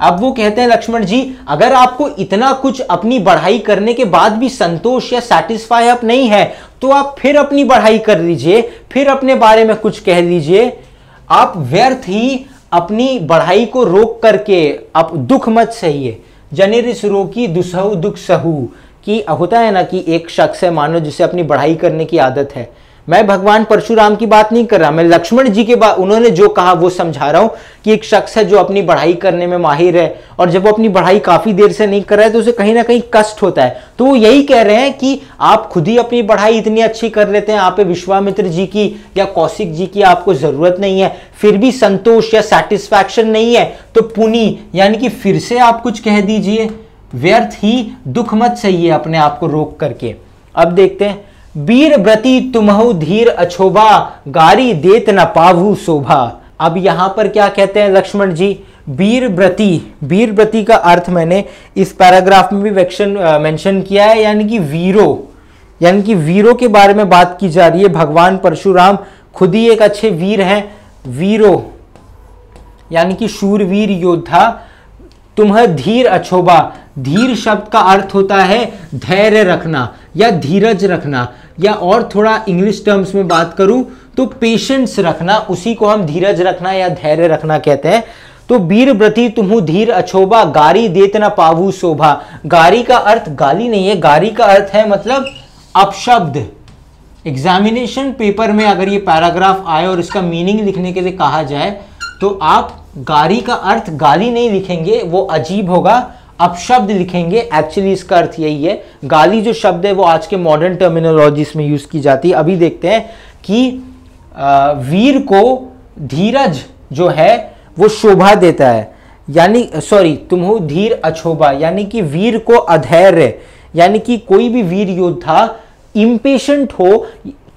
अब वो कहते हैं, लक्ष्मण जी, अगर आपको इतना कुछ अपनी बढ़ाई करने के बाद भी संतोष या सेटिस्फाई अप नहीं है तो आप फिर अपनी बढ़ाई कर लीजिए, फिर अपने बारे में कुछ कह लीजिए। आप व्यर्थ ही अपनी बढ़ाई को रोक करके, आप दुख मत सहिए। जनेर रोकी, दुसहु दुख सहू। कि होता है ना कि एक शख्स है, मानो जिसे अपनी बढ़ाई करने की आदत है। मैं भगवान परशुराम की बात नहीं कर रहा, मैं लक्ष्मण जी के बाद उन्होंने जो कहा वो समझा रहा हूँ कि एक शख्स है जो अपनी बढ़ाई करने में माहिर है और जब वो अपनी बढ़ाई काफ़ी देर से नहीं कर रहा है तो उसे कहीं ना कहीं कष्ट होता है। तो वो यही कह रहे हैं कि आप खुद ही अपनी बढ़ाई इतनी अच्छी कर लेते हैं, आप विश्वामित्र जी की या कौशिक जी की आपको ज़रूरत नहीं है, फिर भी संतोष या सेटिस्फैक्शन नहीं है तो पुनी, यानी कि फिर से आप कुछ कह दीजिए। व्यर्थ ही, दुख मत है अपने आप को रोक करके। अब देखते हैं वीर व्रति तुमहु धीर अछोभा गारी देत न पावु शोभा। अब यहाँ पर क्या कहते हैं लक्ष्मण जी? वीर व्रति। वीर व्रति का अर्थ मैंने इस पैराग्राफ में भी वेक्शन मेंशन किया है, यानी कि वीरो। यानी कि वीरों के बारे में बात की जा रही है। भगवान परशुराम खुद ही एक अच्छे वीर हैं। वीरो। यानी कि शूरवीर योद्धा। तुम्ह धीर अछोबा। धीर शब्द का अर्थ होता है धैर्य रखना या धीरज रखना। या और थोड़ा इंग्लिश टर्म्स में बात करूँ तो पेशेंस रखना, उसी को हम धीरज रखना या धैर्य रखना कहते हैं। तो वीर व्रति तुम्हू धीर अछोबा, गारी देत न पावू शोभा। गारी का अर्थ गाली नहीं है, गारी का अर्थ है मतलब अपशब्द। एग्जामिनेशन पेपर में अगर ये पैराग्राफ आए और इसका मीनिंग लिखने के लिए कहा जाए तो आप गारी का अर्थ गाली नहीं लिखेंगे, वो अजीब होगा। अपशब्द लिखेंगे एक्चुअली इसका अर्थ यही है, गाली जो शब्द है वो आज के मॉडर्न टर्मिनोलॉजीज में यूज़ की जाती है। अभी देखते हैं कि वीर को धीरज जो है वो शोभा देता है। यानी सॉरी तुम हो धीर अछोभा, यानी कि वीर को अधैर्य, यानी कि कोई भी वीर योद्धा इम्पेशेंट हो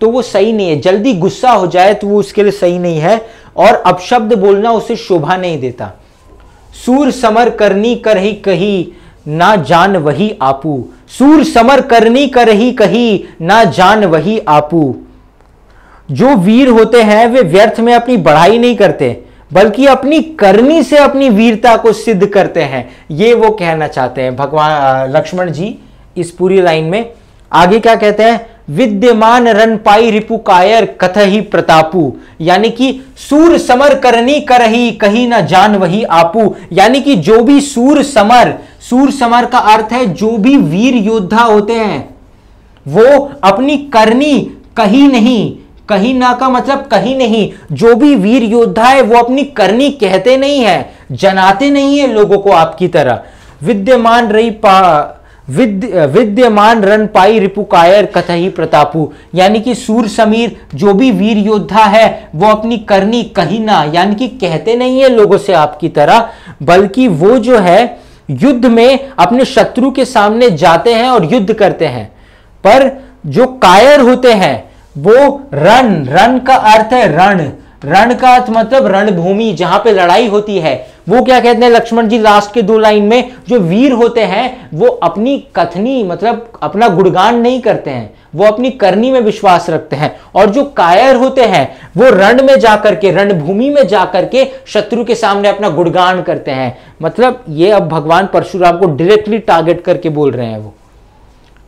तो वो सही नहीं है। जल्दी गुस्सा हो जाए तो वो उसके लिए सही नहीं है और अपशब्द बोलना उसे शोभा नहीं देता। सूर समर करनी कर ही कही, ना जान वही आपू। सूर समर करनी कर ही कही, ना जान वही आपू। जो वीर होते हैं, वे व्यर्थ में अपनी बढ़ाई नहीं करते, बल्कि अपनी करनी से अपनी वीरता को सिद्ध करते हैं। ये वो कहना चाहते हैं। भगवान लक्ष्मण जी, इस पूरी लाइन में आगे क्या कहते हैं? विद्यमान रन पाई रिपु कायर कथ ही प्रतापु। यानी कि सूर समर करनी करही, कहीं ना जान वही आपू। यानी कि जो भी सूर समर सूर समर का अर्थ है जो भी वीर योद्धा होते हैं, वो अपनी करनी कहीं नहीं। कहीं ना का मतलब कहीं नहीं। जो भी वीर योद्धा है, वो अपनी करनी कहते नहीं है, जनाते नहीं है लोगों को आपकी तरह। विद्यमान रही पा विद्य विद्यमान रन पाई रिपु कायर कथही प्रतापु, यानी कि सूर समीर जो भी वीर योद्धा है, वो अपनी करनी कहीं ना, यानी कि कहते नहीं है लोगों से आपकी तरह, बल्कि वो जो है, युद्ध में अपने शत्रु के सामने जाते हैं और युद्ध करते हैं। पर जो कायर होते हैं, वो रण रण का अर्थ है रण। रण का अर्थ मतलब रणभूमि, जहाँ पे लड़ाई होती है। वो क्या कहते हैं, लक्ष्मण जी लास्ट के दो लाइन में जो वीर होते हैं, वो अपनी कथनी मतलब अपना गुणगान नहीं करते हैं, वो अपनी करनी में विश्वास रखते हैं। और जो कायर होते हैं, वो रण में जाकर के, रणभूमि में जाकर के शत्रु के सामने अपना गुणगान करते हैं। मतलब ये अब भगवान परशुराम को डायरेक्टली टारगेट करके बोल रहे हैं वो।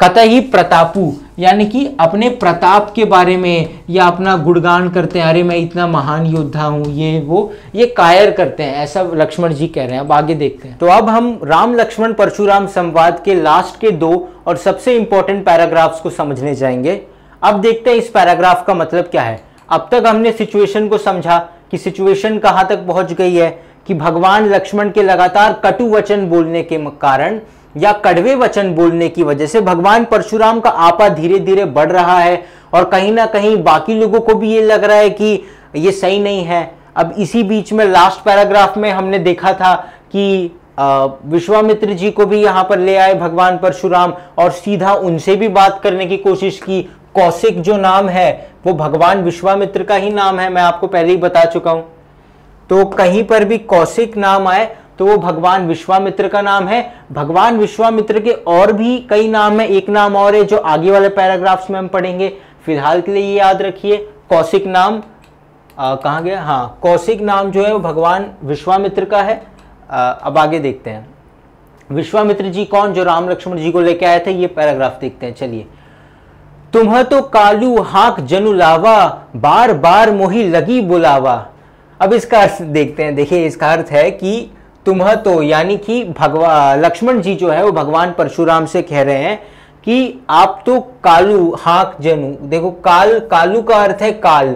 कतई प्रतापू, यानी कि अपने प्रताप के बारे में या अपना गुणगान करते हैं, अरे मैं इतना महान योद्धा हूँ, ये वो, ये कायर करते हैं, ऐसा लक्ष्मण जी कह रहे हैं, अब आगे देखते हैं। तो अब हम राम लक्ष्मण परशुराम संवाद के लास्ट के दो और सबसे इंपॉर्टेंट पैराग्राफ्स को समझने जाएँगे। अब देखते हैं इस पैराग्राफ का मतलब क्या है। अब तक हमने सिचुएशन को समझा कि सिचुएशन कहाँ तक पहुँच गई है, कि भगवान लक्ष्मण के लगातार कटु वचन बोलने के कारण या कड़वे वचन बोलने की वजह से भगवान परशुराम का आपा धीरे धीरे बढ़ रहा है और कहीं ना कहीं बाकी लोगों को भी ये लग रहा है कि ये सही नहीं है। अब इसी बीच में लास्ट पैराग्राफ में हमने देखा था कि विश्वामित्र जी को भी यहाँ पर ले आए भगवान परशुराम और सीधा उनसे भी बात करने की कोशिश की। कौशिक जो नाम है, वो भगवान विश्वामित्र का ही नाम है, मैं आपको पहले ही बता चुका हूँ। तो कहीं पर भी कौशिक नाम आए तो वो भगवान विश्वामित्र का नाम है। भगवान विश्वामित्र के और भी कई नाम है। एक नाम और है जो आगे वाले पैराग्राफ्स में हम पढ़ेंगे। फ़िलहाल के लिए ये याद रखिए कौशिक नाम कहा गया? हाँ कौशिक नाम जो है वो भगवान विश्वामित्र का है। आ, अब आगे देखते हैं। विश्वामित्र जी कौन? जो राम लक्ष्मण जी को लेके आए थे ये पैराग्राफ देखते हैं। चलिए। तुम्ह तो कालू हाक जनु लावा बार बार मोही लगी बुलावा। अब इसका अर्थ देखते हैं। देखिए इसका अर्थ है कि तुम्ह तो यानी कि भगवान लक्ष्मण जी जो है वो भगवान परशुराम से कह रहे हैं कि आप तो कालू, हाक जनु। देखो, काल, कालू का अर्थ है काल।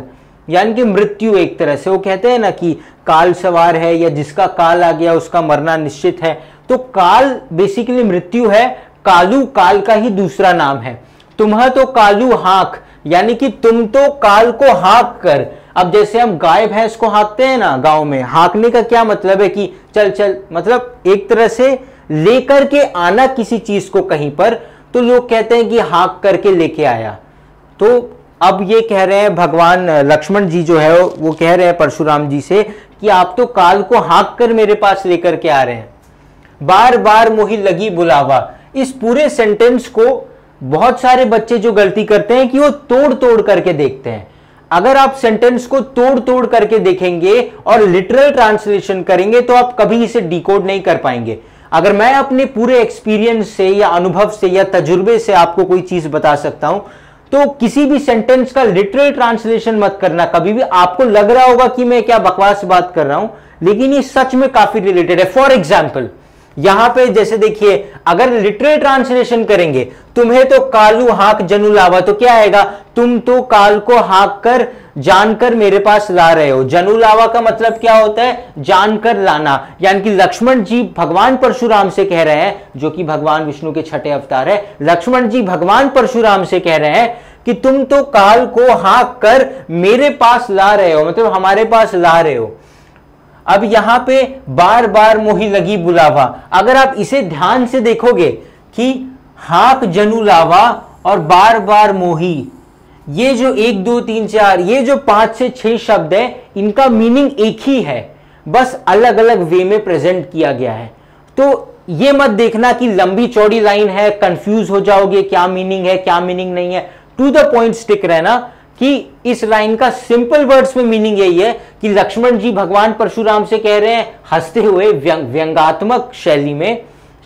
यानी कि मृत्यु एक तरह से। वो कहते हैं ना कि काल सवार है या जिसका काल आ गया उसका मरना निश्चित है। तो काल बेसिकली मृत्यु है, कालू काल का ही दूसरा नाम है। तुम्ह तो कालू हाक, यानी कि तुम तो काल को हाक कर। अब जैसे हम गाय भैंस को हाँकते हैं ना गाँव में। हाँकने का क्या मतलब है कि चल चल मतलब एक तरह से लेकर के आना किसी चीज़ को कहीं पर तो लोग कहते हैं कि हाँक करके लेके आया। तो अब ये कह रहे हैं भगवान लक्ष्मण जी जो है, वो कह रहे हैं परशुराम जी से कि आप तो काल को हाँक कर मेरे पास लेकर के आ रहे हैं। बार बार मोही लगी बुलावा। इस पूरे सेंटेंस को बहुत सारे बच्चे जो गलती करते हैं कि वो तोड़ तोड़ करके देखते हैं। अगर आप सेंटेंस को तोड़ तोड़ करके देखेंगे और लिटरल ट्रांसलेशन करेंगे तो आप कभी इसे डिकोड नहीं कर पाएँगे। अगर मैं अपने पूरे एक्सपीरियंस से या अनुभव से या तजुर्बे से आपको कोई चीज़ बता सकता हूँ तो किसी भी सेंटेंस का लिटरल ट्रांसलेशन मत करना। कभी भी आपको लग रहा होगा कि मैं क्या बकवास बात कर रहा हूँ, लेकिन ये सच में काफ़ी रिलेटेड है। फॉर एग्ज़ाम्पल यहाँ पे जैसे देखिए, अगर लिटरल ट्रांसलेशन करेंगे, तुम्हें तो कालू हाक जनु लावा तो क्या आएगा? तुम तो काल को हाक कर, जानकर मेरे पास ला रहे हो। जनु लावा का मतलब क्या होता है? जानकर लाना। यानी कि लक्ष्मण जी भगवान परशुराम से कह रहे हैं, जो कि भगवान विष्णु के छठे अवतार है। लक्ष्मण जी भगवान परशुराम से कह रहे हैं कि तुम तो काल को हाक कर मेरे पास ला रहे हो मतलब हमारे पास ला रहे हो। अब यहाँ पे बार बार मोही लगी बुलावा। अगर आप इसे ध्यान से देखोगे कि हाप जनु लावा और बार बार मोही, ये जो एक, दो, तीन, चार, ये जो पाँच से छह शब्द है, इनका मीनिंग एक ही है। बस अलग अलग वे में प्रेजेंट किया गया है। तो ये मत देखना कि लंबी चौड़ी लाइन है, कंफ्यूज हो जाओगे, क्या मीनिंग है, क्या मीनिंग नहीं है। टू द पॉइंट स्टिक रहना कि इस लाइन का सिंपल वर्ड्स में मीनिंग यही है कि लक्ष्मण जी भगवान परशुराम से कह रहे हैं हँसते हुए व्यंग, व्यंगात्मक शैली में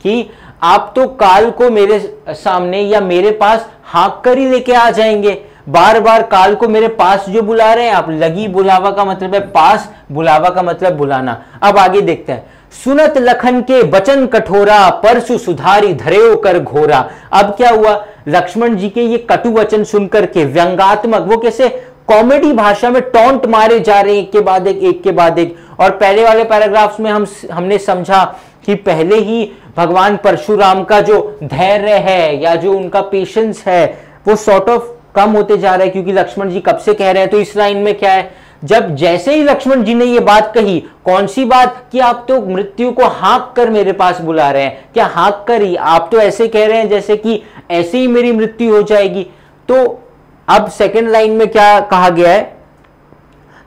कि आप तो काल को मेरे सामने या मेरे पास हाँक कर ही लेके आ जाएँगे। बार बार काल को मेरे पास जो बुला रहे हैं आप लगी बुलावा का मतलब है पास बुलावा का मतलब बुलाना। अब आगे देखते हैं। सुनत लखन के बचन कठोरा परसु सुधारी धरे कर घोरा। अब क्या हुआ? लक्ष्मण जी के ये कटु वचन सुनकर के, व्यंगात्मक, वो कैसे कॉमेडी भाषा में टोंट मारे जा रहे हैं, एक के बाद एक एक के बाद एक। और पहले वाले पैराग्राफ्स में हम हमने समझा कि पहले ही भगवान परशुराम का जो धैर्य है या जो उनका पेशेंस है, वो सॉर्ट ऑफ़ कम होते जा रहा है, क्योंकि लक्ष्मण जी कब से कह रहे हैं तो इस लाइन में क्या है? जब जैसे ही लक्ष्मण जी ने यह बात कही, कौन सी बात? कि आप तो मृत्यु को हाँक कर मेरे पास बुला रहे हैं। क्या हाँक कर ही? आप तो ऐसे कह रहे हैं जैसे कि ऐसे ही मेरी मृत्यु हो जाएगी। तो अब सेकंड लाइन में क्या कहा गया है?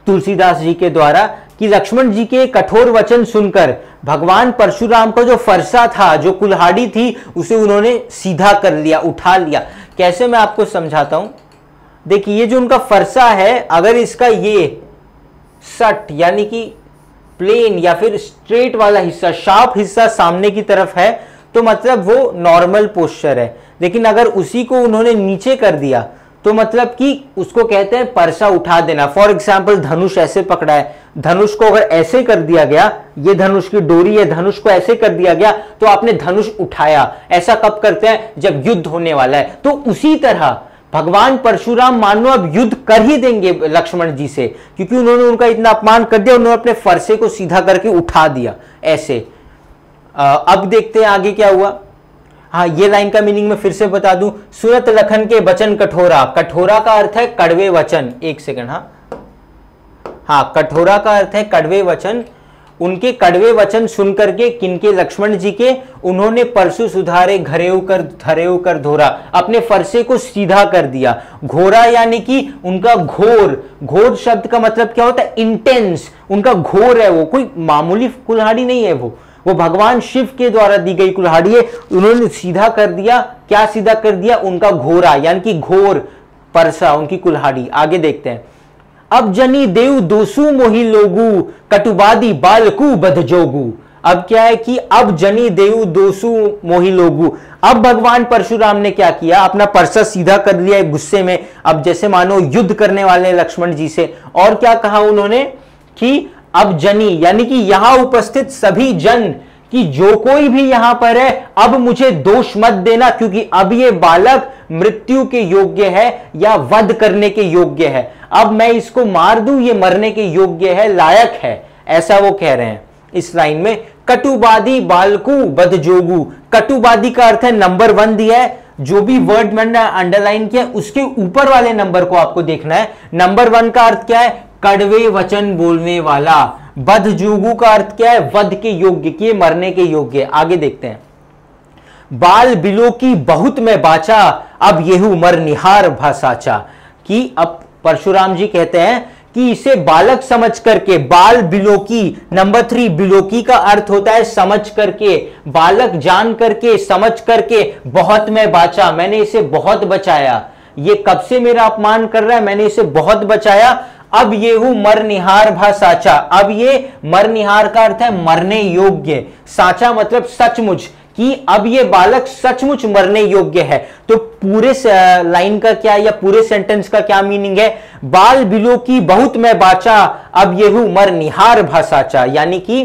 तुलसीदास जी के द्वारा कि लक्ष्मण जी के कठोर वचन सुनकर भगवान परशुराम का जो फरसा था, जो कुल्हाड़ी थी, उसे उन्होंने सीधा कर लिया, उठा लिया। कैसे मैं आपको समझाता हूँ? देखिए, ये जो उनका फरसा है, अगर इसका ये सट, यानी कि प्लेन या फिर स्ट्रेट वाला हिस्सा शार्प हिस्सा सामने की तरफ़ है तो मतलब वो नॉर्मल पोस्चर है। लेकिन अगर उसी को उन्होंने नीचे कर दिया तो मतलब कि उसको कहते हैं परसा उठा देना। फॉर एग्ज़ाम्पल धनुष ऐसे पकड़ा है। धनुष को अगर ऐसे कर दिया गया, ये धनुष की डोरी है, धनुष को ऐसे कर दिया गया तो आपने धनुष उठाया। ऐसा कब करते हैं? जब युद्ध होने वाला है। तो उसी तरह भगवान परशुराम मानो अब युद्ध कर ही देंगे लक्ष्मण जी से, क्योंकि उन्होंने उनका इतना अपमान कर दिया, उन्होंने अपने फरसे को सीधा करके उठा दिया, ऐसे। अब देखते हैं आगे क्या हुआ। हाँ ये लाइन का मीनिंग मैं फिर से बता दूँ। सुरत लखन के वचन कठोरा। कठोरा का अर्थ है कड़वे वचन। एक सेकंड हाँ। हाँ कठोरा का अर्थ है कड़वे वचन। उनके कड़वे वचन सुनकर के, किनके लक्ष्मण जी के, उन्होंने परसु सुधारे, घरे कर धरे कर धोरा, अपने फरसे को सीधा कर दिया। घोरा यानी कि उनका घोर घोर शब्द का मतलब क्या होता है? इंटेंस उनका घोर है वो, कोई मामूली कुल्हाड़ी नहीं है वो। वो भगवान शिव के द्वारा दी गई कुल्हाड़ी है, उन्होंने सीधा कर दिया। क्या सीधा कर दिया? उनका घोरा, यानी कि घोर, परसा, उनकी कुल्हाड़ी। आगे देखते हैं। अब जनी देव दोसु मोही लोगु, कटुबादी बालकु बधजोगु अब क्या है कि अब जनी देव दोसु मोही लोगु। अब भगवान परशुराम ने क्या किया? अपना परसा सीधा कर लिया गुस्से में। अब जैसे मानो युद्ध करने वाले लक्ष्मण जी से। और क्या कहा उन्होंने? कि अब जनी, यानी कि यहाँ उपस्थित सभी जन, कि जो कोई भी यहाँ पर है, अब मुझे दोष मत देना, क्योंकि अब ये बालक मृत्यु के योग्य है या वध करने के योग्य है। अब मैं इसको मार दूँ, ये मरने के योग्य है, लायक है, ऐसा वो कह रहे हैं। इस लाइन में, कटुबादी बालकू बदजोगु। कटुबादी का अर्थ है नंबर वन दिया है, जो भी वर्ड मैंने अंडरलाइन किया, उसके ऊपर वाले नंबर को आपको देखना है। नंबर वन का अर्थ क्या है? कड़वे वचन बोलने वाला। बदजोगु का अर्थ क्या है? वध के योग्य के मरने के योग्य। आगे देखते हैं। बाल बिलो की बहुत में बाचा, अब येहू मर निहार भाषाचा कि अब परशुराम जी कहते हैं कि इसे बालक समझ करके, बाल बिलोकी नंबर थ्री बिलोकी का अर्थ होता है समझ करके, बालक जान करके, समझ करके, बहुत मैं बाचा, मैंने इसे बहुत बचाया। ये कब से मेरा अपमान कर रहा है? मैंने इसे बहुत बचाया। अब ये हूँ मर निहार भा साचा। अब ये मर निहार का अर्थ है मरने योग्य। साचा मतलब सचमुच। कि अब ये बालक सचमुच मरने योग्य है। तो पूरे लाइन का क्या या पूरे सेंटेंस का क्या मीनिंग है? बाल बिलो की बहुत मैं बाचा, अब ये हूँ मर निहार भाषाचा यानी कि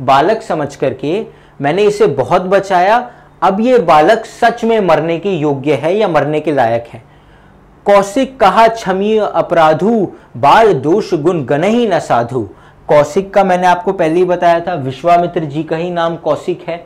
बालक समझ करके मैंने इसे बहुत बचाया, अब ये बालक सच में मरने के योग्य है या मरने के लायक है? कौशिक कहा, छमी अपराधु, बाल दोष गुण गण ही न साधु। कौशिक का मैंने आपको पहले ही बताया था, विश्वामित्र जी का ही नाम कौशिक है।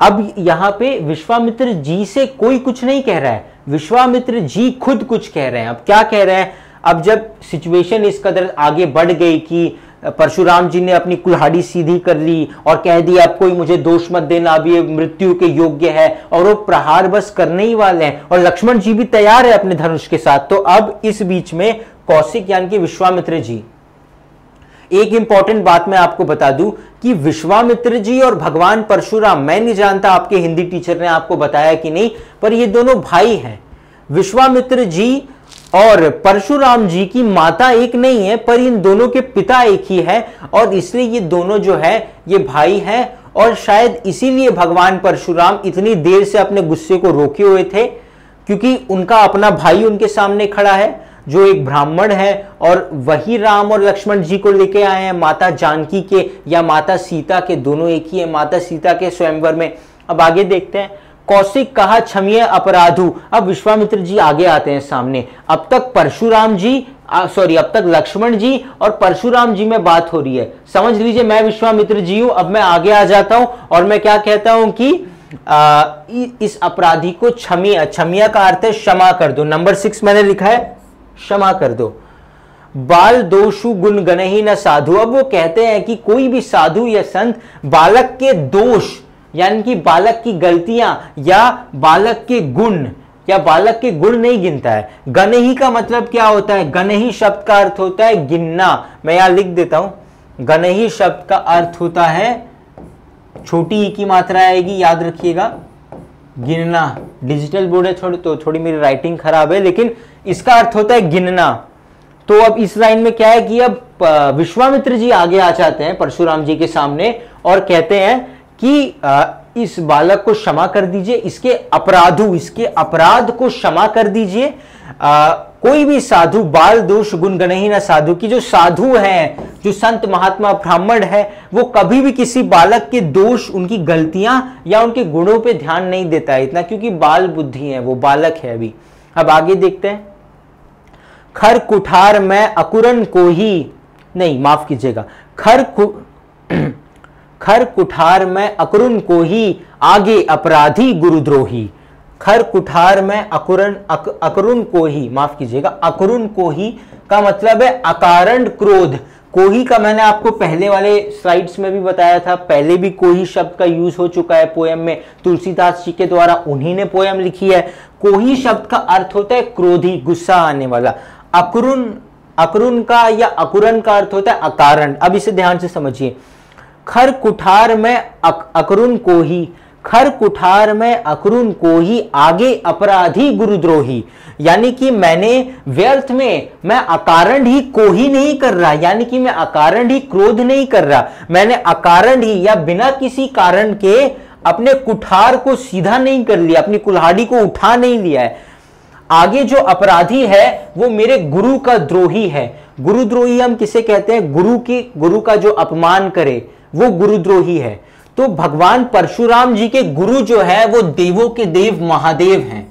अब यहाँ पे विश्वामित्र जी से कोई कुछ नहीं कह रहा है। विश्वामित्र जी खुद कुछ कह रहे हैं। अब क्या कह रहे हैं? अब जब सिचुएशन इस कदर आगे बढ़ गई कि परशुराम जी ने अपनी कुल्हाड़ी सीधी कर ली और कह दिया अब कोई मुझे दोष मत देना, अब ये मृत्यु के योग्य है और वो प्रहार बस करने ही वाले हैं और लक्ष्मण जी भी तैयार है अपने धनुष के साथ। तो अब इस बीच में कौशिक यानी कि विश्वामित्र जी एक इंपॉर्टेंट बात मैं आपको बता दूँ कि विश्वामित्र जी और भगवान परशुराम, मैं नहीं जानता आपके हिंदी टीचर ने आपको बताया कि नहीं, पर ये दोनों भाई हैं। विश्वामित्र जी और परशुराम जी की माता एक नहीं है, पर इन दोनों के पिता एक ही है और इसलिए ये दोनों जो है, ये भाई हैं और शायद इसीलिए भगवान परशुराम इतनी देर से अपने गुस्से को रोके हुए थे, क्योंकि उनका अपना भाई उनके सामने खड़ा है। जो एक ब्राह्मण है और वही राम और लक्ष्मण जी को लेके आए हैं माता जानकी के या माता सीता के दोनों एक ही है माता सीता के स्वयंवर में। अब आगे देखते हैं कौशिक कहा क्षमीय अपराधु। अब विश्वामित्र जी आगे आते हैं सामने। अब तक परशुराम जी सॉरी अब तक लक्ष्मण जी और परशुराम जी में बात हो रही है। समझ लीजिए मैं विश्वामित्र जी हूँ अब मैं आगे आ जाता हूँ और मैं क्या कहता हूँ कि आ, इस अपराधी को क्षमिया क्षमिया का अर्थ है क्षमा कर दो। नंबर सिक्स मैंने लिखा है। क्षमा कर दो। बाल दोषु गुण गण ही न साधु। अब वो कहते हैं कि कोई भी साधु या संत बालक के दोष, यानी कि बालक की गलतियाँ या बालक के गुण, या बालक के गुण नहीं गिनता है। गण ही का मतलब क्या होता है? गण ही शब्द का अर्थ होता है गिनना। मैं यहाँ लिख देता हूँ। गण ही शब्द का अर्थ होता है, छोटी ई की मात्रा आएगी, याद रखिएगा। गिनना। डिजिटल बोर्ड है छोड़ तो थोड़ी मेरी राइटिंग खराब है, लेकिन इसका अर्थ होता है गिनना। तो अब इस लाइन में क्या है कि अब विश्वामित्र जी आगे आ जाते हैं, परशुराम जी के सामने, और कहते हैं कि इस बालक को क्षमा कर दीजिए, इसके अपराधु, इसके अपराध को क्षमा कर दीजिए। कोई भी साधु, बाल दोष, गुण गणही न साधु की जो साधु है, जो संत महात्मा ब्राह्मण है, वो कभी भी किसी बालक के दोष, उनकी गलतियाँ या उनके गुणों पे ध्यान नहीं देता है इतना, क्योंकि बाल बुद्धि है, वो बालक है अभी। अब आगे देखते हैं। खर कुठार में अकुरन को ही, नहीं, माफ़ कीजिएगा। खर खर कुठार में अकरुण को ही, आगे अपराधी गुरुद्रोही। खर कुठार में अकुरन अक, अकरुण को ही माफ़ कीजिएगा अकरुण को ही का मतलब है अकारण क्रोध। कोही का मैंने आपको पहले वाले स्लाइड्स में भी बताया था पहले भी कोही शब्द का यूज़ हो चुका है पोयम में। तुलसीदास जी के द्वारा उन्हीं ने पोयम लिखी है। कोही शब्द का अर्थ होता है क्रोधी गुस्सा आने वाला। अकुरुन अकुरुन का या अकुरन का अर्थ होता है अकारण। अब इसे ध्यान से समझिए। खर कुठार में अक, को ही खर कुठार में अकरुण को ही आगे अपराधी गुरुद्रोही। यानी कि मैंने व्यर्थ में, मैं अकारण ही को ही नहीं कर रहा, यानी कि मैं अकारण ही क्रोध नहीं कर रहा। मैंने अकारण ही या बिना किसी कारण के अपने कुठार को सीधा नहीं कर लिया, अपनी कुल्हाड़ी को उठा नहीं लिया है। आगे जो अपराधी है, वो मेरे गुरु का द्रोही है। गुरुद्रोही हम किसे कहते हैं? गुरु की, गुरु का जो अपमान करे, वो गुरुद्रोही है। तो भगवान परशुराम जी के गुरु जो है, वो देवों के देव महादेव हैं।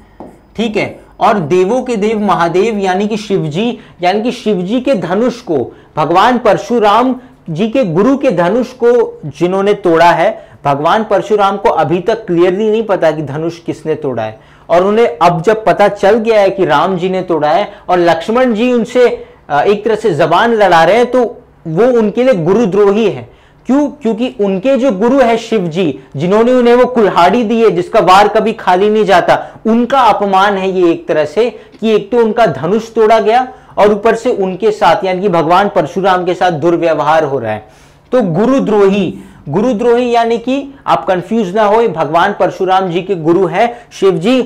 ठीक है? और देवों के देव महादेव, यानी कि शिवजी, यानी कि शिवजी के धनुष को, भगवान परशुराम जी के गुरु के धनुष को जिन्होंने तोड़ा है, भगवान परशुराम को अभी तक क्लियरली नहीं पता कि धनुष किसने तोड़ा है। और उन्हें अब जब पता चल गया है कि राम जी ने तोड़ा है, और लक्ष्मण जी उनसे एक तरह से जबान लड़ा रहे हैं तो वो उनके लिए गुरुद्रोही है। क्यों? क्योंकि उनके जो गुरु है शिव जी, जिन्होंने उन्हें वो कुल्हाड़ी दी है, जिसका वार कभी खाली नहीं जाता, उनका अपमान है ये एक तरह से कि एक तो उनका धनुष तोड़ा गया और ऊपर से उनके साथ, यानी कि भगवान परशुराम के साथ दुर्व्यवहार हो रहा है। तो गुरुद्रोही गुरुद्रोही यानी कि आप कंफ्यूज ना हो भगवान परशुराम जी के गुरु है शिव जी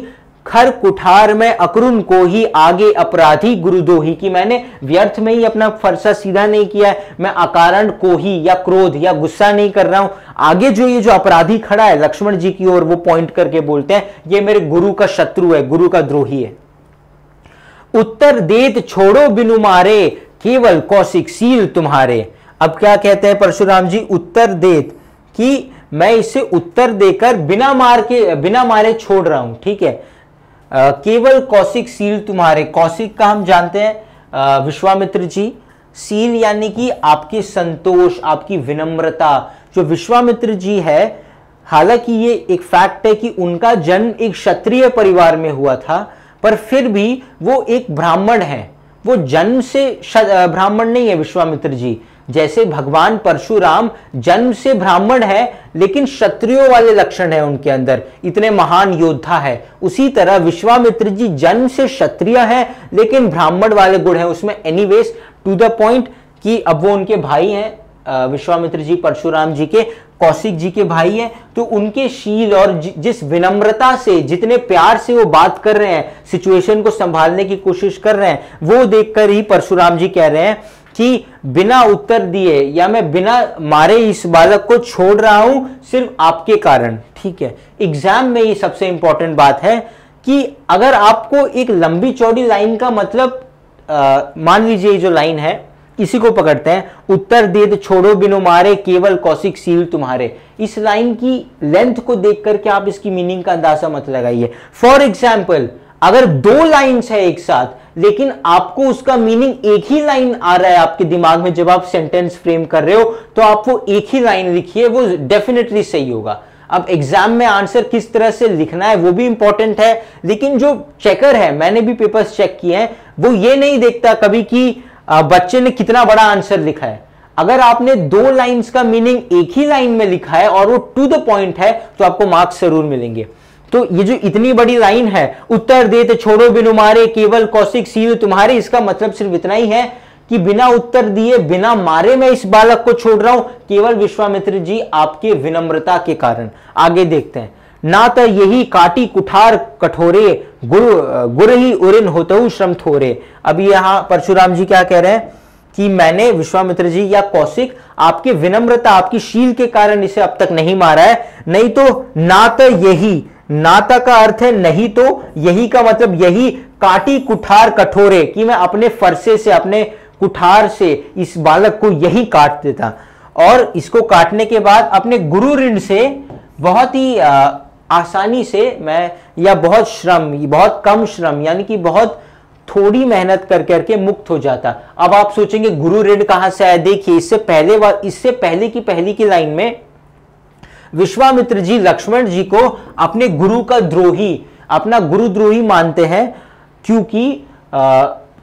खर कुठार में अक्रुन को ही आगे अपराधी गुरुदोही की मैंने व्यर्थ में ही अपना फरसा सीधा नहीं किया है। मैं अकारण को ही या क्रोध या गुस्सा नहीं कर रहा हूँ। आगे जो ये जो अपराधी खड़ा है लक्ष्मण जी की ओर वो पॉइंट करके बोलते हैं, ये मेरे गुरु का शत्रु है, गुरु का द्रोही है। उत्तर देत छोड़ो बिनु मारे, केवल कौशिक सील तुम्हारे। अब क्या कहते हैं परशुराम जी, उत्तर देत कि मैं इसे उत्तर देकर बिना मार के, बिना मारे छोड़ रहा हूँ, ठीक है? केवल कौशिक सील तुम्हारे, कौशिक का हम जानते हैं विश्वामित्र जी। सील यानी कि आपके संतोष, आपकी विनम्रता। जो विश्वामित्र जी है, हालाँकि ये एक फैक्ट है कि उनका जन्म एक क्षत्रिय परिवार में हुआ था, पर फिर भी वो एक ब्राह्मण है। वो जन्म से ब्राह्मण नहीं है विश्वामित्र जी। जैसे भगवान परशुराम जन्म से ब्राह्मण है, लेकिन क्षत्रियो वाले लक्षण है उनके अंदर। इतने महान योद्धा है। उसी तरह विश्वामित्र जी जन्म से क्षत्रिय है, लेकिन ब्राह्मण वाले गुण है उसमें। एनीवेज टू द पॉइंट कि अब वो उनके भाई हैं विश्वामित्र जी, परशुराम जी के, कौशिक जी के भाई हैं। तो उनके शील और जिस विनम्रता से, जितने प्यार से वो बात कर रहे हैं सिचुएशन को संभालने की कोशिश कर रहे हैं, वो देखकर ही परशुराम जी कह रहे हैं कि बिना उत्तर दिए या मैं बिना मारे इस बालक को छोड़ रहा हूँ, सिर्फ़ आपके कारण, ठीक है? एग्ज़ाम में ये सबसे इंपॉर्टेंट बात है कि अगर आपको एक लंबी चौड़ी लाइन का मतलब मान लीजिए जो लाइन है, इसी को पकड़ते हैं, उत्तर दे तो छोड़ो बिनो मारे, केवल कौशिक सील तुम्हारे। इस लाइन की लेंथ को देख करके आप इसकी मीनिंग का अंदाज़ा मत लगाइए। फॉर एग्ज़ाम्पल अगर दो लाइन्स है एक साथ, लेकिन आपको उसका मीनिंग एक ही लाइन आ रहा है आपके दिमाग में, जब आप सेंटेंस फ्रेम कर रहे हो तो आप वो एक ही लाइन लिखिए, वो डेफिनेटली सही होगा। अब एग्ज़ाम में आंसर किस तरह से लिखना है, वो भी इंपॉर्टेंट है, लेकिन जो चेकर है, मैंने भी पेपर्स चेक किए हैं, वो ये नहीं देखता कभी कि बच्चे ने कितना बड़ा आंसर लिखा है। अगर आपने दो लाइंस का मीनिंग एक ही लाइन में लिखा है और वो टू द पॉइंट है तो आपको मार्क्स ज़रूर मिलेंगे। तो ये जो इतनी बड़ी लाइन है, उत्तर देते छोड़ो बिनु मारे, केवल कौशिक सील तुम्हारे, इसका मतलब सिर्फ़ इतना ही है कि बिना उत्तर दिए, बिना मारे मैं इस बालक को छोड़ रहा हूँ, केवल विश्वामित्र जी आपके विनम्रता के कारण। आगे देखते हैं। ना तो यही काटी कुठार कठोरे, गुरु गुर ही उरिन होते श्रम थोरे। अभी यहाँ परशुराम जी क्या कह रहे हैं? कि मैंने विश्वामित्र जी या कौशिक आपकी विनम्रता, आपकी शील के कारण इसे अब तक नहीं मारा है। नहीं तो ना तो यही नाता का अर्थ है नहीं तो यही का मतलब यही काटी कुठार कठोरे कि मैं अपने फरसे से, अपने कुठार से इस बालक को यही काट देता। और इसको काटने के बाद अपने गुरु ऋण से बहुत ही आसानी से मैं, या बहुत श्रम, बहुत कम श्रम, यानी कि बहुत थोड़ी मेहनत कर, करके मुक्त हो जाता। अब आप सोचेंगे, गुरु ऋण कहाँ से आया? देखिए, इससे पहले इससे पहले की पहली की लाइन में विश्वामित्र जी लक्ष्मण जी को अपने गुरु का द्रोही, अपना गुरुद्रोही मानते हैं, क्योंकि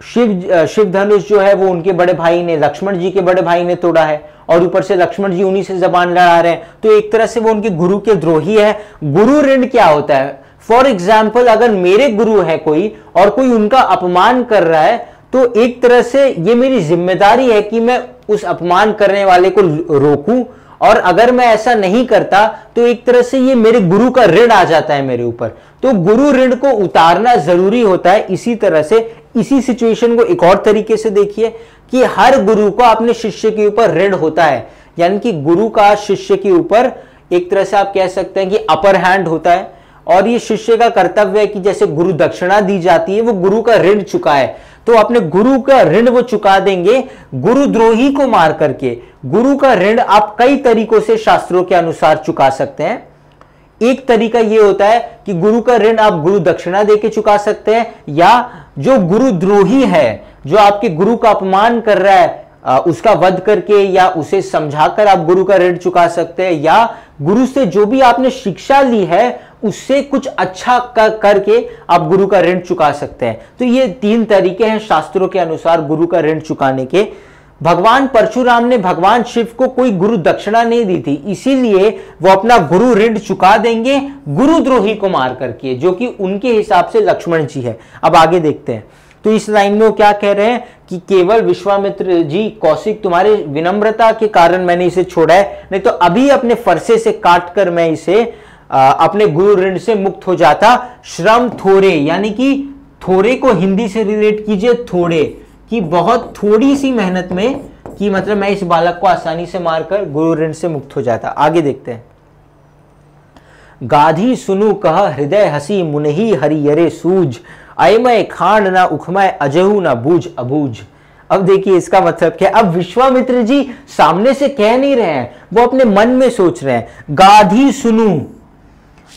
शिव शिव धनुष जो है वो उनके बड़े भाई ने, लक्ष्मण जी के बड़े भाई ने तोड़ा है और ऊपर से लक्ष्मण जी उन्हीं से जबान लड़ा रहे हैं। तो एक तरह से वो उनके गुरु के द्रोही है। गुरु ऋण क्या होता है? फॉर एग्ज़ाम्पल अगर मेरे गुरु है कोई और कोई उनका अपमान कर रहा है तो एक तरह से ये मेरी ज़िम्मेदारी है कि मैं उस अपमान करने वाले को रोकूं और अगर मैं ऐसा नहीं करता तो एक तरह से ये मेरे गुरु का ऋण आ जाता है मेरे ऊपर। तो गुरु ऋण को उतारना ज़रूरी होता है। इसी तरह से, इसी सिचुएशन को एक और तरीके से देखिए कि हर गुरु को अपने शिष्य के ऊपर ऋण होता है। यानी कि गुरु का शिष्य के ऊपर एक तरह से आप कह सकते हैं कि अपर हैंड होता है। और ये शिष्य का कर्तव्य है कि जैसे गुरु दक्षिणा दी जाती है, वो गुरु का ऋण चुकाए। तो अपने गुरु का ऋण वो चुका देंगे गुरुद्रोही को मार करके। गुरु का ऋण आप कई तरीकों से शास्त्रों के अनुसार चुका सकते हैं। एक तरीका यह होता है कि गुरु का ऋण आप गुरु दक्षिणा देके चुका सकते हैं, या जो गुरुद्रोही है, जो आपके गुरु का अपमान कर रहा है उसका वध करके या उसे समझाकर आप गुरु का ऋण चुका सकते हैं, या गुरु से जो भी आपने शिक्षा ली है उससे कुछ अच्छा कर, करके आप गुरु का ऋण चुका सकते हैं। तो ये तीन तरीके हैं शास्त्रों के अनुसार गुरु का ऋण चुकाने के। भगवान परशुराम ने भगवान शिव को कोई गुरु दक्षिणा नहीं दी थी इसीलिए वो अपना गुरु ऋण चुका देंगे गुरुद्रोही को मार करके जो कि उनके हिसाब से लक्ष्मण जी है। अब आगे देखते हैं। तो इस लाइन में वो क्या कह रहे हैं कि केवल विश्वामित्र जी कौशिक तुम्हारे विनम्रता के कारण मैंने इसे छोड़ा है नहीं तो अभी अपने फरसे से काट कर मैं इसे अपने गुरु ऋण से मुक्त हो जाता। श्रम थोड़े, यानी कि थोड़े को हिंदी से रिलेट कीजिए, थोड़े, कि बहुत थोड़ी सी मेहनत में, कि मतलब मैं इस बालक को आसानी से मारकर गुरु ऋण से मुक्त हो जाता। आगे देखते हैं। गाधी सुनु कह, हृदय हसी मुनही हरियरे सूज अयमय खांड ना उखमय, अजहू ना बूझ अबूझ। अब देखिए इसका मतलब क्या अब विश्वामित्र जी सामने से कह नहीं रहे हैं, वो अपने मन में सोच रहे हैं। गाधी सुनू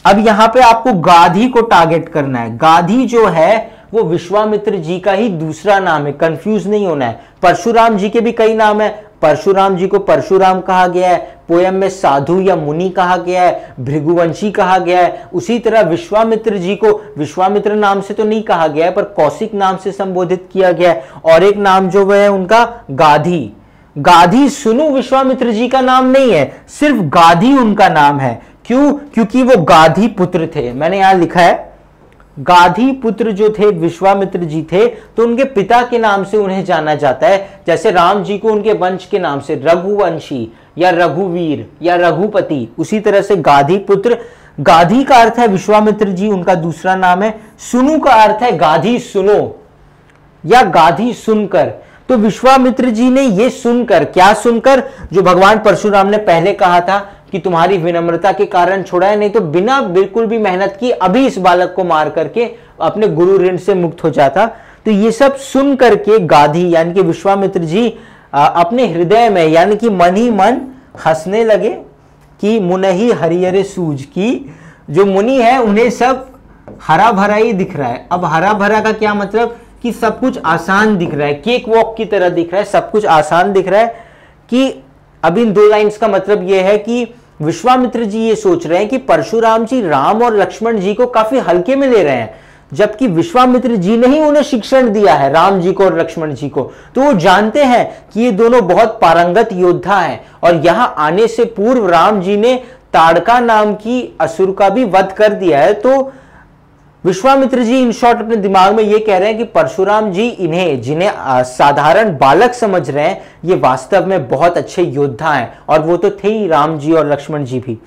अब यहाँ पे आपको गाधी को टारगेट करना है। गाधी जो है, वो विश्वामित्र जी का ही दूसरा नाम है। कंफ्यूज नहीं होना है। परशुराम जी के भी कई नाम है। परशुराम जी को परशुराम कहा गया है। पोयम में साधु या मुनि कहा गया है। भृगुवंशी कहा गया है। उसी तरह विश्वामित्र जी को विश्वामित्र नाम से तो नहीं कहा गया है, पर कौशिक नाम से संबोधित किया गया है। और एक नाम जो वह है, उनका गाधी। गाधी सुनु विश्वामित्र जी का नाम नहीं है। सिर्फ़ गाधी उनका नाम है। क्यों? क्योंकि वो गाधी पुत्र थे। मैंने यहाँ लिखा है, गाधी पुत्र जो थे, विश्वामित्र जी थे तो उनके पिता के नाम से उन्हें जाना जाता है। जैसे राम जी को उनके वंश के नाम से रघुवंशी या रघुवीर या रघुपति, उसी तरह से गाधी पुत्र। गाधी का अर्थ है विश्वामित्र जी, उनका दूसरा नाम है। सुनु का अर्थ है गाधी सुनो या गाधी सुनकर। तो विश्वामित्र जी ने यह सुनकर, क्या सुनकर? जो भगवान परशुराम ने पहले कहा था कि तुम्हारी विनम्रता के कारण छोड़ा है, नहीं तो बिना बिल्कुल भी मेहनत की अभी इस बालक को मार करके अपने गुरु ऋण से मुक्त हो जाता। तो ये सब सुन करके गाधी, यानी कि विश्वामित्र जी अपने हृदय में, यानी कि मन ही मन हंसने लगे कि मुनही हरियर सूज की, जो मुनि है, उन्हें सब हरा भरा ही दिख रहा है। अब हरा भरा का क्या मतलब? कि सब कुछ आसान दिख रहा है। केक वॉक की तरह दिख रहा है, सब कुछ आसान दिख रहा है कि अब इन दो लाइंस का मतलब यह है कि विश्वामित्र जी ये सोच रहे हैं कि परशुराम जी राम और लक्ष्मण जी को काफ़ी हल्के में ले रहे हैं, जबकि विश्वामित्र जी ने ही उन्हें शिक्षण दिया है, राम जी को और लक्ष्मण जी को। तो वो जानते हैं कि ये दोनों बहुत पारंगत योद्धा हैं, और यहाँ आने से पूर्व राम जी ने ताड़का नाम की असुर का भी वध कर दिया है। तो विश्वामित्र जी, इन शॉर्ट अपने दिमाग में ये कह रहे हैं कि परशुराम जी इन्हें, जिन्हें साधारण बालक समझ रहे हैं, ये वास्तव में बहुत अच्छे योद्धा हैं, और वो तो थे ही राम जी और लक्ष्मण जी भी।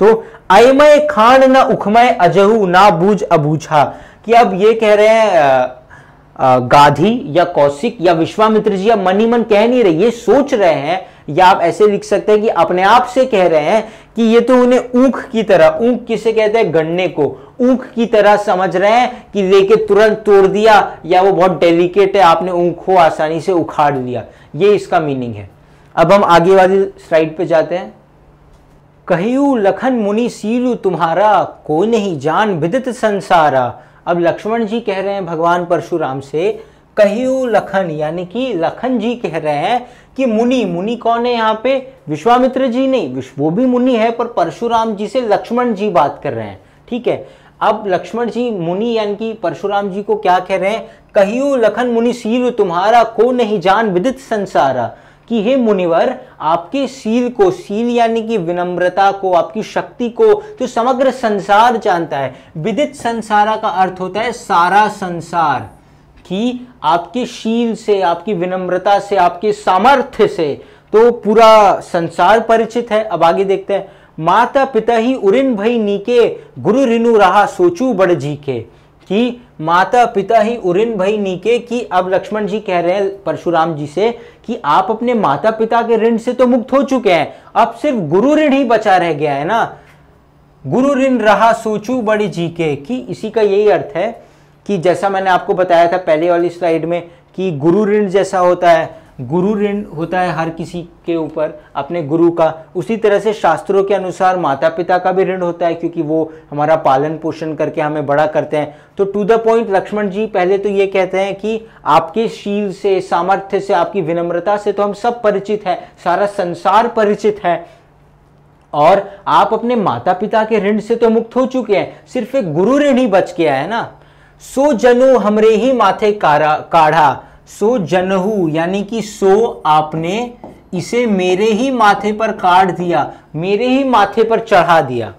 तो अयमय खान न उखमय अजहू, ना बूझ अबूझा। कि अब ये कह रहे हैं गाधी या कौशिक या विश्वामित्र जी या मनी मन कह नहीं रहे, ये सोच रहे हैं या आप ऐसे लिख सकते हैं कि अपने आप से कह रहे हैं कि ये तो उन्हें ऊख की तरह, ऊख किसे कहते हैं? गन्ने को। ऊख की तरह समझ रहे हैं कि लेके तुरंत तोड़ दिया या वो बहुत डेलिकेट है, आपने ऊख को आसानी से उखाड़ लिया। ये इसका मीनिंग है। अब हम आगे वाली स्लाइड पे जाते हैं। कहयू लखन मुनि सीलू तुम्हारा, कोई नहीं जान विदित संसारा। अब लक्ष्मण जी कह रहे हैं भगवान परशुराम से, कहियो लखन, यानी कि लखन जी कह रहे हैं कि मुनि मुनि कौन है यहाँ पे? विश्वामित्र जी नहीं वो भी मुनि है, पर परशुराम जी से लक्ष्मण जी बात कर रहे हैं, ठीक है? अब लक्ष्मण जी, मुनि यानी कि परशुराम जी को क्या कह रहे हैं? कहियो लखन मुनि सील तुम्हारा, को नहीं जान विदित संसारा। कि हे मुनिवर, आपके सील को, सील यानी कि विनम्रता को, आपकी शक्ति को तो समग्र संसार जानता है। विदित संसारा का अर्थ होता है सारा संसार। कि, आपके शील से, आपकी विनम्रता से, आपके सामर्थ्य से तो पूरा संसार परिचित है। अब आगे देखते हैं। माता पिता ही उरिन भई नीके, गुरु रिनु रहा सोचू बड़ जी के कि माता पिता ही उरिन भई नीके कि अब लक्ष्मण जी कह रहे हैं परशुराम जी से कि आप अपने माता पिता के ऋण से तो मुक्त हो चुके हैं। अब सिर्फ़ गुरु ऋण ही बचा रह गया है ना। गुरु ऋण रहा सोचू बड़ी जी के कि इसी का यही अर्थ है कि जैसा मैंने आपको बताया था पहले वाली स्लाइड में कि गुरु ऋण जैसा होता है, गुरु ऋण होता है हर किसी के ऊपर, अपने गुरु का। उसी तरह से शास्त्रों के अनुसार माता पिता का भी ऋण होता है क्योंकि वो हमारा पालन पोषण करके हमें बड़ा करते हैं। तो to the point Lakshman ji पहले तो ये कहते हैं कि आपके शील से, सामर्थ्य से, आपकी विनम्रता से तो हम सब परिचित है, सारा संसार परिचित है। और आप अपने माता पिता के ऋण से तो मुक्त हो चुके हैं, सिर्फ़ एक गुरु ऋण ही बच गया है ना? सो जनु हमरे ही माथे काढ़ा। सो जनहु, यानी कि सो आपने इसे मेरे ही माथे पर काट दिया, मेरे ही माथे पर चढ़ा दिया।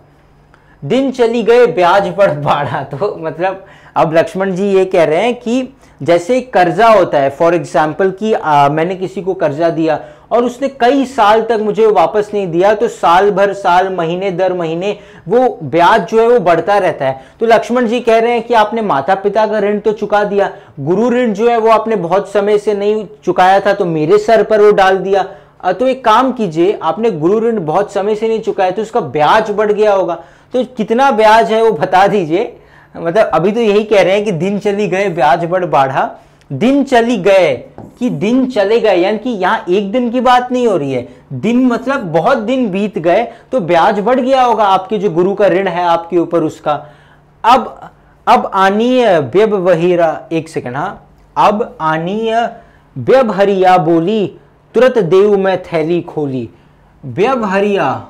दिन चली गए, ब्याज पर बाढ़ा। तो मतलब अब लक्ष्मण जी ये कह रहे हैं कि जैसे कर्जा होता है फॉर एग्ज़ाम्पल कि आ, मैंने किसी को कर्जा दिया और उसने कई साल तक मुझे वापस नहीं दिया तो साल भर साल महीने दर महीने वो ब्याज जो है वो बढ़ता रहता है। तो लक्ष्मण जी कह रहे हैं कि आपने माता पिता का ऋण तो चुका दिया गुरु ऋण जो है वो आपने बहुत समय से नहीं चुकाया था तो मेरे सर पर वो डाल दिया। तो एक काम कीजिए आपने गुरु ऋण बहुत समय से नहीं चुकाया तो उसका ब्याज बढ़ गया होगा। तो कितना ब्याज है वो बता दीजिए। मतलब अभी तो यही कह रहे हैं कि दिन चली गए, ब्याज बढ़ बाढ़ा। दिन चली गए कि दिन चले गए, यानी कि यहाँ एक दिन की बात नहीं हो रही है। दिन मतलब बहुत दिन बीत गए तो ब्याज बढ़ गया होगा। आपके जो गुरु का ऋण है आपके ऊपर उसका। अब अब आनीय व्यवहिरा, एक सेकेंड हाँ। अब आनीय व्यवहरिया बोली, तुरंत देव में थैली खोली। व्यवहरिया,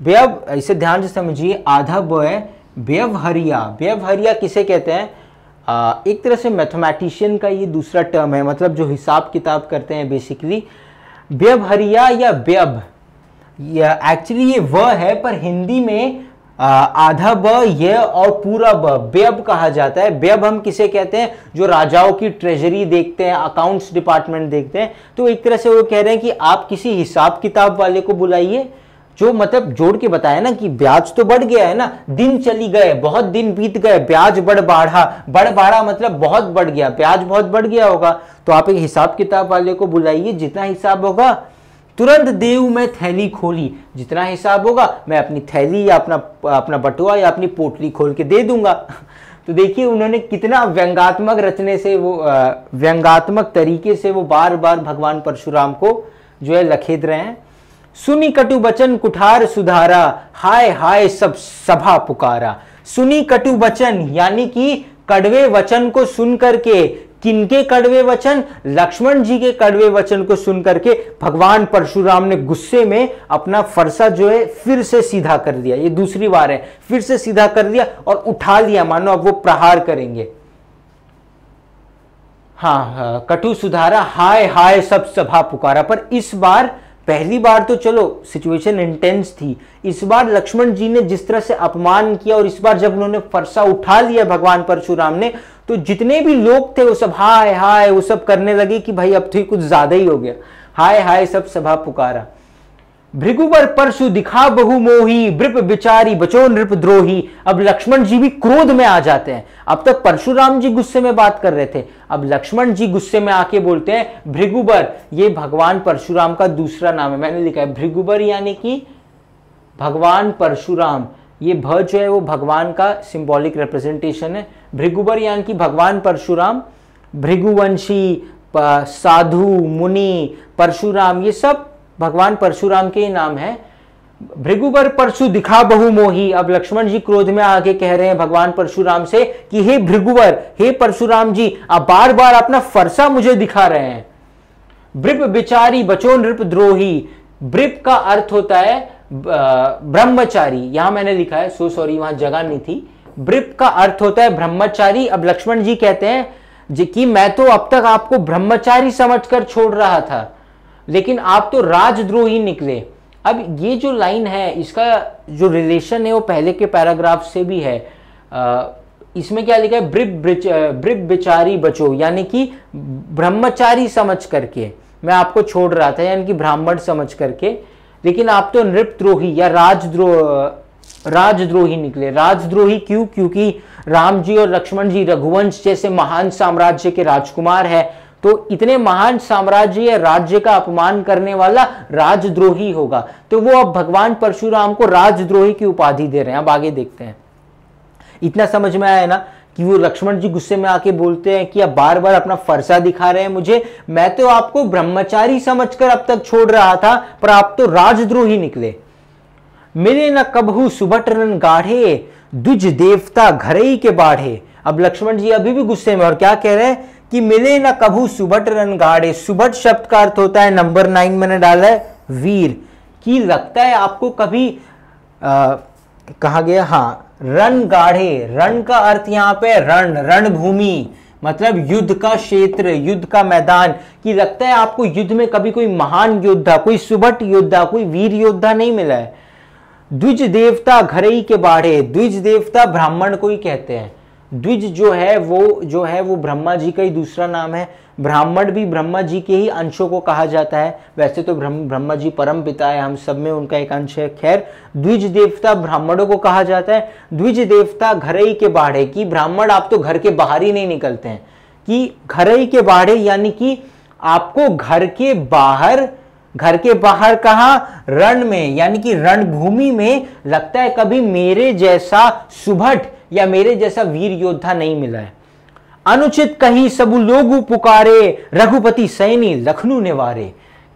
व्यव इसे ध्यान से समझिए, आधा बय व्यवहरिया व्यवहरिया किसे कहते हैं? एक तरह से मैथमेटिशियन का ये दूसरा टर्म है मतलब जो हिसाब किताब करते हैं बेसिकली व्यवहरिया या व्यव एक्चुअली ये व है, पर हिंदी में आधा ब, ये और पूरा ब व्यव कहा जाता है। व्यव हम किसे कहते हैं? जो राजाओं की ट्रेजरी देखते हैं अकाउंट्स डिपार्टमेंट देखते हैं। तो एक तरह से वो कह रहे हैं कि आप किसी हिसाब किताब वाले को बुलाइए जो मतलब जोड़ के बताया ना कि ब्याज तो बढ़ गया है ना, दिन चली गए, बहुत दिन बीत गए, ब्याज बढ़ बाढ़ा। बढ़ बाढ़ा मतलब बहुत बढ़ गया, ब्याज बहुत बढ़ गया होगा। तो आप एक हिसाब किताब वाले को बुलाइए, जितना हिसाब होगा, तुरंत देव में थैली खोली। जितना हिसाब होगा, मैं अपनी थैली या अपना अपना बटुआ या अपनी पोटली खोल के दे दूँगा। तो देखिए, उन्होंने कितना व्यंगात्मक रचने से वो व्यंगात्मक तरीके से वो बार बार भगवान परशुराम को जो है लखेद रहे हैं। सुनी कटु बचन कुठार सुधारा हाय हाय सब सभा पुकारा। सुनी कटु बचन यानी कि कड़वे वचन को सुन करके किनके कड़वे वचन? लक्ष्मण जी के कड़वे वचन को सुन करके भगवान परशुराम ने गुस्से में अपना फरसा जो है फिर से सीधा कर दिया। ये दूसरी बार है। फिर से सीधा कर दिया और उठा लिया। मानो अब वो प्रहार करेंगे। हाँ, हाँ कटु सुधारा हाय हाय सब सभा पुकारा। पर इस बार पहली बार तो चलो सिचुएशन इंटेंस थी। इस बार लक्ष्मण जी ने जिस तरह से अपमान किया और इस बार जब उन्होंने फरसा उठा लिया भगवान परशुराम ने तो जितने भी लोग थे वो सब हाय हाय, वो सब करने लगे कि भाई अब तो कुछ ज़्यादा ही हो गया। हाय हाय, सब सभा पुकारा। भृगुबर परशु दिखा बहु मोही ब्रिप बिचारी बचो नृप द्रोही। अब लक्ष्मण जी भी क्रोध में आ जाते हैं। अब तक परशुराम जी गुस्से में बात कर रहे थे। अब लक्ष्मण जी गुस्से में आके बोलते हैं भृगुबर ये भगवान परशुराम का दूसरा नाम है। मैंने लिखा है भृगुबर यानी कि भगवान परशुराम। ये भ जो है वो भगवान का सिंबॉलिक रिप्रेजेंटेशन है। भृगुबर यानी कि भगवान परशुराम, भृगुवंशी साधु, मुनि, परशुराम, ये सब भगवान परशुराम के ही नाम है। भृगुबर परशु दिखा बहु मोही। अब लक्ष्मण जी क्रोध में आगे कह रहे हैं भगवान परशुराम से कि हे भृगुवर, हे परशुराम जी, आप बार बार अपना फरसा मुझे दिखा रहे हैं। ब्रिप बिचारी, बचो नृप द्रोही। ब्रिप का अर्थ होता है ब्रह्मचारी। यहाँ मैंने लिखा है सो सॉरी वहाँ जगह नहीं थी। ब्रिप का अर्थ होता है ब्रह्मचारी। अब लक्ष्मण जी कहते हैं कि मैं तो अब तक आपको ब्रह्मचारी समझकर छोड़ रहा था। लेकिन आप तो राजद्रोही निकले। अब ये जो लाइन है इसका जो रिलेशन है वो पहले के पैराग्राफ से भी है। आ, इसमें क्या लिखा है? ब्रिप ब्रिप बिचारी बचो यानी कि ब्रह्मचारी समझ करके। मैं आपको छोड़ रहा था यानी कि ब्राह्मण समझ करके। लेकिन आप तो नृपद्रोही या राजद्रोह राजद्रोही निकले। राजद्रोही क्यों? क्योंकि राम जी और लक्ष्मण जी रघुवंश जैसे महान साम्राज्य के राजकुमार है। तो इतने महान साम्राज्य या राज्य का अपमान करने वाला राजद्रोही होगा। तो वो अब भगवान परशुराम को राजद्रोही की उपाधि दे रहे हैं। अब आगे देखते हैं। इतना समझ में आया ना कि वो लक्ष्मण जी गुस्से में आके बोलते हैं कि आप बार बार अपना फरसा दिखा रहे हैं मुझे। मैं तो आपको ब्रह्मचारी समझकर अब तक छोड़ रहा था, पर आप तो राजद्रोही निकले। मिले न कबहू सुबटरन गाढ़े, दुज देवता घरई के बाढ़े। अब लक्ष्मण जी अभी भी गुस्से में और क्या कह रहे हैं? कि मिले ना कभू सुबट रन गाड़े सुबट शब्द का अर्थ होता है नंबर नाइन मैंने डाला है वीर। की लगता है आपको कभी आ, कहा गया हाँ रण गाढ़े रण का अर्थ यहाँ पे रण रणभूमि। मतलब युद्ध का क्षेत्र युद्ध का मैदान। कि लगता है आपको युद्ध में कभी कोई महान योद्धा कोई सुबट योद्धा कोई वीर योद्धा नहीं मिला है। द्विज देवता घरई के बाढ़े। द्विज देवता ब्राह्मण को ही कहते हैं। द्विज जो है वो, जो है वो ब्रह्मा जी का ही दूसरा नाम है। ब्राह्मण भी ब्रह्मा जी के ही अंशों को कहा जाता है। वैसे तो ब्रह्म, ब्रह्मा जी परम पिता है, हम सब में उनका एक अंश है। खैर, द्विज देवता ब्राह्मणों को कहा जाता है। द्विज देवता घरई के बाढ़े की, ब्राह्मण आप तो घर के बाहर ही नहीं निकलते हैं। कि घरई के बाढ़े यानी कि आपको घर के बाहर, घर के बाहर कहा? रण में, यानी कि रणभूमि में लगता है कभी मेरे जैसा सुभट या मेरे जैसा वीर योद्धा नहीं मिला है। अनुचित कहीं सब लोग पुकारे, रघुपति सैनी लखनऊ निवारे।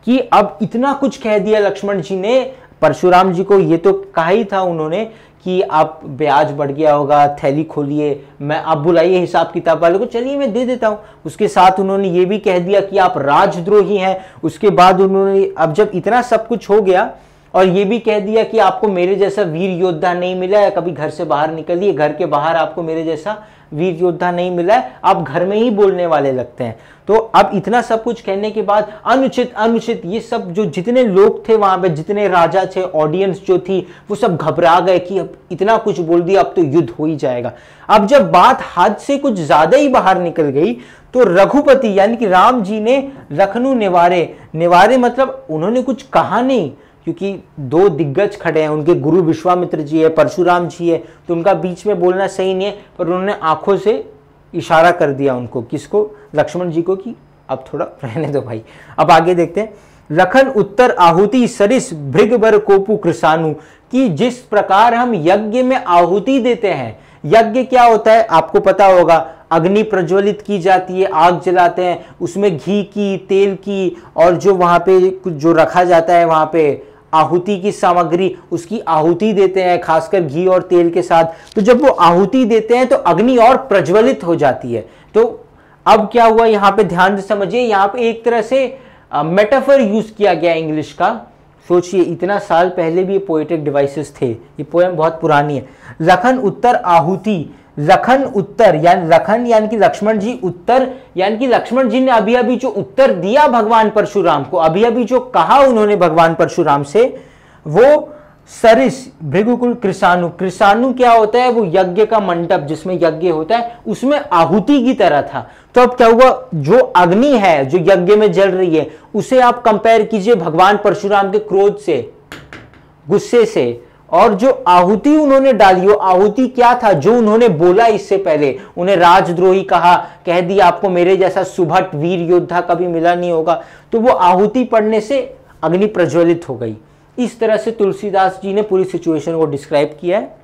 कि अब इतना कुछ कह दिया लक्ष्मण जी ने, परशुराम जी को ये तो कहा ही था उन्होंने कि आप ब्याज बढ़ गया होगा, थैली खोलिए, मैं आप बुलाइए हिसाब किताब वाले को, चलिए मैं दे देता हूँ। उसके साथ उन्होंने ये भी कह दिया कि आप राजद्रोही हैं। उसके बाद उन्होंने, अब जब इतना सब कुछ हो गया और ये भी कह दिया कि आपको मेरे जैसा वीर योद्धा नहीं मिला है, कभी घर से बाहर निकलिए घर के बाहर आपको मेरे जैसा वीर योद्धा नहीं मिला है, आप घर में ही बोलने वाले लगते हैं। तो अब इतना सब कुछ कहने के बाद अनुचित अनुचित, ये सब जो जितने लोग थे वहाँ पे, जितने राजा थे ऑडियंस जो थी, वो सब घबरा गए कि अब इतना कुछ बोल दिया, अब तो युद्ध हो ही जाएगा। अब जब बात हाथ से कुछ ज़्यादा ही बाहर निकल गई तो रघुपति, यानी कि राम जी ने लखनऊ निवारे निवारे मतलब उन्होंने कुछ कहा नहीं क्योंकि दो दिग्गज खड़े हैं, उनके गुरु विश्वामित्र जी है, परशुराम जी है तो उनका बीच में बोलना सही नहीं है, पर उन्होंने आँखों से इशारा कर दिया उनको। किसको? लक्ष्मण जी को कि अब थोड़ा रहने दो भाई। अब आगे देखते हैं। लखन उत्तर आहुति सरिस भृगबर कोपु कृषाणु, कि जिस प्रकार हम यज्ञ में आहुति देते हैं, यज्ञ क्या होता है? आपको पता होगा, अग्नि प्रज्वलित की जाती है, आग जलाते हैं, उसमें घी की, तेल की, और जो वहाँ पे कुछ जो रखा जाता है वहाँ पे आहुति की सामग्री, उसकी आहुति देते हैं, खासकर घी और तेल के साथ। तो जब वो आहुति देते हैं तो अग्नि और प्रज्वलित हो जाती है। तो अब क्या हुआ? यहाँ पे ध्यान से समझिए, यहाँ पे एक तरह से मेटाफर यूज़ किया गया इंग्लिश का। सोचिए, इतना साल पहले भी ये पोएटिक डिवाइसेस थे। ये पोएम बहुत पुरानी है। लखन उत्तर आहुति लखन उत्तर, यानी लखन यानी कि लक्ष्मण जी उत्तर, यानी कि लक्ष्मण जी ने अभी अभी जो उत्तर दिया भगवान परशुराम को, अभी अभी जो कहा उन्होंने भगवान परशुराम से, वो सरिस, भृगुकुल कृषाणु कृषाणु क्या होता है? वो यज्ञ का मंडप जिसमें यज्ञ होता है, उसमें आहुति की तरह था। तो अब क्या हुआ? जो अग्नि है, जो यज्ञ में जल रही है, उसे आप कंपेयर कीजिए भगवान परशुराम के क्रोध से, गुस्से से। और जो आहुति उन्होंने डाली, वो आहुति क्या था, जो उन्होंने बोला इससे पहले? उन्हें राजद्रोही कहा, कह दिया, आपको मेरे जैसा सुभट वीर योद्धा कभी मिला नहीं होगा। तो वो आहुति पढ़ने से अग्नि प्रज्वलित हो गई। इस तरह से तुलसीदास जी ने पूरी सिचुएशन को डिस्क्राइब किया है।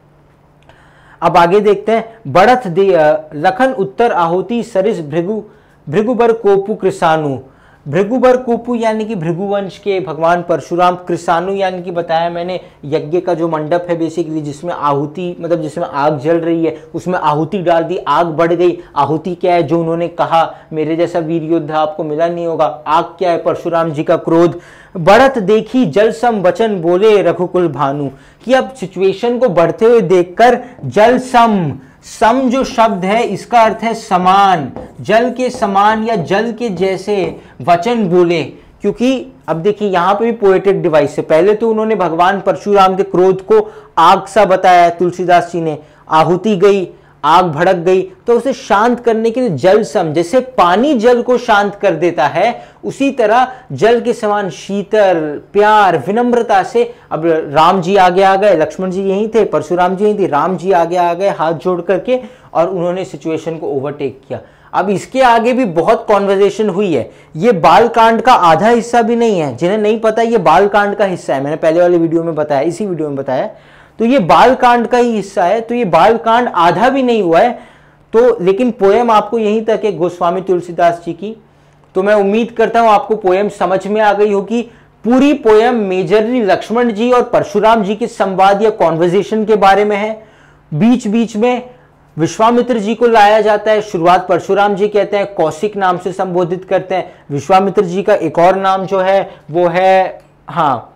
अब आगे देखते हैं बढ़त दे, लखन उत्तर आहुति सरिस भृगु, भृगुबर कोपु कृषाणु। भृगुबर कुपु यानी कि भृगुवंश के भगवान परशुराम कृषाणु यानी कि बताया मैंने, यज्ञ का जो मंडप है बेसिकली जिसमें आहुति मतलब जिसमें आग जल रही है, उसमें आहुति डाल दी, आग बढ़ गई। आहुति क्या है? जो उन्होंने कहा, मेरे जैसा वीर योद्धा आपको मिला नहीं होगा। आग क्या है? परशुराम जी का क्रोध। बढ़त देखी, जल सम वचन बोले रघुकुल भानु, कि अब सिचुएशन को बढ़ते हुए देखकर जल सम सम जो शब्द है, इसका अर्थ है समान। जल के समान या जल के जैसे वचन बोले। क्योंकि अब देखिए, यहाँ पे भी पोएटिक डिवाइस है। पहले तो उन्होंने भगवान परशुराम के क्रोध को आग सा बताया, तुलसीदास जी ने। आहुति गई आग भड़क गई तो उसे शांत करने के लिए जल सम, जैसे पानी जल को शांत कर देता है, उसी तरह जल के समान शीतल, प्यार, विनम्रता से। अब राम जी आगे आ गए, लक्ष्मण जी यहीं थे, परशुराम जी यहीं थे, राम जी आगे आ गए, हाथ जोड़ करके, और उन्होंने सिचुएशन को ओवरटेक किया। अब इसके आगे भी बहुत कॉन्वर्जेशन हुई है। ये बाल कांड का आधा हिस्सा भी नहीं है। जिन्हें नहीं पता, ये बाल कांड का हिस्सा है। मैंने पहले वाले वीडियो में बताया, इसी वीडियो में बताया। तो ये बाल कांड का ही हिस्सा है तो ये बाल कांड आधा भी नहीं हुआ है। तो लेकिन पोएम आपको यहीं तक है, गोस्वामी तुलसीदास जी की। तो मैं उम्मीद करता हूँ आपको पोएम समझ में आ गई होगी। पूरी पोएम मेजरली लक्ष्मण जी और परशुराम जी के संवाद या कॉन्वर्जेशन के बारे में है। बीच बीच में विश्वामित्र जी को लाया जाता है, शुरुआत परशुराम जी कहते हैं, कौशिक नाम से संबोधित करते हैं। विश्वामित्र जी का एक और नाम जो है, वो है हाँ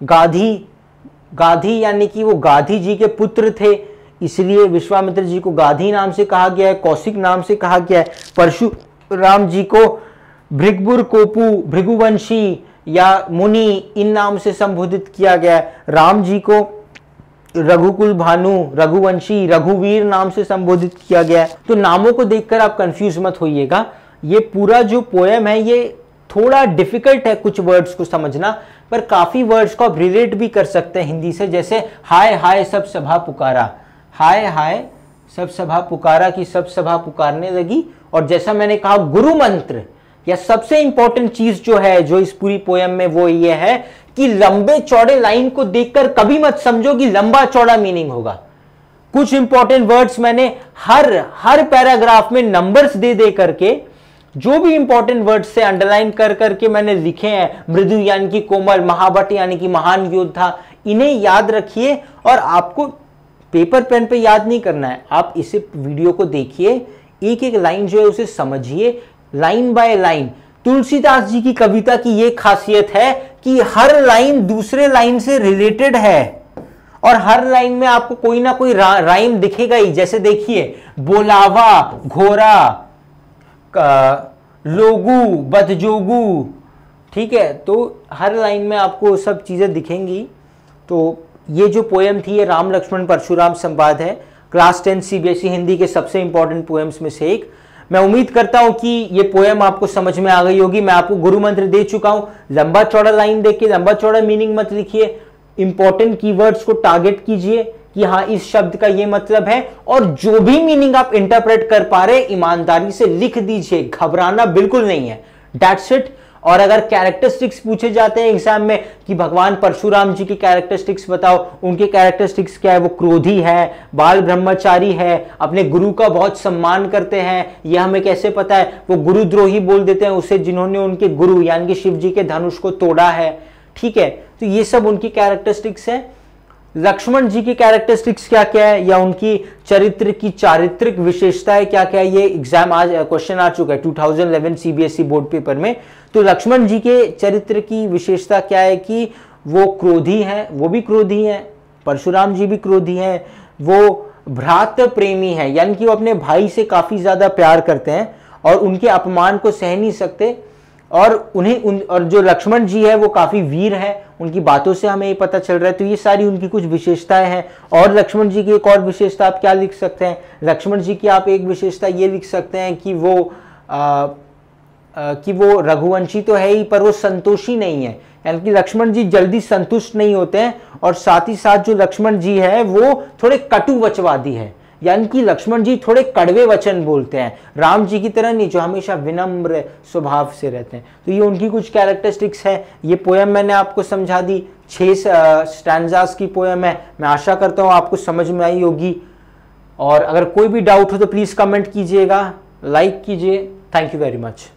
गाधी गाधी, यानी कि वो गाधी जी के पुत्र थे। इसलिए विश्वामित्र जी को गाधी नाम से कहा गया है, कौशिक नाम से कहा गया है। परशुराम जी को भृगपुर कोपू, भृगुवंशी या मुनि, इन नाम से संबोधित किया गया है। राम जी को रघुकुल भानु, रघुवंशी, रघुवीर नाम से संबोधित किया गया है। तो नामों को देखकर आप कंफ्यूज मत होइएगा। ये पूरा जो पोएम है, ये थोड़ा डिफ़िकल्ट है कुछ वर्ड्स को समझना। पर काफ़ी वर्ड्स को आप रिलेट भी कर सकते हैं हिंदी से। जैसे, हाय हाय, सब सभा पुकारा। हाय हाय, सब सभा पुकारा की सब सभा पुकारने लगी। और जैसा मैंने कहा, गुरु मंत्र, या सबसे इंपॉर्टेंट चीज़ जो है, जो इस पूरी पोयम में वो ये है कि लंबे चौड़े लाइन को देखकर कभी मत समझो कि लंबा चौड़ा मीनिंग होगा। कुछ इंपॉर्टेंट वर्ड्स मैंने हर हर पैराग्राफ में नंबर्स दे दे करके जो भी इंपॉर्टेंट वर्ड्स से अंडरलाइन कर करके मैंने लिखे हैं मृदु यानी कि कोमल महाभट यानी कि महान योद्धा इन्हें याद रखिए और आपको पेपर पेन पे याद नहीं करना है। आप इसे वीडियो को देखिए एक एक लाइन जो है उसे समझिए line by line Tulsidas ji की कविता की यह खासियत है कि हर लाइन दूसरे लाइन से रिलेटेड है और हर लाइन में आपको कोई ना कोई रा, राइम दिखेगा ही। जैसे देखिए बोलावा घोरा लोगू, बदजोगू, ठीक है? तो हर लाइन में आपको सब चीज़ें दिखेंगी। तो ये जो पोएम थी, ये राम लक्ष्मण परशुराम संवाद है। क्लास टेन सीबीएसई हिंदी के सबसे इंपॉर्टेंट पोएम्स में से एक। मैं उम्मीद करता हूँ कि ये पोएम आपको समझ में आ गई होगी। मैं आपको गुरु मंत्र दे चुका हूँ। लंबा चौड़ा लाइन देख के, लंबा चौड़ा मीनिंग मत लिखिए। इंपॉर्टेंट कीवर्ड्स को टारगेट कीजिए। कि हाँ इस शब्द का ये मतलब है, और जो भी मीनिंग आप इंटरप्रेट कर पा रहे ईमानदारी से लिख दीजिए, घबराना बिल्कुल नहीं है। डेट्स इट और अगर कैरेक्टरिस्टिक्स पूछे जाते हैं एग्ज़ाम में कि भगवान परशुराम जी की कैरेक्टरिस्टिक्स बताओ, उनके कैरेक्टरिस्टिक्स क्या है? वो क्रोधी है, बाल ब्रह्मचारी है, अपने गुरु का बहुत सम्मान करते हैं, यह हमें कैसे पता है? वो गुरुद्रोही बोल देते हैं उसे जिन्होंने उनके गुरु, यानी कि शिव जी के धनुष को तोड़ा है। ठीक है तो ये सब उनकी कैरेक्टरिस्टिक्स है। लक्ष्मण जी की कैरेक्टरिस्टिक्स क्या क्या है या उनकी चरित्र की चारित्रिक विशेषताएँ क्या क्या है? ये एग्ज़ाम आज क्वेश्चन आ चुका है। 2011 सीबीएसई बोर्ड पेपर में। तो लक्ष्मण जी के चरित्र की विशेषता क्या है कि वो क्रोधी हैं, वो भी क्रोधी हैं, परशुराम जी भी क्रोधी हैं, वो भ्रात प्रेमी है, यानी कि वो अपने भाई से काफ़ी ज़्यादा प्यार करते हैं और उनके अपमान को सह नहीं सकते। और उन्हें उन और जो लक्ष्मण जी है वो काफ़ी वीर है। उनकी बातों से हमें ये पता चल रहा है। तो ये सारी उनकी कुछ विशेषताएँ हैं। और लक्ष्मण जी की एक और विशेषता आप क्या लिख सकते हैं? लक्ष्मण जी की आप एक विशेषता ये लिख सकते हैं कि वो आ, आ, कि वो रघुवंशी तो है ही पर वो संतोषी नहीं है। यानी कि लक्ष्मण जी जल्दी संतुष्ट नहीं होते हैं और साथ ही साथ जो लक्ष्मण जी है वो थोड़े कटु वचवादी है। यानी कि लक्ष्मण जी थोड़े कड़वे वचन बोलते हैं। राम जी की तरह नहीं, जो हमेशा विनम्र स्वभाव से रहते हैं। तो ये उनकी कुछ कैरेक्टरिस्टिक्स है। ये पोएम मैंने आपको समझा दी। छह स्टैंडास की पोएम है। मैं आशा करता हूँ आपको समझ में आई होगी। और अगर कोई भी डाउट हो तो प्लीज़ कमेंट कीजिएगा। लाइक कीजिए। Thank you very much